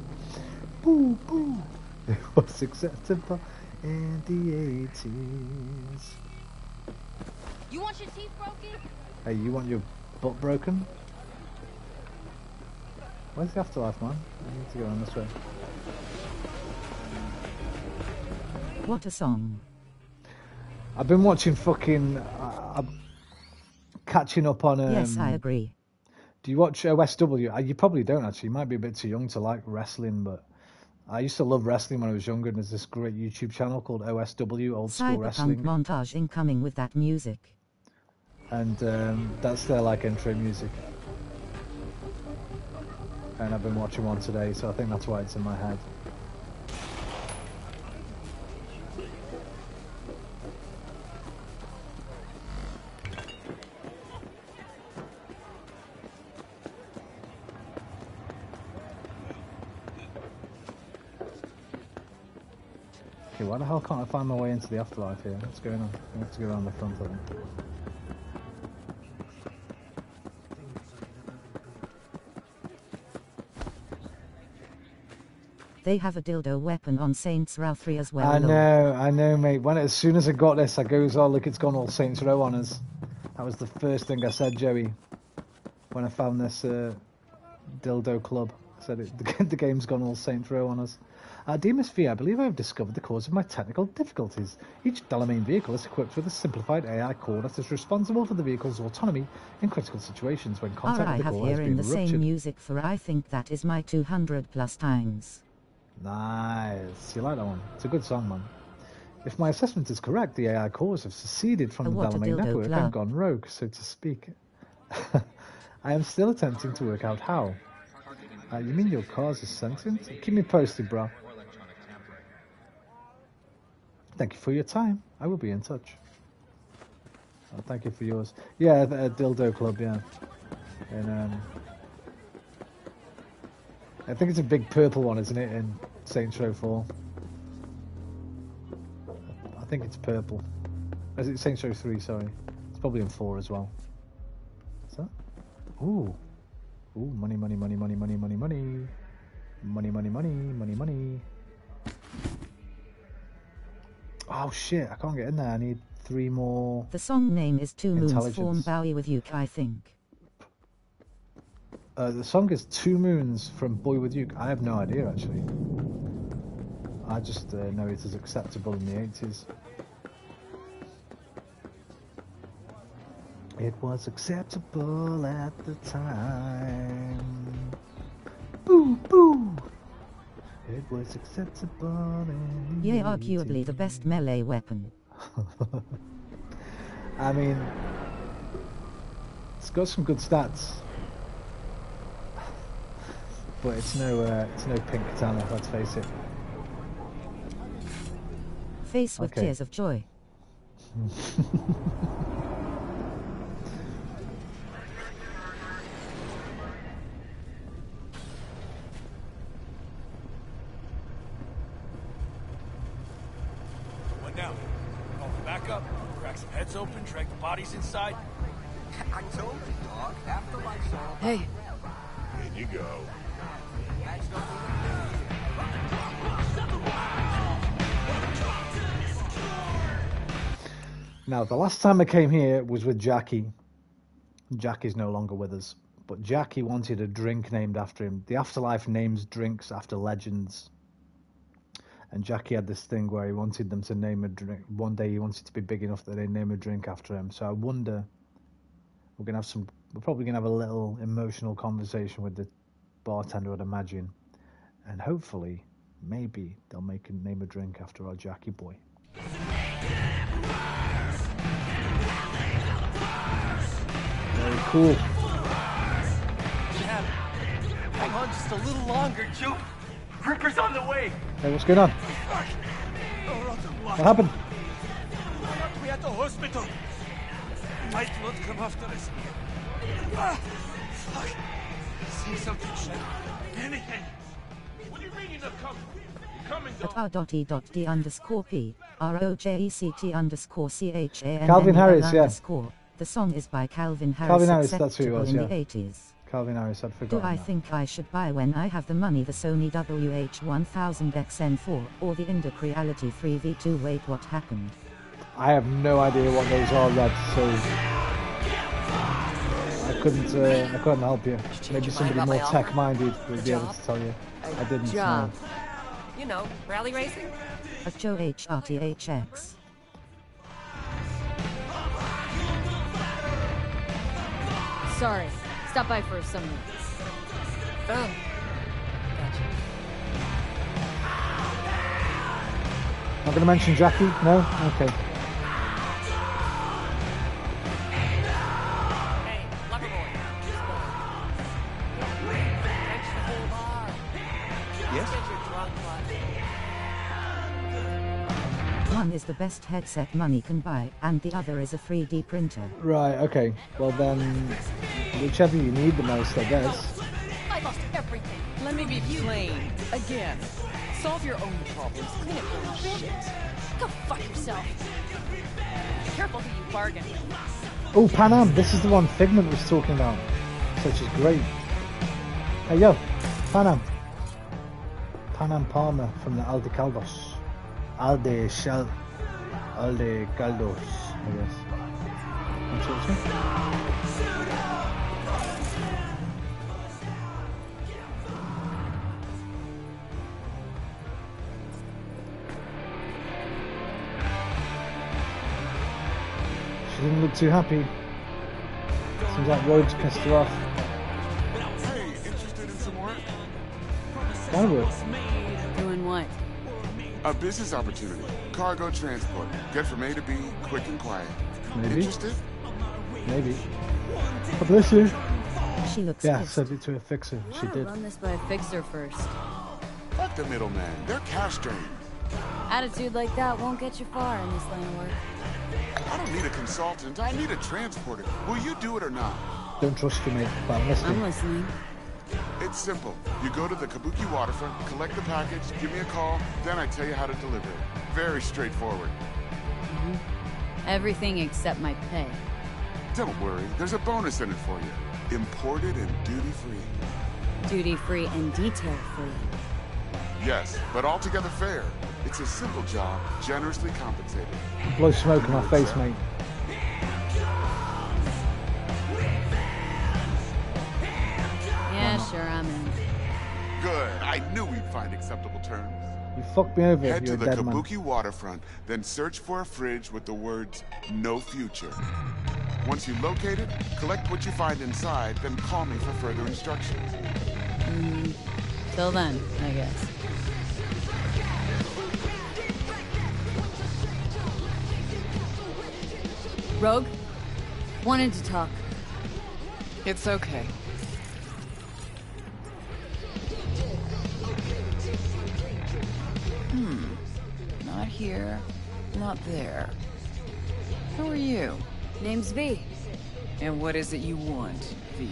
boo boo. It was acceptable in the eighties. You want your teeth broken? Hey, you want your butt broken? Where's the afterlife, man? I need to go on this way. What a song. I've been watching fucking. Uh, I'm catching up on. Um, yes, I agree. Do you watch OSW? Uh, You probably don't actually. You might be a bit too young to like wrestling, but I used to love wrestling when I was younger. And there's this great YouTube channel called OSW, Old School Cyberpunk Wrestling, montage incoming with that music. And um, that's their like intro music. And I've been watching one today, so I think that's why it's in my head. Okay, why the hell can't I find my way into the afterlife here? What's going on? I have to go around the front of it. They have a dildo weapon on Saints Row 3 as well. I know, I know, mate. When as soon as I got this, I goes, "Oh, look, it's gone all Saints Row on us." That was the first thing I said, Joey. When I found this uh, dildo club, I said it, the, the game's gone all Saints Row on us. Uh, Demus V, I believe I have discovered the cause of my technical difficulties. Each Delamain vehicle is equipped with a simplified AI core that is responsible for the vehicle's autonomy in critical situations when contact with the have core has hearing been the ruptured. same music for I think that is my 200 plus times. Nice. You like that one? It's a good song, man. If my assessment is correct, the AI cores have seceded from the what a Delamain dildo network club. and gone rogue, so to speak. I am still attempting to work out how. Uh, you mean your cars are sentient? Keep me posted, bro. Thank you for your time. I will be in touch. Oh, thank you for yours. Yeah, the uh, Dildo Club, yeah. And um, I think it's a big purple one, isn't it, in Saints Row 4? I think it's purple. Is it Saints Row 3, sorry. It's probably in 4 as well. Is that? Ooh. Ooh, money, money, money, money, money, money, money. Money, money, money, money, money. Oh shit, I can't get in there. I need three more. The song name is Two Moons Form Bowie with You, I think. Uh, the song is Two Moons from Boy With You. I have no idea actually. I just uh, know it is acceptable in the 80s. It was acceptable at the time. Boo, boo. It was acceptable in the Yea, arguably the best melee weapon. I mean, it's got some good stats, but it's no, uh, it's no pink katana. Let's face it. Face with Okay. tears of joy. One down. Call for backup. Crack some heads open. Drag the bodies inside. I told you, dog. Afterlife's all. Hey. In you go. Now, the last time I came here was with Jackie. Jackie's no longer with us, but Jackie wanted a drink named after him. The Afterlife names drinks after legends. And Jackie had this thing where he wanted them to name a drink. One day he wanted to be big enough that they name a drink after him. So I wonder, we're gonna have some. We're probably gonna have a little emotional conversation with the bartender, I'd imagine, and hopefully, maybe they'll make a name a drink after our Jackie boy. Very cool. Jab. Hang on just a little longer, Joe. Ripper's on the way. Hey, what's going on? What happened? We're at the hospital. Might not come after us. Ah, fuck. Say something. Anything. What do you mean you're not coming? Coming, At r dot e dot d underscore p r o j e c t underscore c h a n Calvin N L Harris, yeah. The song is by Calvin Harris. Calvin Harris, that's who he acceptable was, in yeah. the 80s. Calvin Harris, I'd forgotten. Do. I that. think I should buy when I have the money the Sony WH-1000XM4 or the Induk Reality 3V2? Wait, what happened? I have no idea what those are, Red, so I couldn't. Uh, I couldn't help you. Maybe somebody more tech-minded would be able to tell you. I didn't. no. job. You know, rally racing? A Joe HRTHX. Sorry. Stop by for some minutes. Oh. Not going to mention Jackie? No. Okay. One is the best headset money can buy, and the other is a 3D printer. Right. Okay. Well then, whichever you need the most, I guess. I lost everything. Let me be plain. Again. Solve your own problems. Clean up your own shit. Go fuck yourself. Careful who you bargain with. Oh, Panam. This is the one Figment was talking about. Such is great. Hey yo, Panam. Pan Am Palmer from the Alde the Alde all the Caldos, I guess. Want to talk? She didn't look too happy. Seems like Rhodes pissed her off. Hey, interested in some work? Kind of work. Doing what? A business opportunity. Cargo transport. Get from A to B, quick and quiet. Maybe. Interested? Maybe. God bless you. She looks Yeah, pissed. sent it to a fixer. She Wanna did. Run this by a fixer first. Fuck the middleman. They're cash drains. Attitude like that won't get you far in this line of work. I don't need a consultant. I need a transporter. Will you do it or not? Don't trust you, mate, but I'm listening. I'm listening. It's simple. You go to the Kabuki waterfront, collect the package, give me a call, then I tell you how to deliver it. Very straightforward. Mm-hmm. Everything except my pay. Don't worry, there's a bonus in it for you. Imported and duty-free. Duty free and detail free. Yes, but altogether fair. It's a simple job, generously compensated. Blow smoke in my face, mate. Sure, I'm in. Good. I knew we'd find acceptable terms. You fucked me over, Head you're to a the dead man. Kabuki waterfront, then search for a fridge with the words "No Future." Once you locate it, collect what you find inside, then call me for further instructions. Mm, till then, I guess. Rogue? Wanted to talk. It's okay. Not here. Not there. Who are you? Name's V. And what is it you want, V?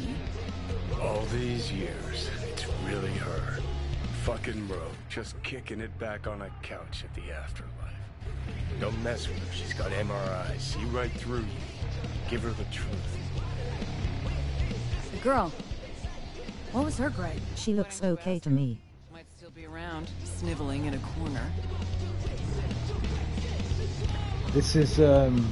All these years, it's really her. Fucking Rogue, just kicking it back on a couch at the afterlife. Don't mess with her, she's got MRI, see right through you. Give her the truth. The girl. What was her gripe? She looks okay to me. Might still be around, sniveling in a corner. This is um,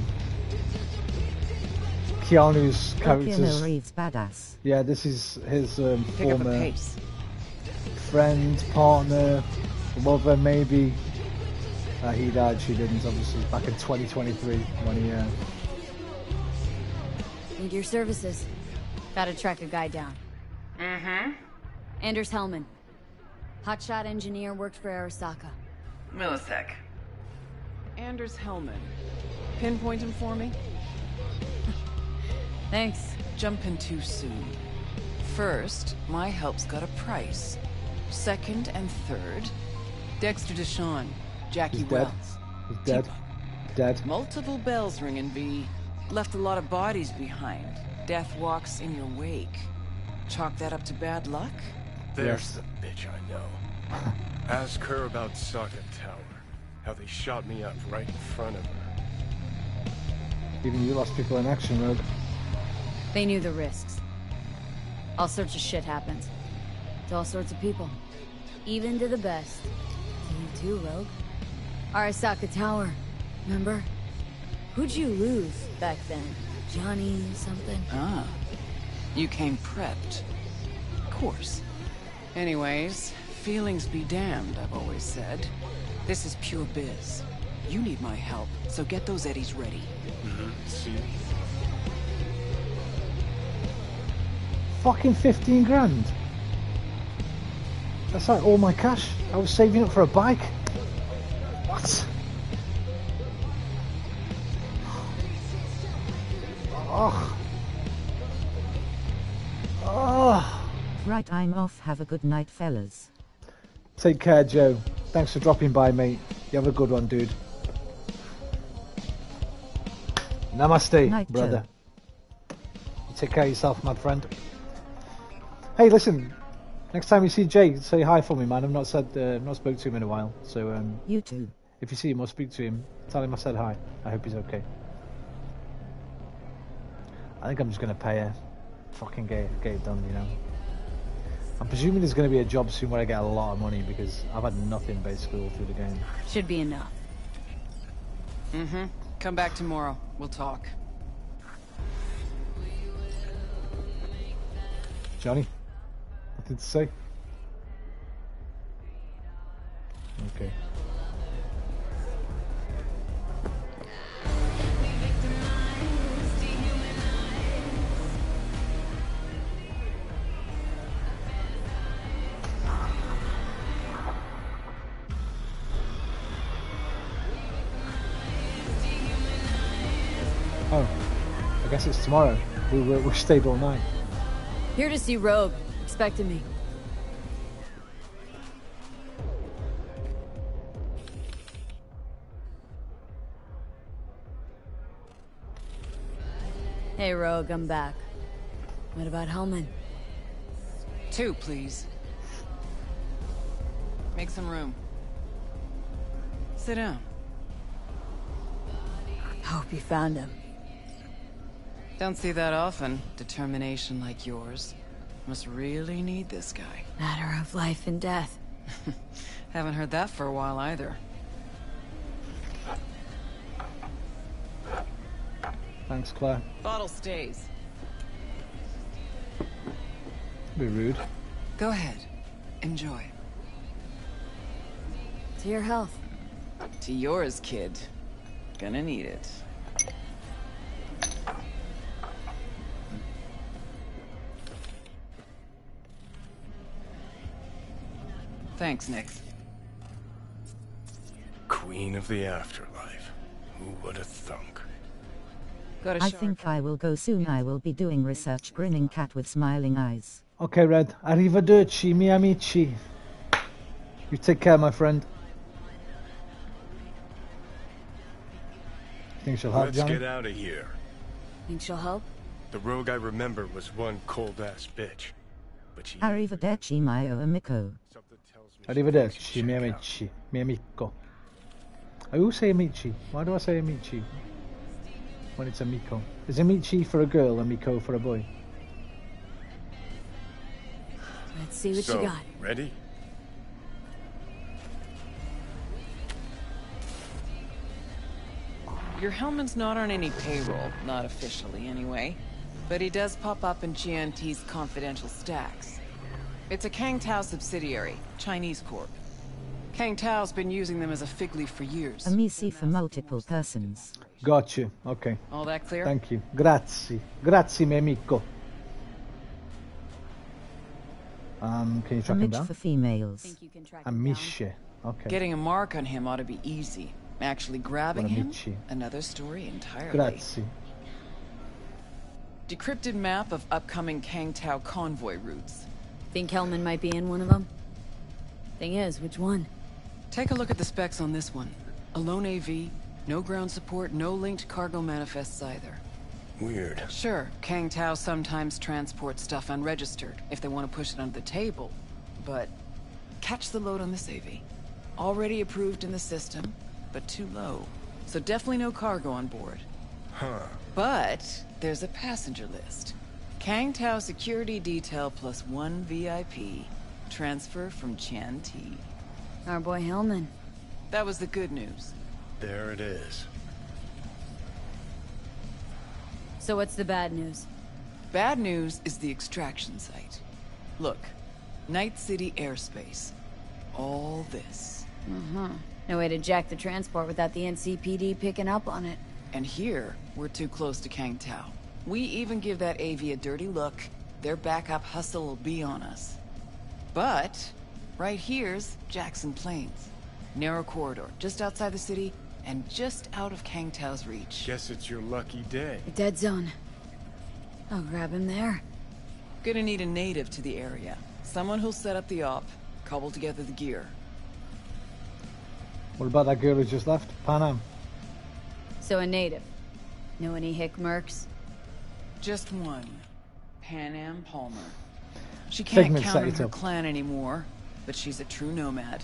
Keanu's Oh, Keanu. Reeves badass. Yeah, this is his um, Pick up a former friend, partner, lover, maybe. Uh, he died, she didn't, obviously, back in 2023 when he. Uh, Need your services. Gotta track a guy down. Mm-hmm. Anders Hellman. Hotshot engineer, worked for Arasaka. Millisec. Anders Hellman. Pinpoint him for me? Thanks. Jumping too soon. First, my help's got a price. Second and third, Dexter DeShawn, Jackie he's dead. Wells. He's dead. Dead. Multiple bells ringing, V. Left a lot of bodies behind. Death walks in your wake. Chalk that up to bad luck? There's the bitch I know. Ask her about Socket Tower. How they shot me up right in front of her. Even you lost people in action, Rogue. They knew the risks. All sorts of shit happens. To all sorts of people. Even to the best. To you too, Rogue. Arasaka Tower. Remember? Who'd you lose back then? Johnny something? Ah. You came prepped. Of course. Anyways, feelings be damned, I've always said. This is pure biz. You need my help, so get those eddies ready. Mm-hmm. See? Fucking 15 grand. That's like all my cash. I was saving up for a bike. What? Oh. Oh. Right, I'm off. Have a good night, fellas. Take care, Joe. Thanks for dropping by, mate. You have a good one, dude. Namaste, Night, brother. You take care of yourself, my friend. Hey, listen. Next time you see Jay, say hi for me, man. I've not said, uh, I've not spoke to him in a while. So, um, You too. if you see him or speak to him, tell him I said hi. I hope he's okay. I think I'm just gonna pay a Fucking get it done, you know. I'm presuming there's gonna be a job soon where I get a lot of money because I've had nothing basically all through the game. Should be enough. Mm-hmm. Come back tomorrow. We'll talk. Johnny, nothing to say? Okay. Tomorrow. We, we, we stayed all night. Here to see Rogue. Expecting me. Hey, Rogue, I'm back. What about Hellman? Two, please. Make some room. Sit down. I hope you found him. Don't see that often. Determination like yours. Must really need this guy. Matter of life and death. Haven't heard that for a while either. Thanks, Claire. Bottle stays. Be rude. Go ahead. Enjoy. To your health. To yours, kid. Gonna need it. Thanks, Nick. Queen of the afterlife. Who would have thunk? Got a I think I will go soon. I will be doing research. Grinning cat with smiling eyes. Okay, Red. Arrivederci, mi amici. You take care, my friend. Think she'll help, Let's Johnny? get out of here. Think she'll help? The rogue I remember was one cold-ass bitch. But she Arrivederci, mio amico. Arrivederci, mi amici. Mi amico. I always say amici. Why do I say amici? When it's amico. Is amici for a girl, and amico for a boy? Let's see what so, you got. ready? Your Hellman's not on any payroll, not officially anyway. But he does pop up in GNT's confidential stacks. It's a Kang Tao subsidiary, Chinese Corp. Kang Tao's been using them as a fig leaf for years. Amici for multiple persons. Got you. Okay. All that clear? Thank you. Grazie. Grazie, mi amico. Um, can you track him Image down? for females. Amici. Okay. Getting a mark on him ought to be easy. Actually grabbing him, another story entirely. Grazie. Decrypted map of upcoming Kang Tao convoy routes. Think Hellman might be in one of them? Thing is, which one? Take a look at the specs on this one. A lone AV, no ground support, no linked cargo manifests either. Weird. Sure, Kang Tao sometimes transports stuff unregistered if they want to push it under the table, but catch the load on this AV. Already approved in the system, but too low. So definitely no cargo on board. Huh. But there's a passenger list. Kang Tao security detail plus one VIP. Transfer from Chan T. Our boy Hellman. That was the good news. There it is. So what's the bad news? Bad news is the extraction site. Look, Night City airspace. All this. Uh-huh. No way to jack the transport without the NCPD picking up on it. And here, we're too close to Kang Tao. We even give that AV a dirty look, their backup hustle will be on us. But, right here's Jackson Plains. Narrow corridor, just outside the city, and just out of Kang Tao's reach. Guess it's your lucky day. A dead zone. I'll grab him there. Gonna need a native to the area. Someone who'll set up the op, cobble together the gear. What about that girl who just left? Panam. So a native. Know any hick mercs? Just one. Panam Palmer. She can't Figment count set on it her clan anymore, but she's a true nomad.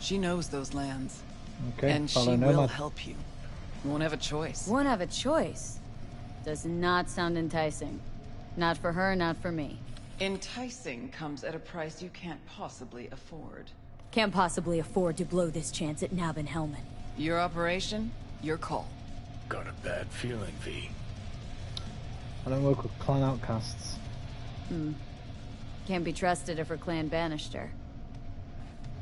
She knows those lands. Okay, and follow she will help you. Won't have a choice. Won't have a choice. Does not sound enticing. Not for her, not for me. Enticing comes at a price you can't possibly afford. Can't possibly afford to blow this chance at Nab and Hellman. Your operation, your call. Got a bad feeling, V. I don't work with clan outcasts. Hmm. Can't be trusted if her clan banished her.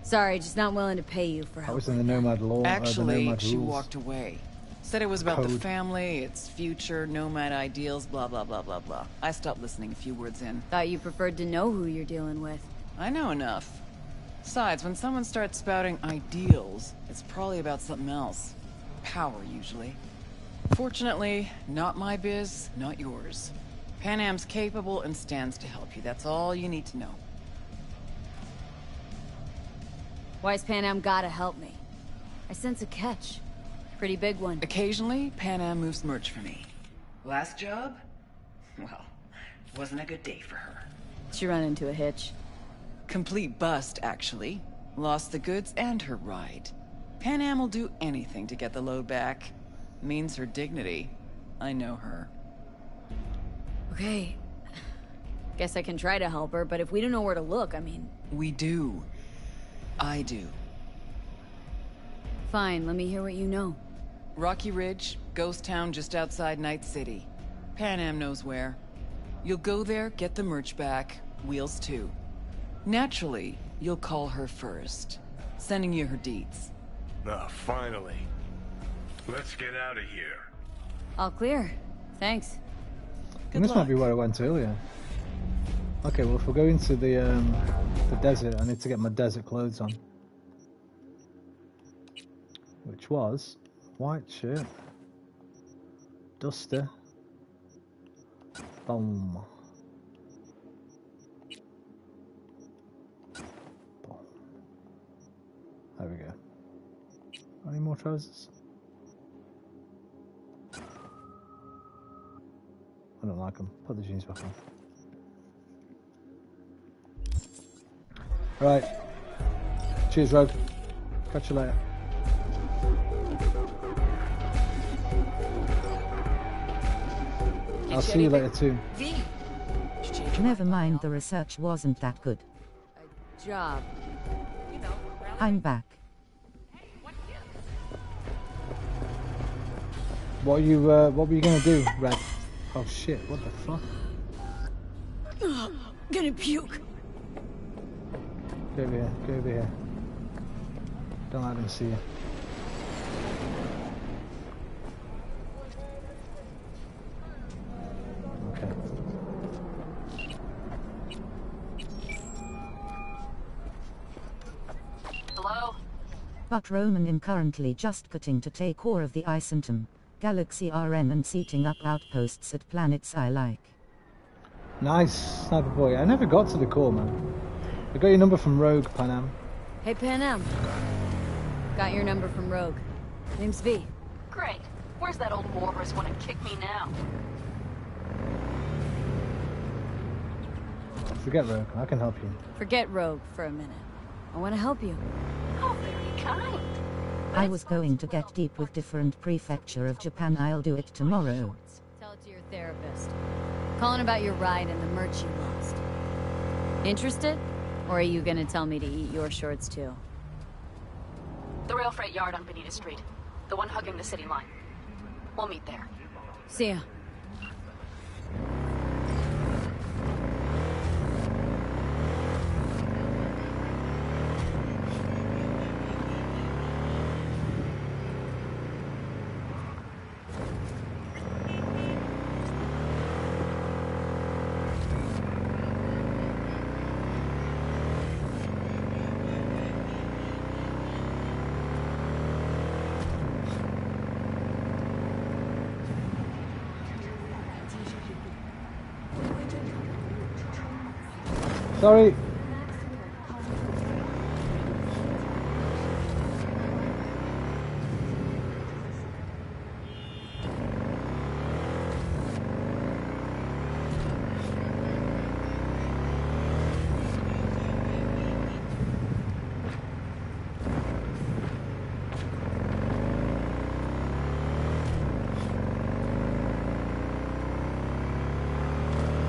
Sorry, just not willing to pay you for That help. was in the Nomad law. uh, Actually, Nomad she rules. walked away. Said it was about the family, its future, nomad ideals, blah blah blah blah blah. I stopped listening a few words in. Thought you preferred to know who you're dealing with. I know enough. Besides, when someone starts spouting ideals, it's probably about something else. Power, usually. Fortunately, not my biz, not yours. Panam's capable and stands to help you. That's all you need to know. Why's Panam gotta help me? I sense a catch. Pretty big one. Occasionally, Panam moves merch for me. Last job? Well, wasn't a good day for her. She run into a hitch. Complete bust, actually. Lost the goods and her ride. Panam will do anything to get the load back. Means her dignity. I know her. Okay. Guess I can try to help her, but if we don't know where to look, I mean... We do. I do. Fine, let me hear what you know. Rocky Ridge, ghost town just outside Night City. Panam knows where. You'll go there, get the merch back, Wheels too. Naturally, you'll call her first, sending you her deeds. Ah, finally. Let's get out of here. All clear. Thanks. And this might be where I went earlier. Okay, well if we're going to the um, the desert, I need to get my desert clothes on. Which was white shirt, duster, boom. Boom. There we go. Any more trousers? I don't like them. Put the jeans back on. Right. Cheers, Rogue. Catch you later. I'll see you later too. Never mind, the research wasn't that good. Job. I'm back. What are you? Uh, what were you gonna do, Red? Oh shit! What the fuck? Ugh, gonna puke. Go over here. Go over here. Don't let them see you. Okay. Hello? But Roman am currently just cutting to take core of the Icentum, Galaxy RN and seating up outposts at planets I like. Nice, sniper boy. I never got to the core, man. I got your number from Rogue, Panam. Hey, Panam. Got your number from Rogue. Name's V. Great. Where's that old walrus want to kick me now? Forget Rogue. I can help you. Forget Rogue for a minute. I want to help you. Oh, very kind. I was going to get deep with different prefecture of Japan. I'll do it tomorrow. Tell it to your therapist. Calling about your ride and the merch you lost. Interested? Or are you gonna tell me to eat your shorts too? The rail freight yard on Benita Street. The one hugging the city line. We'll meet there. See ya. Sorry.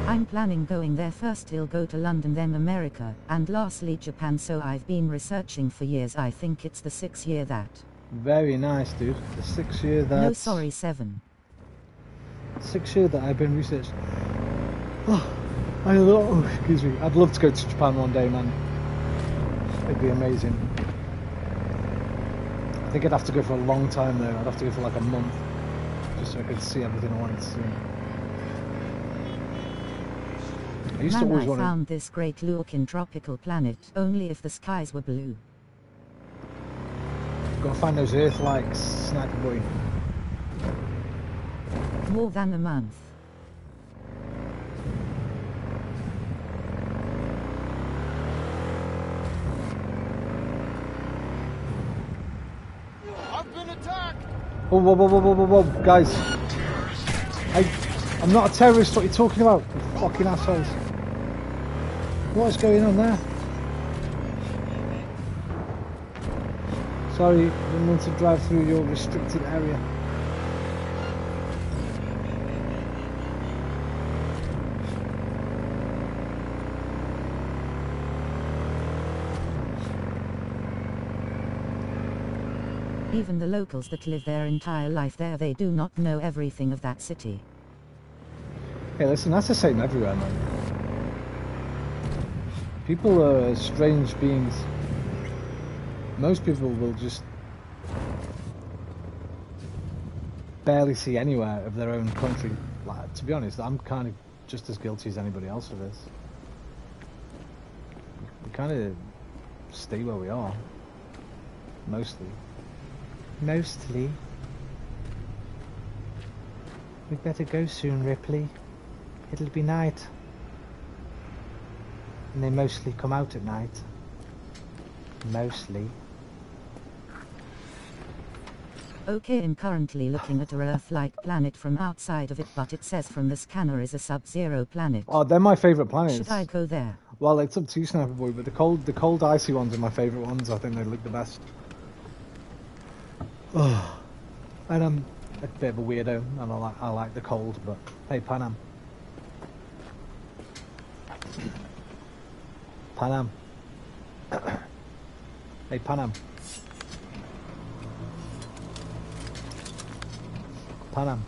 I'm planning going there first he'll go to London then America, and lastly Japan so I've been researching for years I think it's the six year that. Very nice, dude. The six year that. No sorry seven. Six year that I've been researching. Oh, I love. Oh, excuse me. I'd love to go to Japan one day, man. It'd be amazing. I think I'd have to go for a long time though. I'd have to go for like a month, just so I could see everything I wanted to see. I used to Man, always I want found this great looking tropical planet, only if the skies were blue. Gotta find those Earth-like sniper boy. More than a month. I've been attacked! Whoa, whoa, whoa, whoa, whoa, whoa, whoa, guys! I, I'm not a terrorist. What are you talking about? You fucking assholes! What is going on there? Sorry, didn't want to drive through your restricted area. Even the locals that live their entire life there they do not know everything of that city. Hey, listen, that's the same everywhere, man. People are strange beings. Most people will just barely see anywhere of their own country. Like, to be honest, I'm kind of just as guilty as anybody else of this. We kind of stay where we are. Mostly. Mostly. We'd better go soon, Ripley. It'll be night. And they mostly come out at night. Mostly. Okay, I'm currently looking at a Earth-like planet from outside of it, but it says from the scanner is a sub-zero planet. Oh, they're my favourite planets. Should I go there? Well, it's up to you, Sniper Boy, but the cold, the cold, icy ones are my favourite ones. I think they look the best. Oh, and I'm a bit of a weirdo, and I like, I like the cold, but hey, Panam. Panam. hey, Panam. Panam.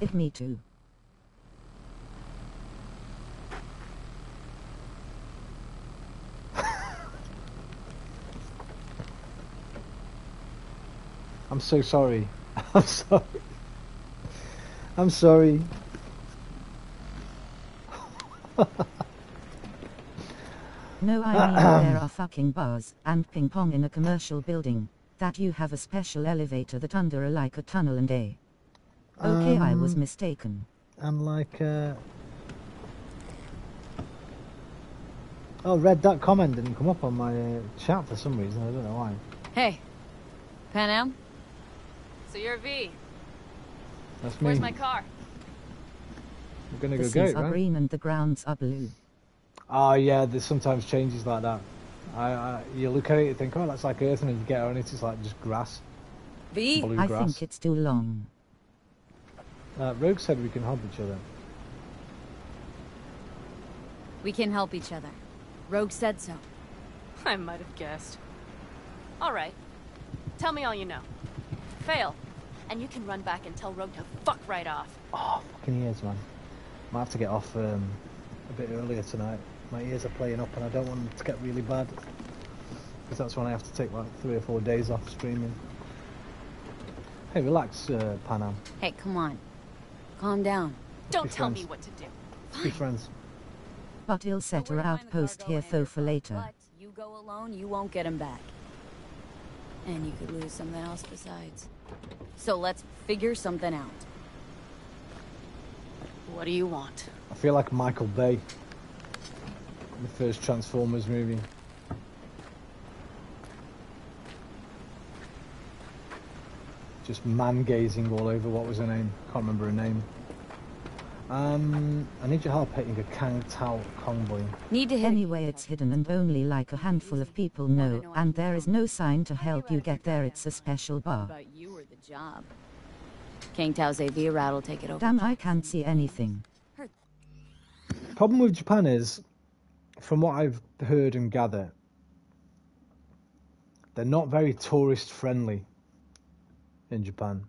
It me too. I'm so sorry. I'm sorry. I'm sorry. No, I mean there are fucking bars and ping pong in a commercial building. That you have a special elevator that under a like a tunnel and a. Okay, I was Um, mistaken. I'm like, uh... Oh, read that comment didn't come up on my uh, chat for some reason. I don't know why. Hey, Panam? So you're V. That's me. Where's my car? I'm gonna The go seas get are right? green and the grounds are blue. Oh yeah, there's sometimes changes like that. I, I you look at it and think, oh, that's like Earth, and then you get on it, it's like just grass. V? Blue I grass. think it's too long. Uh, Rogue said we can help each other. We can help each other. Rogue said so. I might have guessed. All right. Tell me all you know. Fail, and you can run back and tell Rogue to fuck right off. Oh, fucking ears, man. Might have to get off um, a bit earlier tonight. My ears are playing up, and I don't want them to get really bad. Because that's when I have to take like three or four days off streaming. Hey, relax, uh, Panam. Hey, come on. Calm down. Don't tell friends. me what to do. Let's be friends. But he'll set her outpost here though for later. But you go alone, you won't get him back. And you could lose something else besides. So let's figure something out. What do you want? I feel like Michael Bay the first Transformers movie. Just man gazing all over. What was her name? Can't remember her name. Um, I need your help hitting a Kang Tao convoy. Need to Anyway, it's hidden and only like a handful of people know, and there is no sign to help you get there. It's a special bar. But you were the job. Kang Tao's AV route will take it over. Damn, I can't see anything. Problem with Japan is, from what I've heard and gather, they're not very tourist friendly in Japan.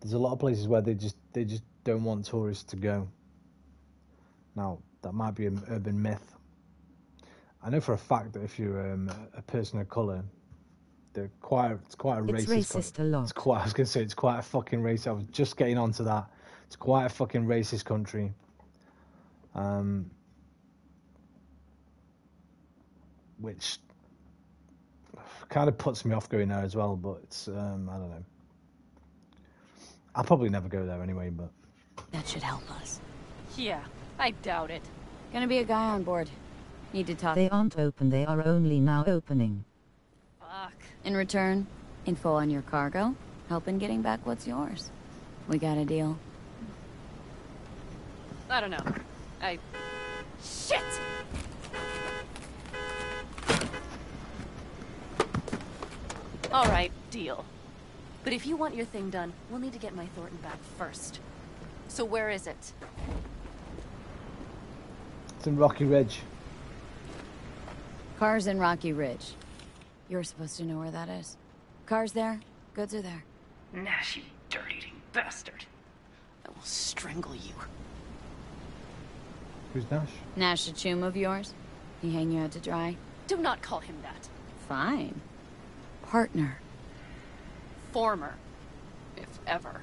There's a lot of places where they just they just don't want tourists to go. Now that might be an urban myth. I know for a fact that if you're um, a person of color, they're quite it's quite a It's racist. racist coun- a lot. It's quite. I was gonna say it's quite a fucking racist. I was just getting onto that. It's quite a fucking racist country. Um, which kind of puts me off going there as well. But it's um, I don't know. I'll probably never go there anyway. But That should help us. Yeah, I doubt it. Gonna be a guy on board. Need to talk. They aren't open, they are only now opening. Fuck. In return, info on your cargo, help in getting back what's yours. We got a deal. I don't know. I. Shit! Alright, deal. But if you want your thing done, we'll need to get my Thornton back first. So where is it? it's in Rocky Ridge. Cars in Rocky Ridge. You're supposed to know where that is. Cars there, goods are there. Nash, you dirt-eating bastard. I will strangle you. Who's Nash? Nash a chum of yours? He hang you out to dry? Do not call him that. Fine. Partner. Former. If ever.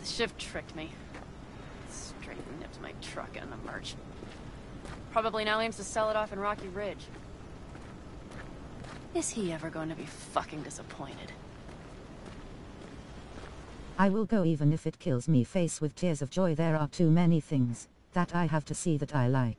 The shift tricked me. Straight nipped my truck and the merch. Probably now aims to sell it off in Rocky Ridge. Is he ever going to be fucking disappointed? I will go even if it kills me face with tears of joy. There are too many things that I have to see that I like.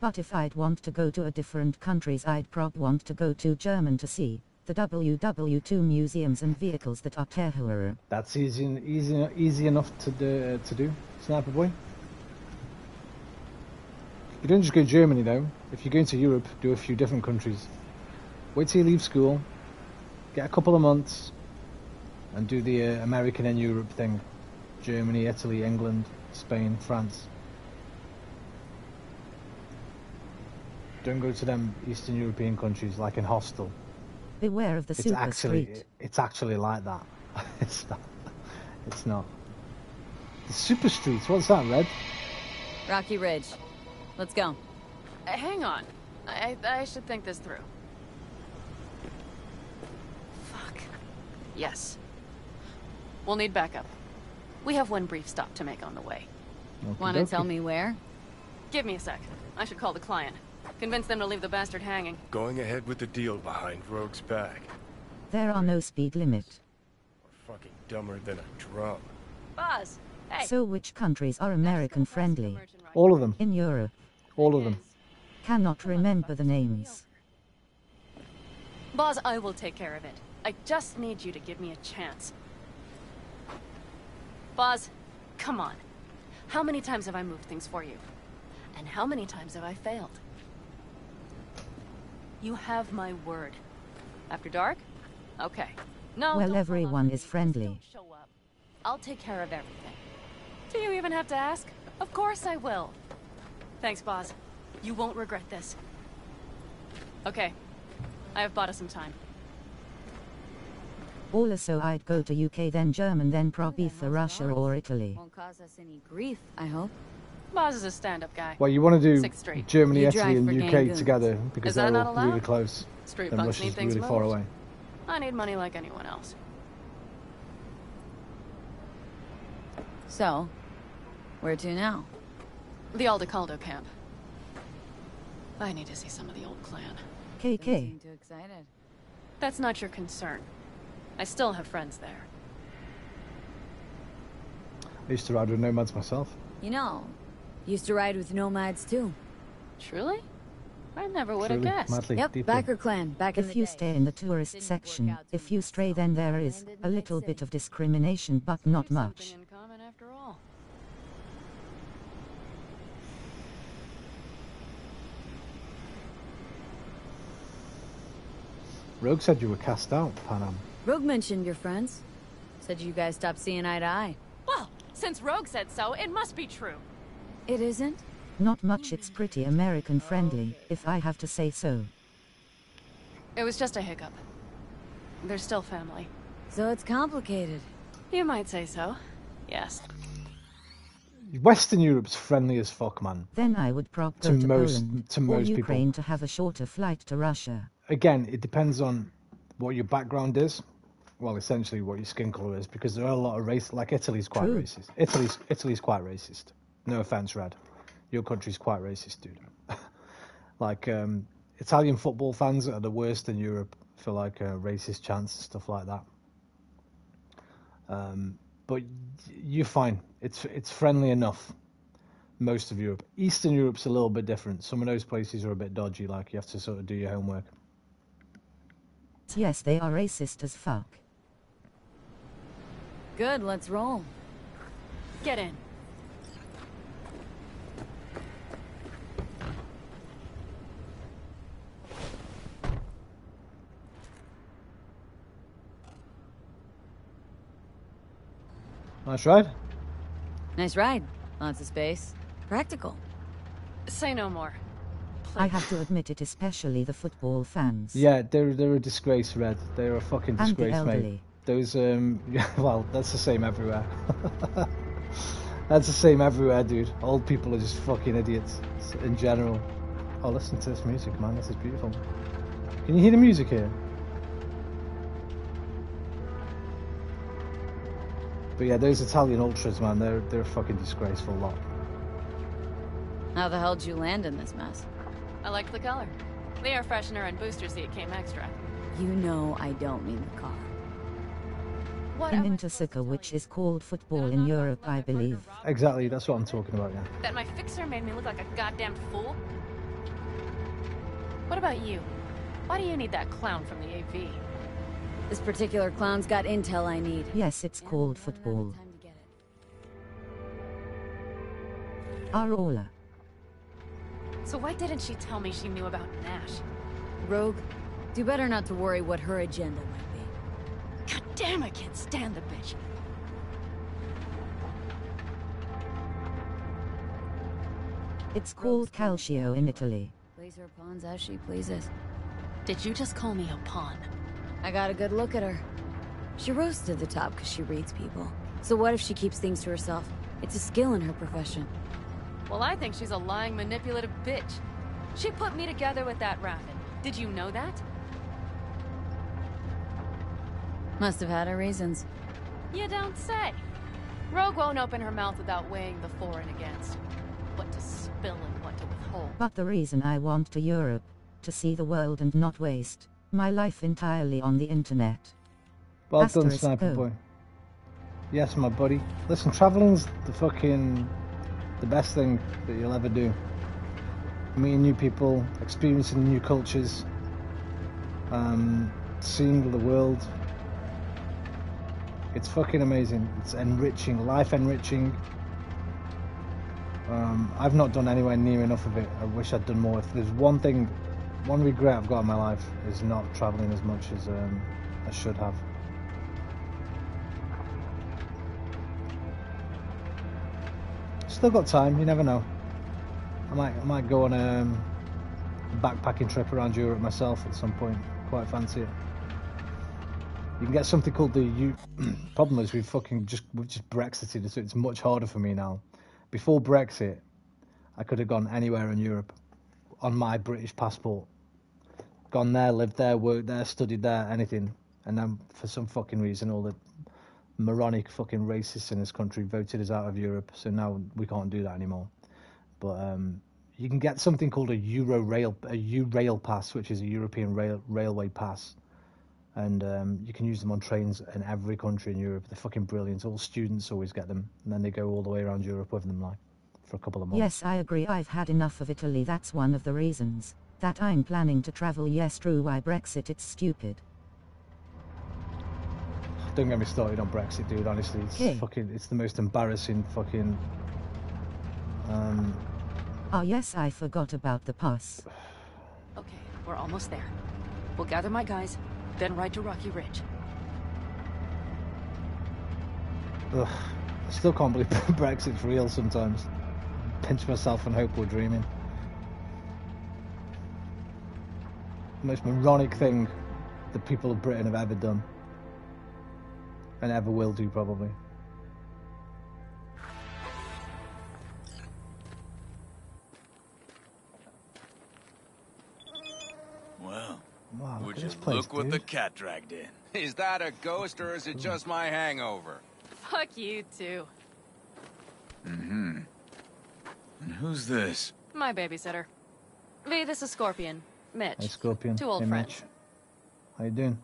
But if I'd want to go to a different countries, I'd prob want to go to German to see the WW2 museums and vehicles that are terror. That's easy, easy, easy enough to do. Uh, to do, Sniper boy. You don't just go to Germany though. If you're going to Europe, do a few different countries. Wait till you leave school, get a couple of months, and do the uh, American and Europe thing. Germany, Italy, England, Spain, France. Don't go to them Eastern European countries like in Hostel. Beware of the It's super actually street. it's actually like that. it's not. It's not. The super streets. What's that, Red? Rocky Ridge. Let's go. Uh, hang on. I, I should think this through. Fuck. Yes. We'll need backup. We have one brief stop to make on the way. Wanna tell me where? Give me a sec. I should call the client. Convince them to leave the bastard hanging. Going ahead with the deal behind Rogue's back. There are no speed limit. Fucking dumber than a drum. Buzz! Hey! So which countries are American friendly? All of them. In Europe. All of them. Cannot remember the names. Boz, I will take care of it. I just need you to give me a chance. Boz, come on. How many times have I moved things for you? And how many times have I failed? You have my word. After dark? Okay. No. well, everyone is friendly. show up. I'll take care of everything. Do you even have to ask? Of course I will. Thanks, Boz. You won't regret this. Okay. I have bought us some time. Also, I'd go to UK, then German, then probably either Russia or Italy. Won't cause us any grief, I hope. Boz is a stand-up guy. Well, you want to do Germany, You Italy, and UK Cancun. together because Is that they're not all allowed? really close. Street and Russia's things really far away. I need money like anyone else. So, where to now? The Aldecaldo camp. I need to see some of the old clan. KK. too excited. That's not your concern. I still have friends there. I used to ride with nomads myself. You know, used to ride with nomads too. Truly? I never would have Truly, guessed. madly, Yep, deeply. Bakker clan, back in If the you day. stay in the tourist section, if you stray then there is a little bit of discrimination but not much. common after all. Rogue said you were cast out, Panam. Rogue mentioned your friends. Said you guys stopped seeing eye to eye. Well, since Rogue said so, it must be true. It isn't? Not much, it's pretty American friendly, if I have to say so. It was just a hiccup. They're still family. So it's complicated. You might say so. Yes. Western Europe's friendly as fuck, man. Then I would prop To go to most- Poland to or most people. Ukraine to have a shorter flight to Russia. Again, it depends on what your background is. Well, essentially, what your skin color is, because there are a lot of race. Like Italy's quite True. racist. Italy's Italy's quite racist. No offense, Red. Your country's quite racist, dude. like um, Italian football fans are the worst in Europe for like uh, racist chants and stuff like that. Um, but you're fine. It's it's friendly enough. Most of Europe. Eastern Europe's a little bit different. Some of those places are a bit dodgy. Like you have to sort of do your homework. Yes, they are racist as fuck. Good, let's roll. Get in. Nice ride. Nice ride. Lots of space. Practical. Say no more. I have to admit it, especially the football fans. Yeah, they're they're a disgrace, Red. They're a fucking And the disgrace, mate. Elderly. Those um, well, that's the same everywhere. that's the same everywhere, dude. Old people are just fucking idiots in general. Oh, listen to this music, man. This is beautiful. Can you hear the music here? But yeah, those Italian ultras, man, they're they're a fucking disgraceful lot. How the hell did you land in this mess? I like the color. The air freshener and booster seat came extra. You know I don't mean the car. What In am I Intercica, which is called football in Europe, I believe. Exactly, that's what I'm talking about. Yeah. that my fixer made me look like a goddamn fool? What about you? Why do you need that clown from the AV? This particular clown's got intel I need. Yes, it's called football. Arola. So why didn't she tell me she knew about Nash? Rogue, do better not to worry what her agenda might be. God damn, I can't stand the bitch. It's called Calcio in Italy. Plays her pawns as she pleases. Did you just call me a pawn? I got a good look at her. She rose to the top because she reads people. So what if she keeps things to herself? It's a skill in her profession. Well, I think she's a lying, manipulative bitch. She put me together with that Raffen. Did you know that? Must have had her reasons. You don't say. Rogue won't open her mouth without weighing the for and against. What to spill and what to withhold. But the reason I want to Europe, to see the world and not waste my life entirely on the internet. Well done, Asterisk Sniper O. Boy. Yes, my buddy. Listen, traveling's the fucking the best thing that you'll ever do. Meeting new people, experiencing new cultures, um, seeing the world. It's fucking amazing. It's enriching, life enriching. Um, I've not done anywhere near enough of it. I wish I'd done more. If there's one thing, one regret I've got in my life is not traveling as much as um, I should have. Still got time. You never know. I might, I might go on a um, backpacking trip around Europe myself at some point. Quite fancy it. You can get something called the U. problem is we've fucking just we've just Brexited, so it's much harder for me now. Before Brexit, I could have gone anywhere in Europe on my British passport. Gone there, lived there, worked there, studied there, anything. And then for some fucking reason, all the moronic fucking racists in this country voted us out of Europe. So now we can't do that anymore. But um, you can get something called a Euro Rail, a Eurail Pass, which is a European rail railway pass. And um, you can use them on trains in every country in Europe. They're fucking brilliant. All students always get them, and then they go all the way around Europe with them, like for a couple of months. Yes, I agree. I've had enough of Italy. That's one of the reasons that I'm planning to travel. Yes, true. Why Brexit? It's stupid. Don't get me started on Brexit, dude. Honestly, it's Hey. fucking. It's the most embarrassing fucking. Um, Oh, yes, I forgot about the pass. Okay, we're almost there. We'll gather my guys, then ride to Rocky Ridge. ugh, I still can't believe Brexit's real. Sometimes, pinch myself and hope we're dreaming. The most moronic thing the people of Britain have ever done, and ever will do, probably. Wow, look would at you place, look what the cat dragged in? Is that a ghost or is it just my hangover? Fuck you too. Mm-hmm. And who's this? My babysitter. V, this is Scorpion. Mitch. Hey, Scorpion. Two old hey, friends. Mitch. How you doing?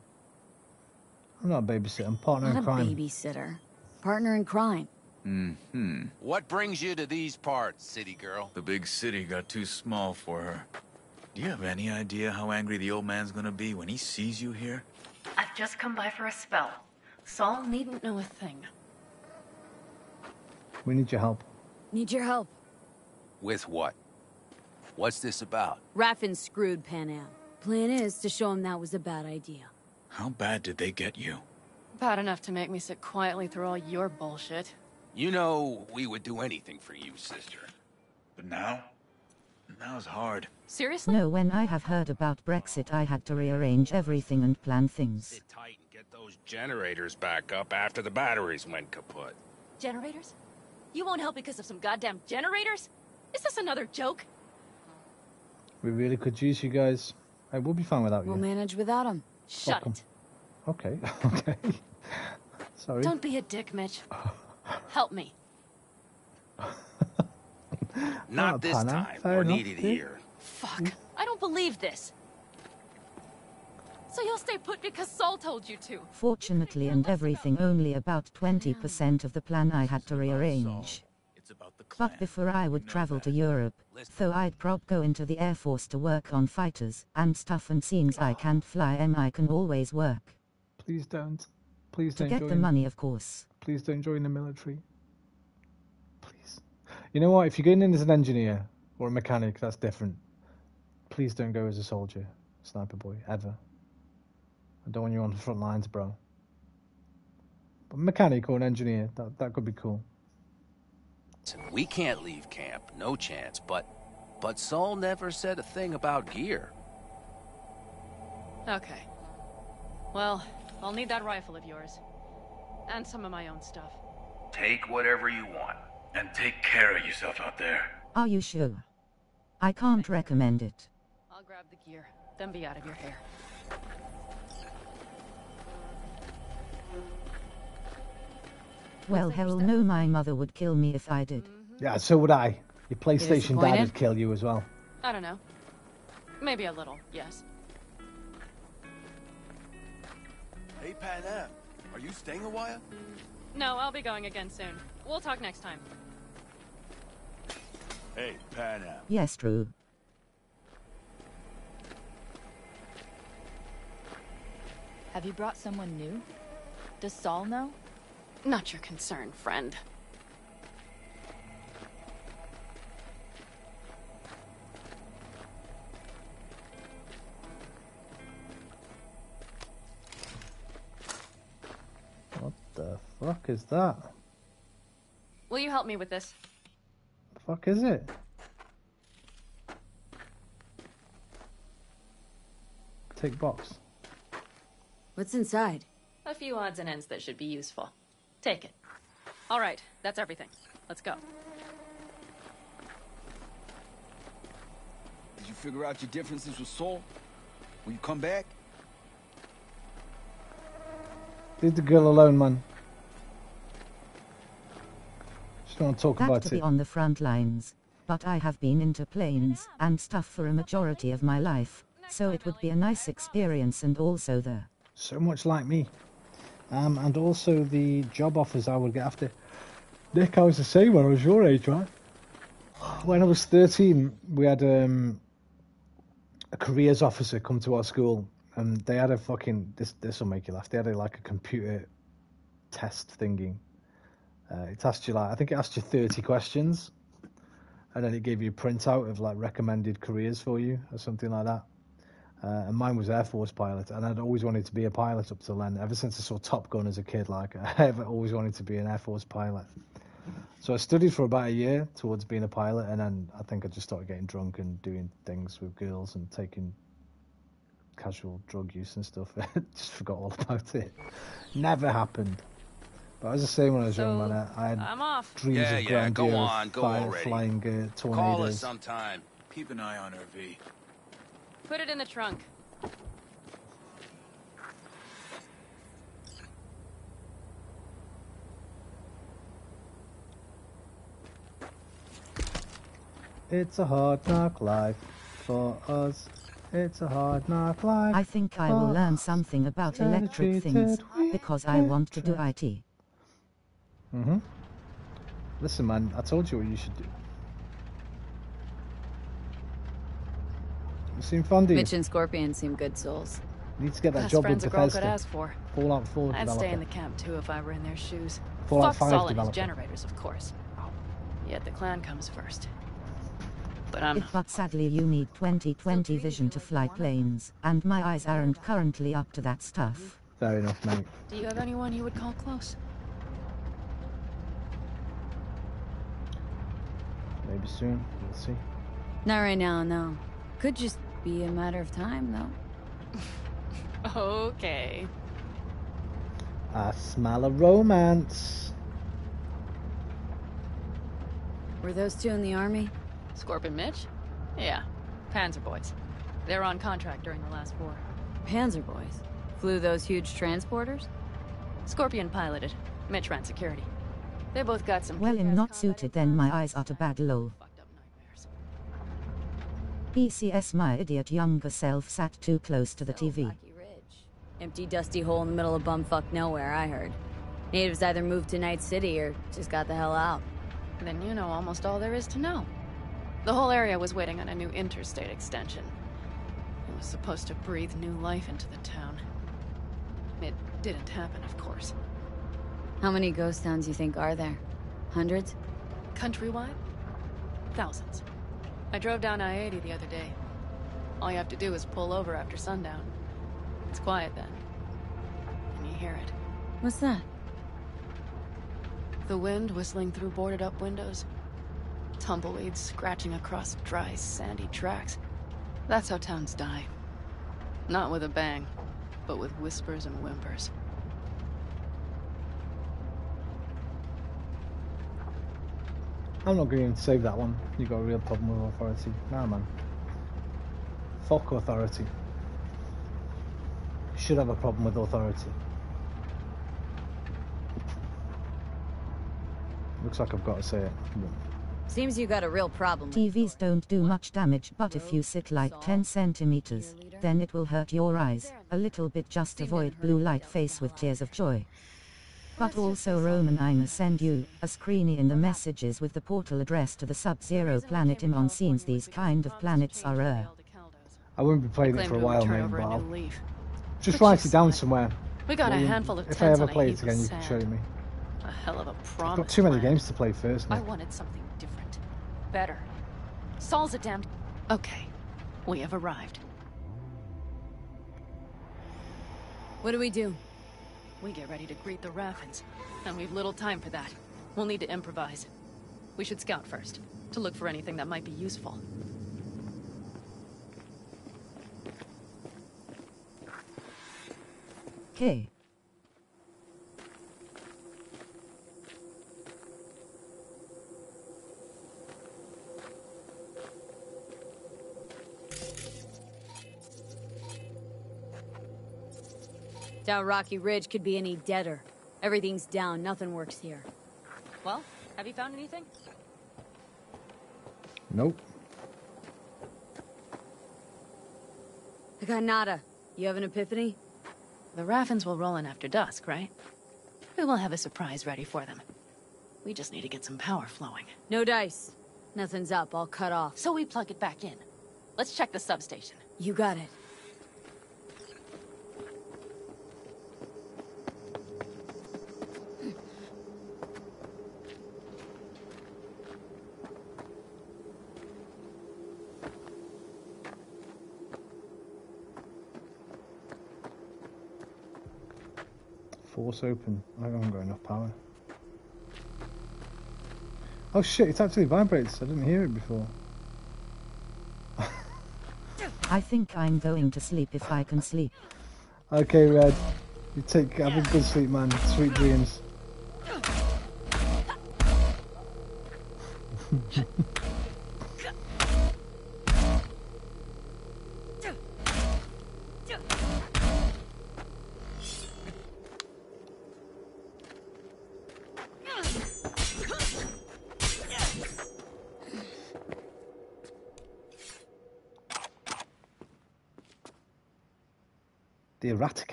I'm not a babysitter. I'm partner Not in a crime. babysitter. Partner in crime. Mm-hmm. What brings you to these parts, city girl? The big city got too small for her. Do you have any idea how angry the old man's gonna be when he sees you here? I've just come by for a spell. Saul needn't know a thing. We need your help. Need your help. With what? What's this about? Raffen screwed Panam. Plan is to show him that was a bad idea. How bad did they get you? Bad enough to make me sit quietly through all your bullshit. You know, we would do anything for you, sister. But now? Now's hard. Seriously? No, when I have heard about Brexit, I had to rearrange everything and plan things. Sit tight and get those generators back up after the batteries went kaput. Generators? You won't help because of some goddamn generators? Is this another joke? We really could use you guys. I we'll be fine without you. We'll manage without them. Shut Welcome. it. Okay, okay. Sorry. Don't be a dick, Mitch. Help me. Not Oh, this time. We're enough, needed here. Fuck. I don't believe this. So you'll stay put because Saul told you to. Fortunately, and everything, only about 20% of the plan I had to rearrange. But before I would travel to Europe, so I'd prob go into the Air Force to work on fighters and stuff, and seems I can't fly, em I can always work. Please don't. Please don't To get join. the money, of course. Please don't join the military. Please. You know what? If you're going in as an engineer or a mechanic, that's different. Please don't go as a soldier, sniper boy, ever. I don't want you on the front lines, bro. But mechanic or an engineer, that that could be cool. We can't leave camp, no chance, but but Saul never said a thing about gear. Okay. Well, I'll need that rifle of yours. And some of my own stuff. Take whatever you want, and take care of yourself out there. Are you sure? I can't recommend it. I'll grab the gear, then be out of your hair. Well, hell no, my mother would kill me if I did. Mm-hmm. Yeah, so would I. Your PlayStation dad would kill you as well. I don't know. Maybe a little, yes. Hey, Panam, are you staying a while? No, I'll be going again soon. We'll talk next time. Hey, Panam. Yes, true. Have you brought someone new? Does Saul know? Not your concern, friend. What the fuck is that? Will you help me with this? The fuck is it? Take box. What's inside? A few odds and ends that should be useful. Take it. All right, that's everything. Let's go. Did you figure out your differences with Saul? Will you come back? Leave the girl alone, man. Just don't to talk That about to be on the front lines. But I have been into planes and stuff for a majority of my life, so it would be a nice experience and also the So much like me. Um, and also the job offers I would get after. Nick, I was the same when I was your age, right? When I was 13, we had um, a careers officer come to our school, and they had a fucking this this will make you laugh. They had a, like a computer test thingy. Uh, it asked you like I think it asked you 30 questions, and then it gave you a printout of like recommended careers for you or something like that. Uh, and mine was Air Force pilot, and I'd always wanted to be a pilot up till then. Ever since I saw Top Gun as a kid, like I've always wanted to be an Air Force pilot. So I studied for about a year towards being a pilot, and then I think I just started getting drunk and doing things with girls and taking casual drug use and stuff. just forgot all about it. Never happened. But as I say, when I was young, man, I, I had I'm off. dreams Yeah, of yeah, grandeur, go on, go fire, already. flying uh, Call us sometime. Keep an eye on her, V. Put it in the trunk. It's a hard knock life for us. It's a hard knock life. I think I will learn something about electric things because I want to do IT. Mm-hmm. Listen, man, I told you what you should do. You seem fond of Mitch you. and Scorpion seem good souls. Need to get that Best job friends with a girl Bethesda. could ask for. Fallout 4 I'd developer. stay in the camp too if I were in their shoes. Fallout Fuck 5 Saul and his developer. generators, of course. Yet the clan comes first. But I'm It, but sadly you need 2020 vision to fly planes, and my eyes aren't currently up to that stuff. Fair enough, mate. Do you have anyone you would call close? Maybe soon. We'll see. Not right now, no. Could just be a matter of time, though. Okay. I smell a romance. Were those two in the army? Scorpion Mitch? Yeah. Panzer boys. They were on contract during the last war. Panzer boys. Flew those huge transporters? Scorpion piloted. Mitch ran security. They both got some Well, I'm not suited then my eyes are to bad low. PCS my idiot younger self sat too close to the TV. Empty, dusty hole in the middle of bumfuck nowhere, I heard. Natives either moved to Night City or just got the hell out. Then you know almost all there is to know. The whole area was waiting on a new interstate extension. It was supposed to breathe new life into the town. It didn't happen, of course. How many ghost towns you think are there? Hundreds? Countrywide? Thousands. I drove down I-80 the other day. All you have to do is pull over after sundown. It's quiet then. And you hear it. What's that? The wind whistling through boarded up windows. Tumbleweeds scratching across dry, sandy tracks. That's how towns die. Not with a bang, but with whispers and whimpers. I'm not going to save that one. You've got a real problem with authority. Nah, man. Fuck authority. You should have a problem with authority. Looks like I've got to say it. Seems you got a real problem. with TVs don't do much damage, but if you sit like 10 centimeters, then it will hurt your eyes a little bit. Just avoid blue light face with tears of joy. But also Roman Ina send you a screeny in the messages with the portal address to the Sub-Zero planet Imon scenes. These kind of planets are rare. I won't be playing it for a while, turn mate, but a I'll just write it down somewhere. We got a handful of If I ever on play it again, you can show me. A hell of a I've got too many games to play first, I wanted something different. Better. Saul's a damned... Okay. We have arrived. What do we do? We get ready to greet the Raffens. And we've little time for that. We'll need to improvise. We should scout first, to look for anything that might be useful. Okay. Down Rocky Ridge could be any deader. Everything's down, nothing works here. Well, have you found anything? Nope. I got nada. You have an epiphany? The Raffens will roll in after dusk, right? We will have a surprise ready for them. We just need to get some power flowing. No dice. Nothing's up, all cut off. So we plug it back in. Let's check the substation. You got it. Force open. I haven't got enough power. Oh shit, it actually vibrates. I didn't hear it before. I think I'm going to sleep if I can sleep. Okay, Red. You take have a good sleep, man. Sweet dreams.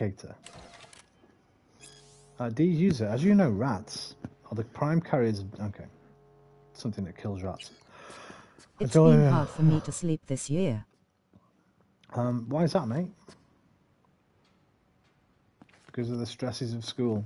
The Eradicator. Uh, do you use it? As you know, rats are the prime carriers. Of, okay, something that kills rats. It's been hard for me to sleep this year. Um, why is that, mate? Because of the stresses of school.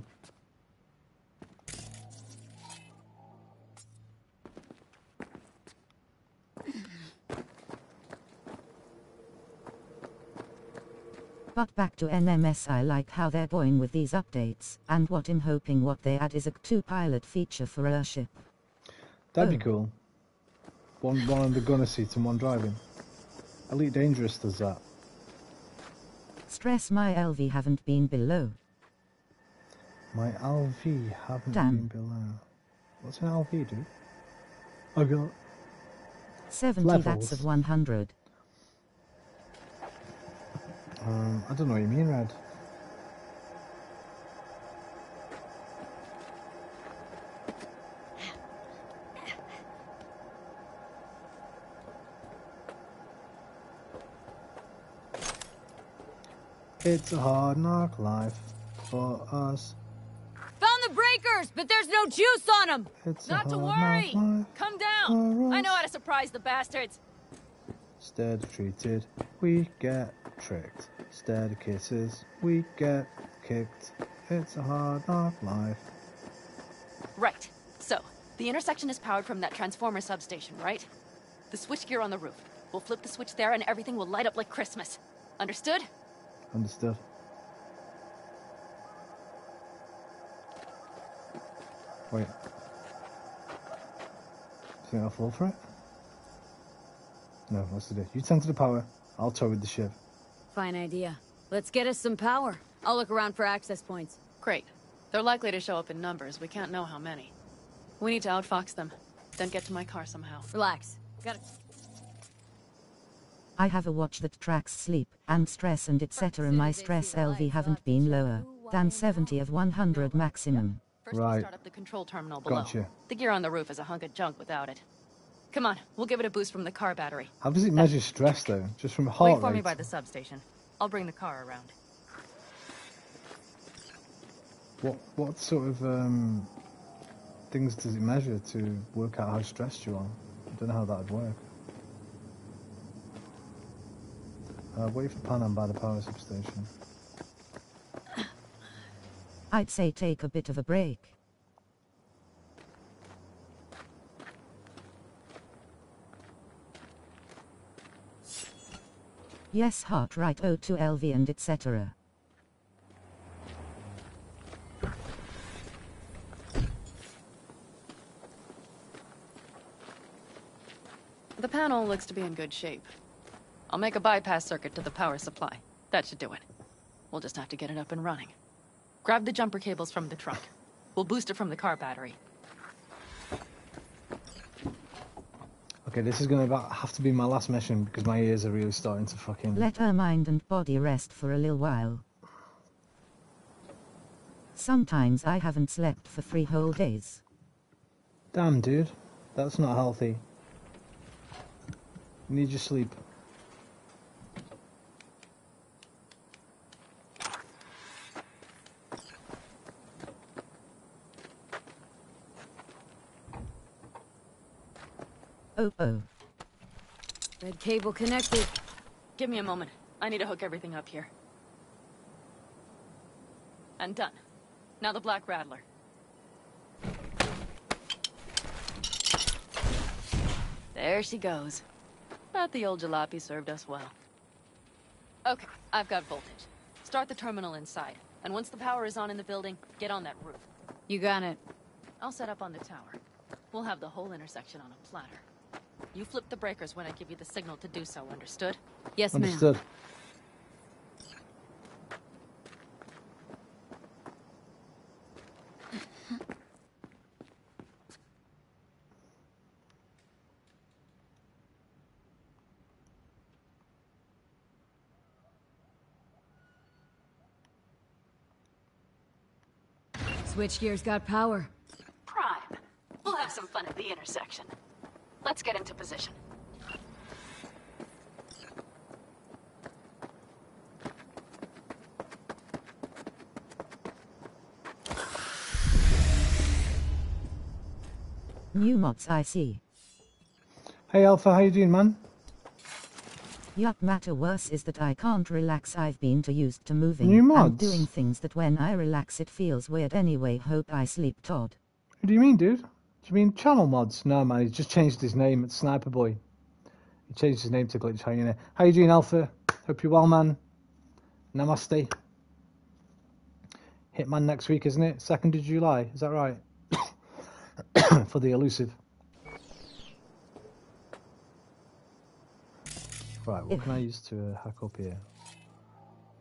But back to NMS I like how they're going with these updates, and what in hoping what they add is a two pilot feature for Airship. That'd Oh. be cool. One, one on the gunner seat and one driving. Elite Dangerous does that. Stress my LV haven't been below. My LV haven't Damn. been below. What's an LV do? I got 70 Levels. that's of 100. Um, I don't know what you mean, Red. It's a hard knock life for us. Found the breakers, but there's no juice on them. It's Not to worry. Come down. I know how to surprise the bastards. Instead of treated, we get tricked. Instead of kisses, we get kicked. It's a hard knock life. Right. So, the intersection is powered from that transformer substation, right? The switchgear on the roof. We'll flip the switch there and everything will light up like Christmas. Understood? Understood. Wait. Think I'll fall for it? No, what's the deal? You tend to the power, I'll tow with the ship. Fine idea. Let's get us some power. I'll look around for access points. Great. They're likely to show up in numbers. We can't know how many. We need to outfox them. Then get to my car somehow. Relax. Got it. I have a watch that tracks sleep and stress and etc. My stress LV haven't been lower than 70 of 100 maximum. First Right. we'll start up the control terminal below. Gotcha. The gear on the roof is a hunk of junk without it. Come on, we'll give it a boost from the car battery. How does it measure stress though? Just from heart Wait for me by the substation. I'll bring the car around. What what sort of um, things does it measure to work out how stressed you are? I don't know how that would work. Uh, wait for Panam by the power substation. I'd say take a bit of a break. Yes, heart right O2 LV and etc. The panel looks to be in good shape. I'll make a bypass circuit to the power supply. That should do it. We'll just have to get it up and running. Grab the jumper cables from the truck. We'll boost it from the car battery. Okay, this is gonna have to be my last mission because my ears are really starting to fucking. Let her mind and body rest for a little while. Sometimes I haven't slept for three whole days. Damn, dude, that's not healthy. You need your sleep. Oh oh. Red cable connected. Give me a moment. I need to hook everything up here. And done. Now the Black Rattler. There she goes. But the old jalopy served us well. Okay, I've got voltage. Start the terminal inside. And once the power is on in the building, get on that roof. You got it. I'll set up on the tower. We'll have the whole intersection on a platter. You flip the breakers when I give you the signal to do so, understood? Yes, ma'am. Understood. Switchgear's got power. Prime. We'll have some fun at the intersection. Let's get into position. New mods I see. Hey Alpha, how you doing, man? Yup matter worse is that I can't relax I've been too used to moving New and doing things that when I relax it feels weird anyway hope I sleep Todd. What do you mean, dude? Do you mean channel mods? No, man, he's just changed his name. It's Sniper Boy. He changed his name to Glitch Hyena. How you doing, Alpha? Hope you're well, man. Namaste. Hitman next week, isn't it? 2nd of July, is that right? For the elusive. Right, what can I use to uh, hack up here?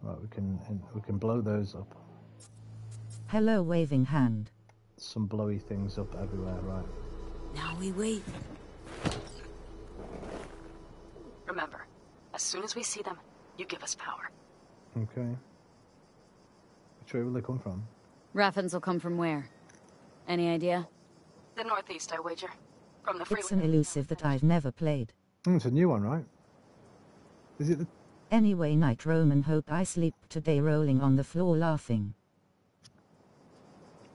Right, we can we can blow those up. Hello waving hand. Some blowy things up everywhere, right? Now we wait. Remember, as soon as we see them, you give us power. Okay. Which way will they come from? Raffens will come from where? Any idea? The northeast, I wager. From the freeway. It's an elusive that I've never played. Mm, it's a new one, right? Is it the Anyway night Roman hope I sleep today rolling on the floor laughing.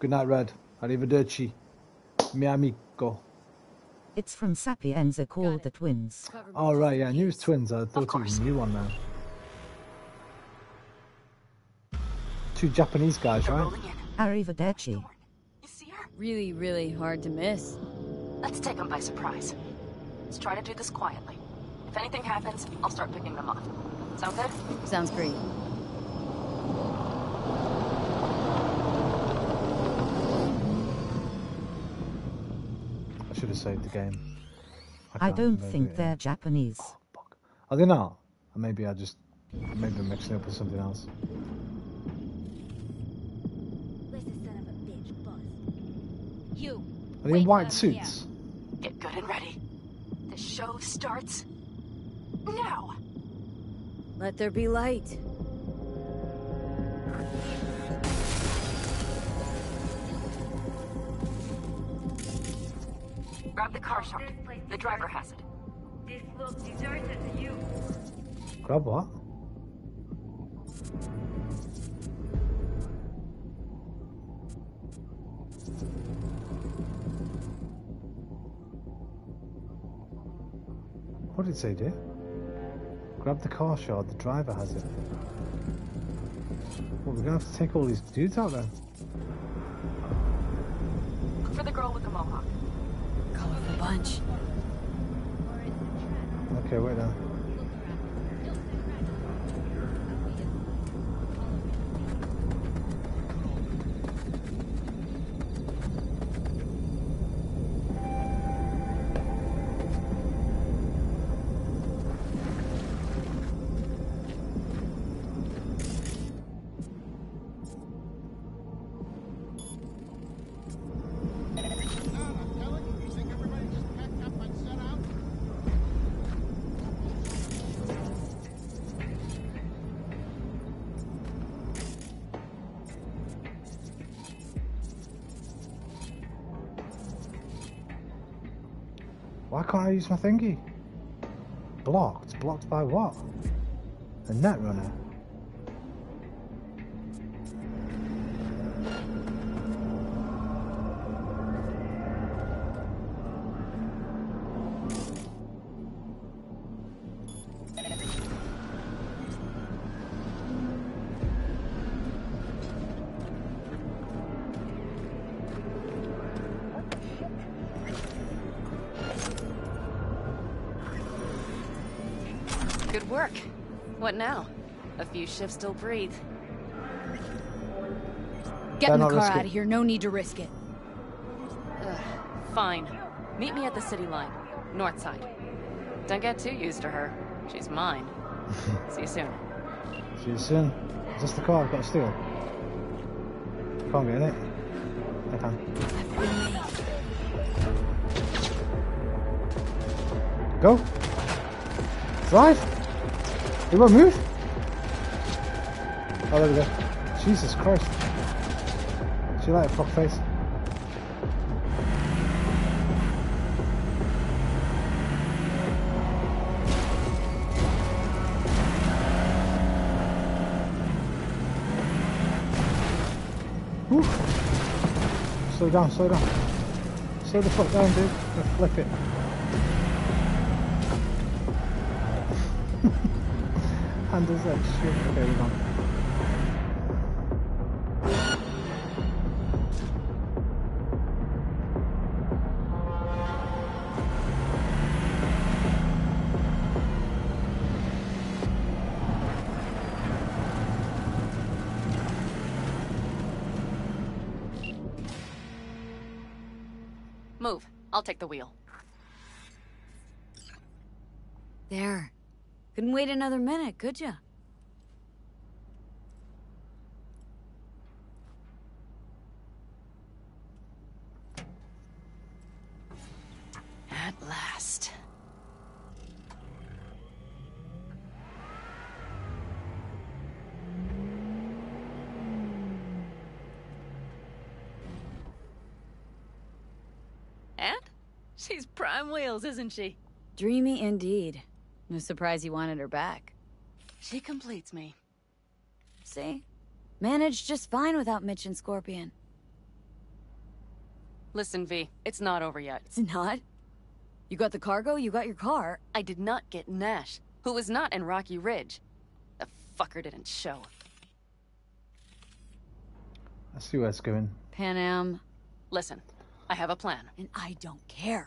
Good night, Red. Arrivederci. Mi amico. It's from Sapienza called the twins. Oh, right, yeah, I knew it was twins. I thought it was a new one now. Two Japanese guys, right? Arrivederci. Really, really hard to miss. Let's take them by surprise. Let's try to do this quietly. If anything happens, I'll start picking them off. Sound good? Sounds great. Should have saved the game. I can't don't remember think they're Japanese. Oh, Are they not? Or maybe I just maybe I'm mixing up with something else. You. Are they in white suits? Get good and ready. The show starts now. Let there be light. Grab the car shard. The driver has it. This looks deserted to you. Grab what? What did it say, dear? Grab the car shard, the driver has it. Well, we're gonna have to take all these dudes out then. Bunch. Okay, wait now. I use my thingy? Blocked? Blocked by what? A net A few shifts still breathe. Get Better in the car risk out of here. No need to risk it. Ugh, fine. Meet me at the city line, north side. Don't get too used to her. She's mine. See you soon. See you soon. Is this the car I've got to steal? Can't get in it. I can. Go. Drive. It won't move. Oh, there we go. Jesus Christ. She like a fuck face. Slow down, slow down. Slow the fuck down, dude. Let's flip it. Handles like shit. Okay, we're gone. Couldn't wait another minute, could ya? At last. And? She's prime wheels, isn't she? Dreamy indeed. No surprise you wanted her back. She completes me. See? Managed just fine without Mitch and Scorpion. Listen, V, it's not over yet. It's not? You got the cargo, you got your car. I did not get Nash, who was not in Rocky Ridge. The fucker didn't show. Let's see where it's going. Panam. Listen, I have a plan. And I don't care.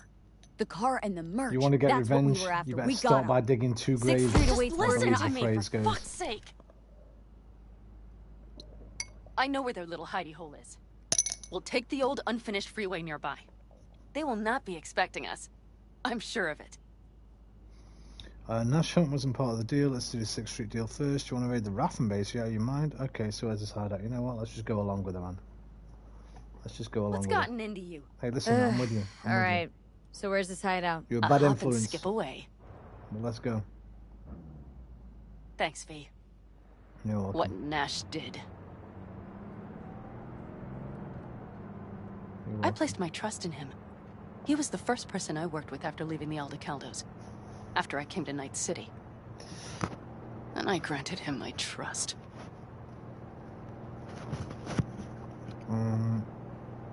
The car and the merch. You want to get That's revenge? We were after. You better we start by digging two Six graves. feet away I from believe Listen to me, phrase for goes. fuck's sake. I know where their little hidey hole is. We'll take the old unfinished freeway nearby. They will not be expecting us. I'm sure of it. Uh, Nash Hunt wasn't part of the deal. Let's do the Sixth Street deal first. You want to raid the Raffen base? Yeah, you mind? Okay, so where's this hideout? You know what? Let's just go along with it, man. Let's just go along What's with gotten into you? Hey, listen, I'm with you. I'm All with you. Right. So where's this hideout? You're a A bad hop and influence. skip away. Well, let's go. Thanks, V. You're welcome. What Nash did. I placed my trust in him. He was the first person I worked with after leaving the Aldecaldos. After I came to Night City. And I granted him my trust. Um,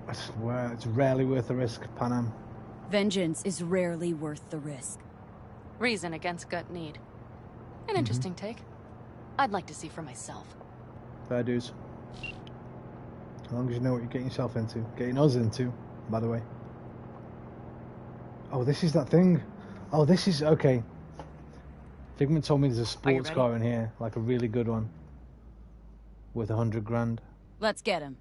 it's, where, it's rarely worth the risk, Panam. Vengeance is rarely worth the risk. Reason against gut need. An mm-hmm. interesting take. I'd like to see for myself. Fair dues. As long as you know what you're getting yourself into. Getting us into, by the way. Oh, this is that thing. Oh, this is okay. Figment told me there's a sports car in here, like a really good one, worth a hundred grand. Let's get him.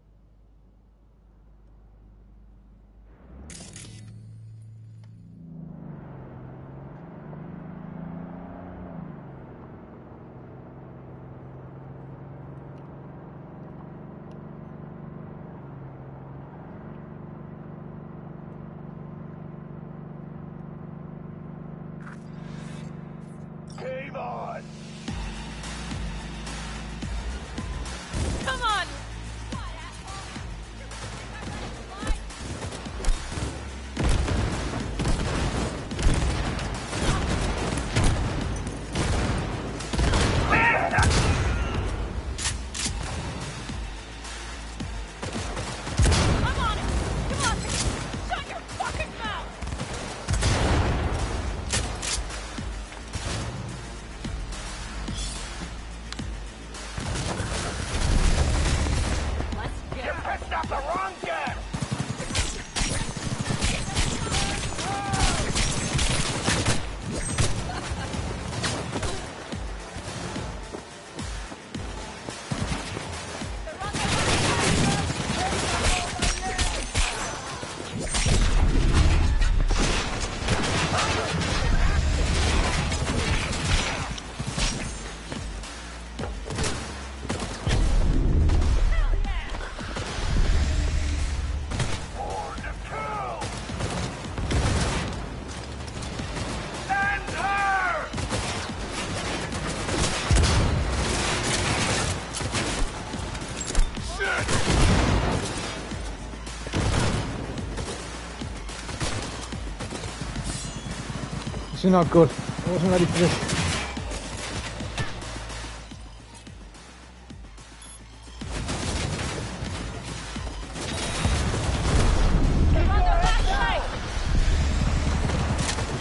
This is not good. I wasn't ready for this.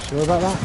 Sure about that?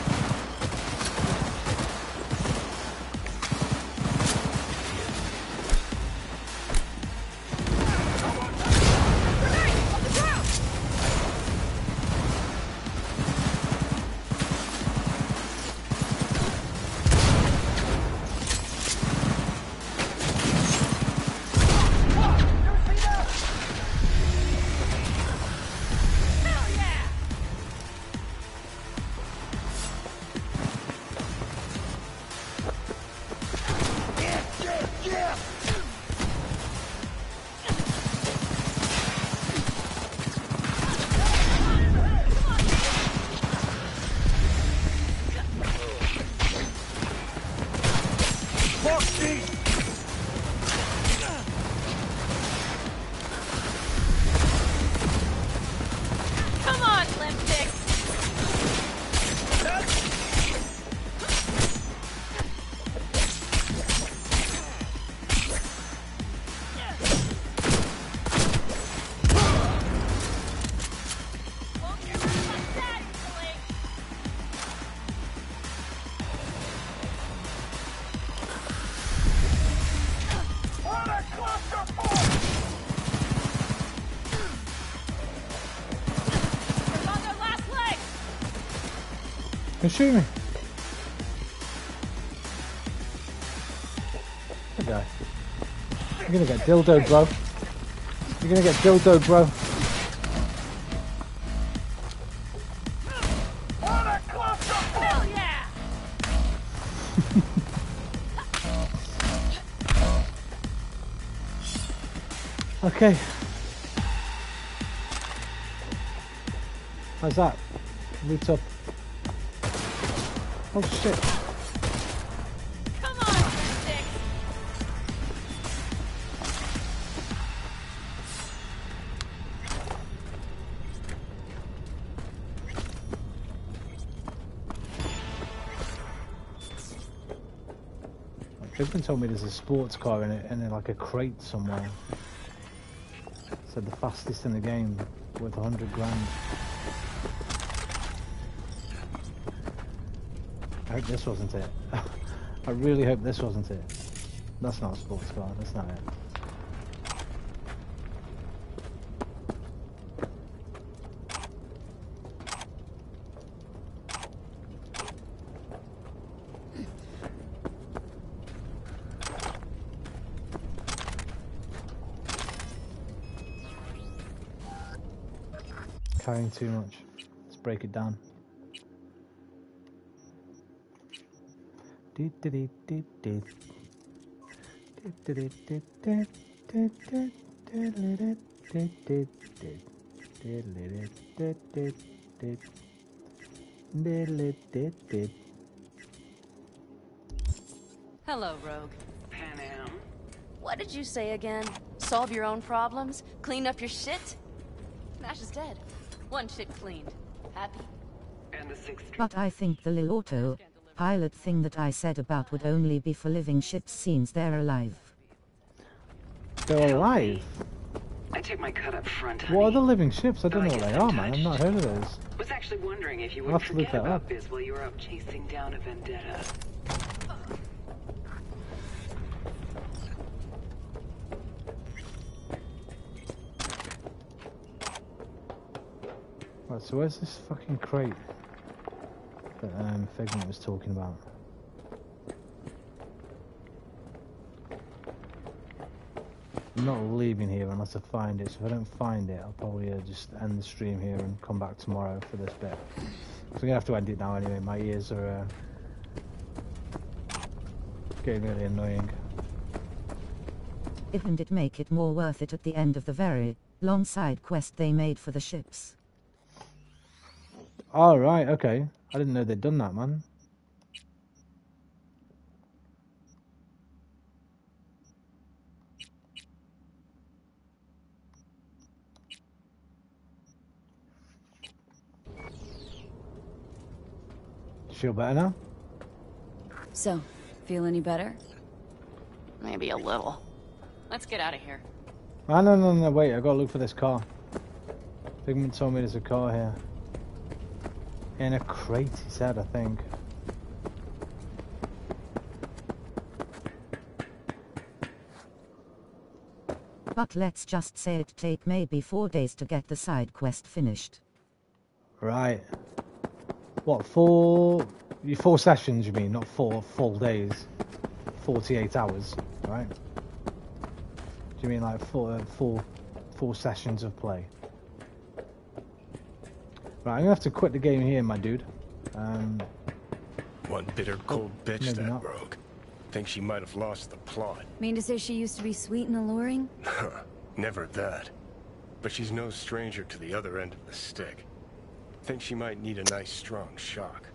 Shoot me. Good guy. You're gonna get dildo, bro. You're gonna get dildo, bro. Okay. How's that? Loot up. Oh shit. Come on, dicks! Told me there's a sports car in it and then like a crate somewhere. Said the fastest in the game, worth 100 grand. Hope this wasn't it. I really hope this wasn't it. That's not a sports car, that's not it. Carrying too much. Let's break it down. Hello, Rogue. Panam. What did you say again? Solve your own problems? Clean up your shit? Nash is dead. One shit cleaned. Happy? And the sixth But I think the lil auto pilot thing that I said about would only be for living ships since they're alive. They're alive. I took my cut up front. What are the living ships? I don't I know what they I'm are, man. I've not heard of those. Was actually wondering if you I'll would have to look forget that about up. this while you were out chasing down a vendetta. Right, so where's this fucking crate that um, Figment was talking about? I'm not leaving here unless I find it, so if I don't find it, I'll probably uh, just end the stream here and come back tomorrow for this bit. So I'm gonna have to end it now anyway, my ears are uh, getting really annoying. Didn't it make it more worth it at the end of the very long side quest they made for the ships? Alright, okay. I didn't know they'd done that, man. feel better now? So, feel any better? Maybe a little. Let's get out of here. Ah, no, no, no, wait, I gotta look for this car. Figment told me there's a car here. In a crate, he said, I think. But let's just say it take maybe four days to get the side quest finished. Right. What, four... you- Four sessions, you mean, not four full days. 48 hours, right? Do you mean like four, four, four sessions of play? Right, I'm gonna have to quit the game here, my dude. Um, One bitter cold bitch, that not. rogue. Think she might have lost the plot. Mean to say she used to be sweet and alluring? Never that. But she's no stranger to the other end of the stick. Think she might need a nice strong shock.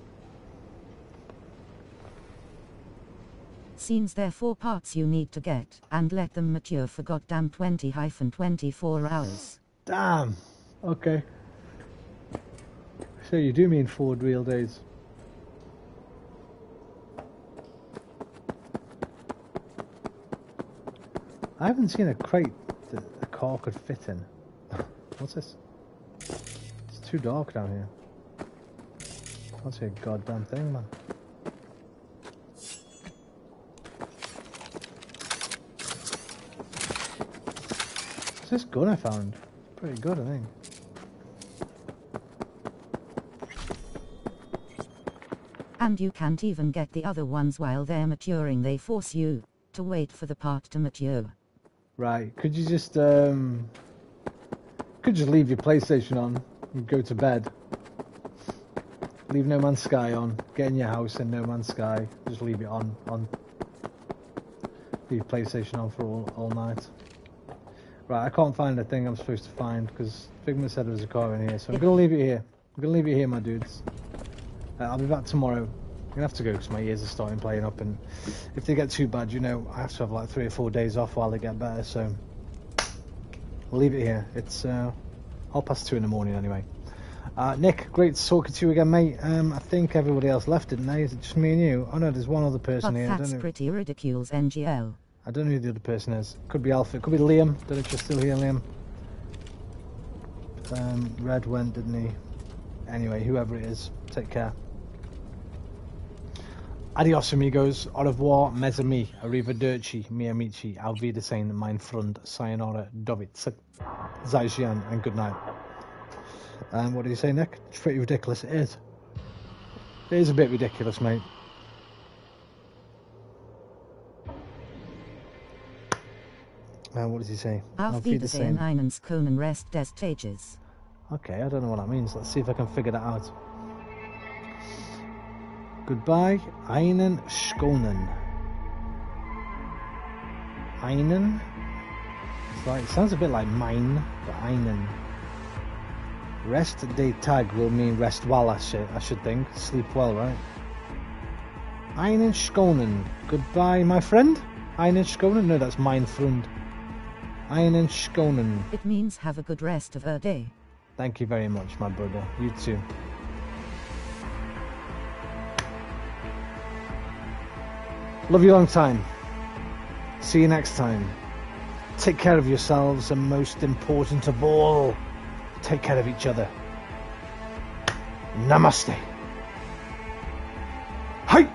Seems there four parts you need to get, and let them mature for goddamn 20-24 hours. damn. Okay. So you do mean four real days. I haven't seen a crate that a car could fit in. What's this? It's too dark down here. Can't see a goddamn thing, man. What's this gun I found? Pretty good, I think. And you can't even get the other ones while they're maturing, they force you to wait for the part to mature. Right. Could you just um could just leave your PlayStation on and go to bed? Leave No Man's Sky on. Get in your house in No Man's Sky. Just leave it on on. Leave PlayStation on for all, all night. Right, I can't find the thing I'm supposed to find because Figma said there was a car in here, so I'm gonna leave it here. I'm gonna leave it here, my dudes. Uh, I'll be back tomorrow. I'm gonna have to go because my ears are starting playing up, and if they get too bad, you know, I have to have like three or four days off while they get better. So we'll leave it here. It's uh, half past two in the morning anyway. Uh, Nick, great talking to you again, mate. Um, I think everybody else left, didn't they? Is it just me and you? Oh no, there's one other person But here. I that's don't know. pretty ridiculous, NGL. I don't know who the other person is. Could be Alpha. Could be Liam. Don't know if you're still here, Liam. Um, Red went, didn't he? Anyway, whoever it is, take care. Adios, amigos. Au revoir, mes amis. Arrivederci, mi amici. Auf Wiedersehen, mein Freund. Sayonara, David. Zaijian, and good night. Um, what did you say, Nick? It's pretty ridiculous. It is. It is a bit ridiculous, mate. Uh, what does he say? Auf Wiedersehen, Wiedersehen. eines Rest des Tages. Okay, I don't know what that means. Let's see if I can figure that out. Goodbye, einen Schonen. Einen? It's like, it sounds a bit like mine, but einen. Rest day tag will mean rest well, I should, I should think. Sleep well, right? Einen Schonen. Goodbye, my friend? Einen Schonen? No, that's mein Freund. Einen Schonen. It means have a good rest of her day. Thank you very much, my brother. You too. Love you long time. See you next time. Take care of yourselves and most important of all, take care of each other. Namaste. Hi!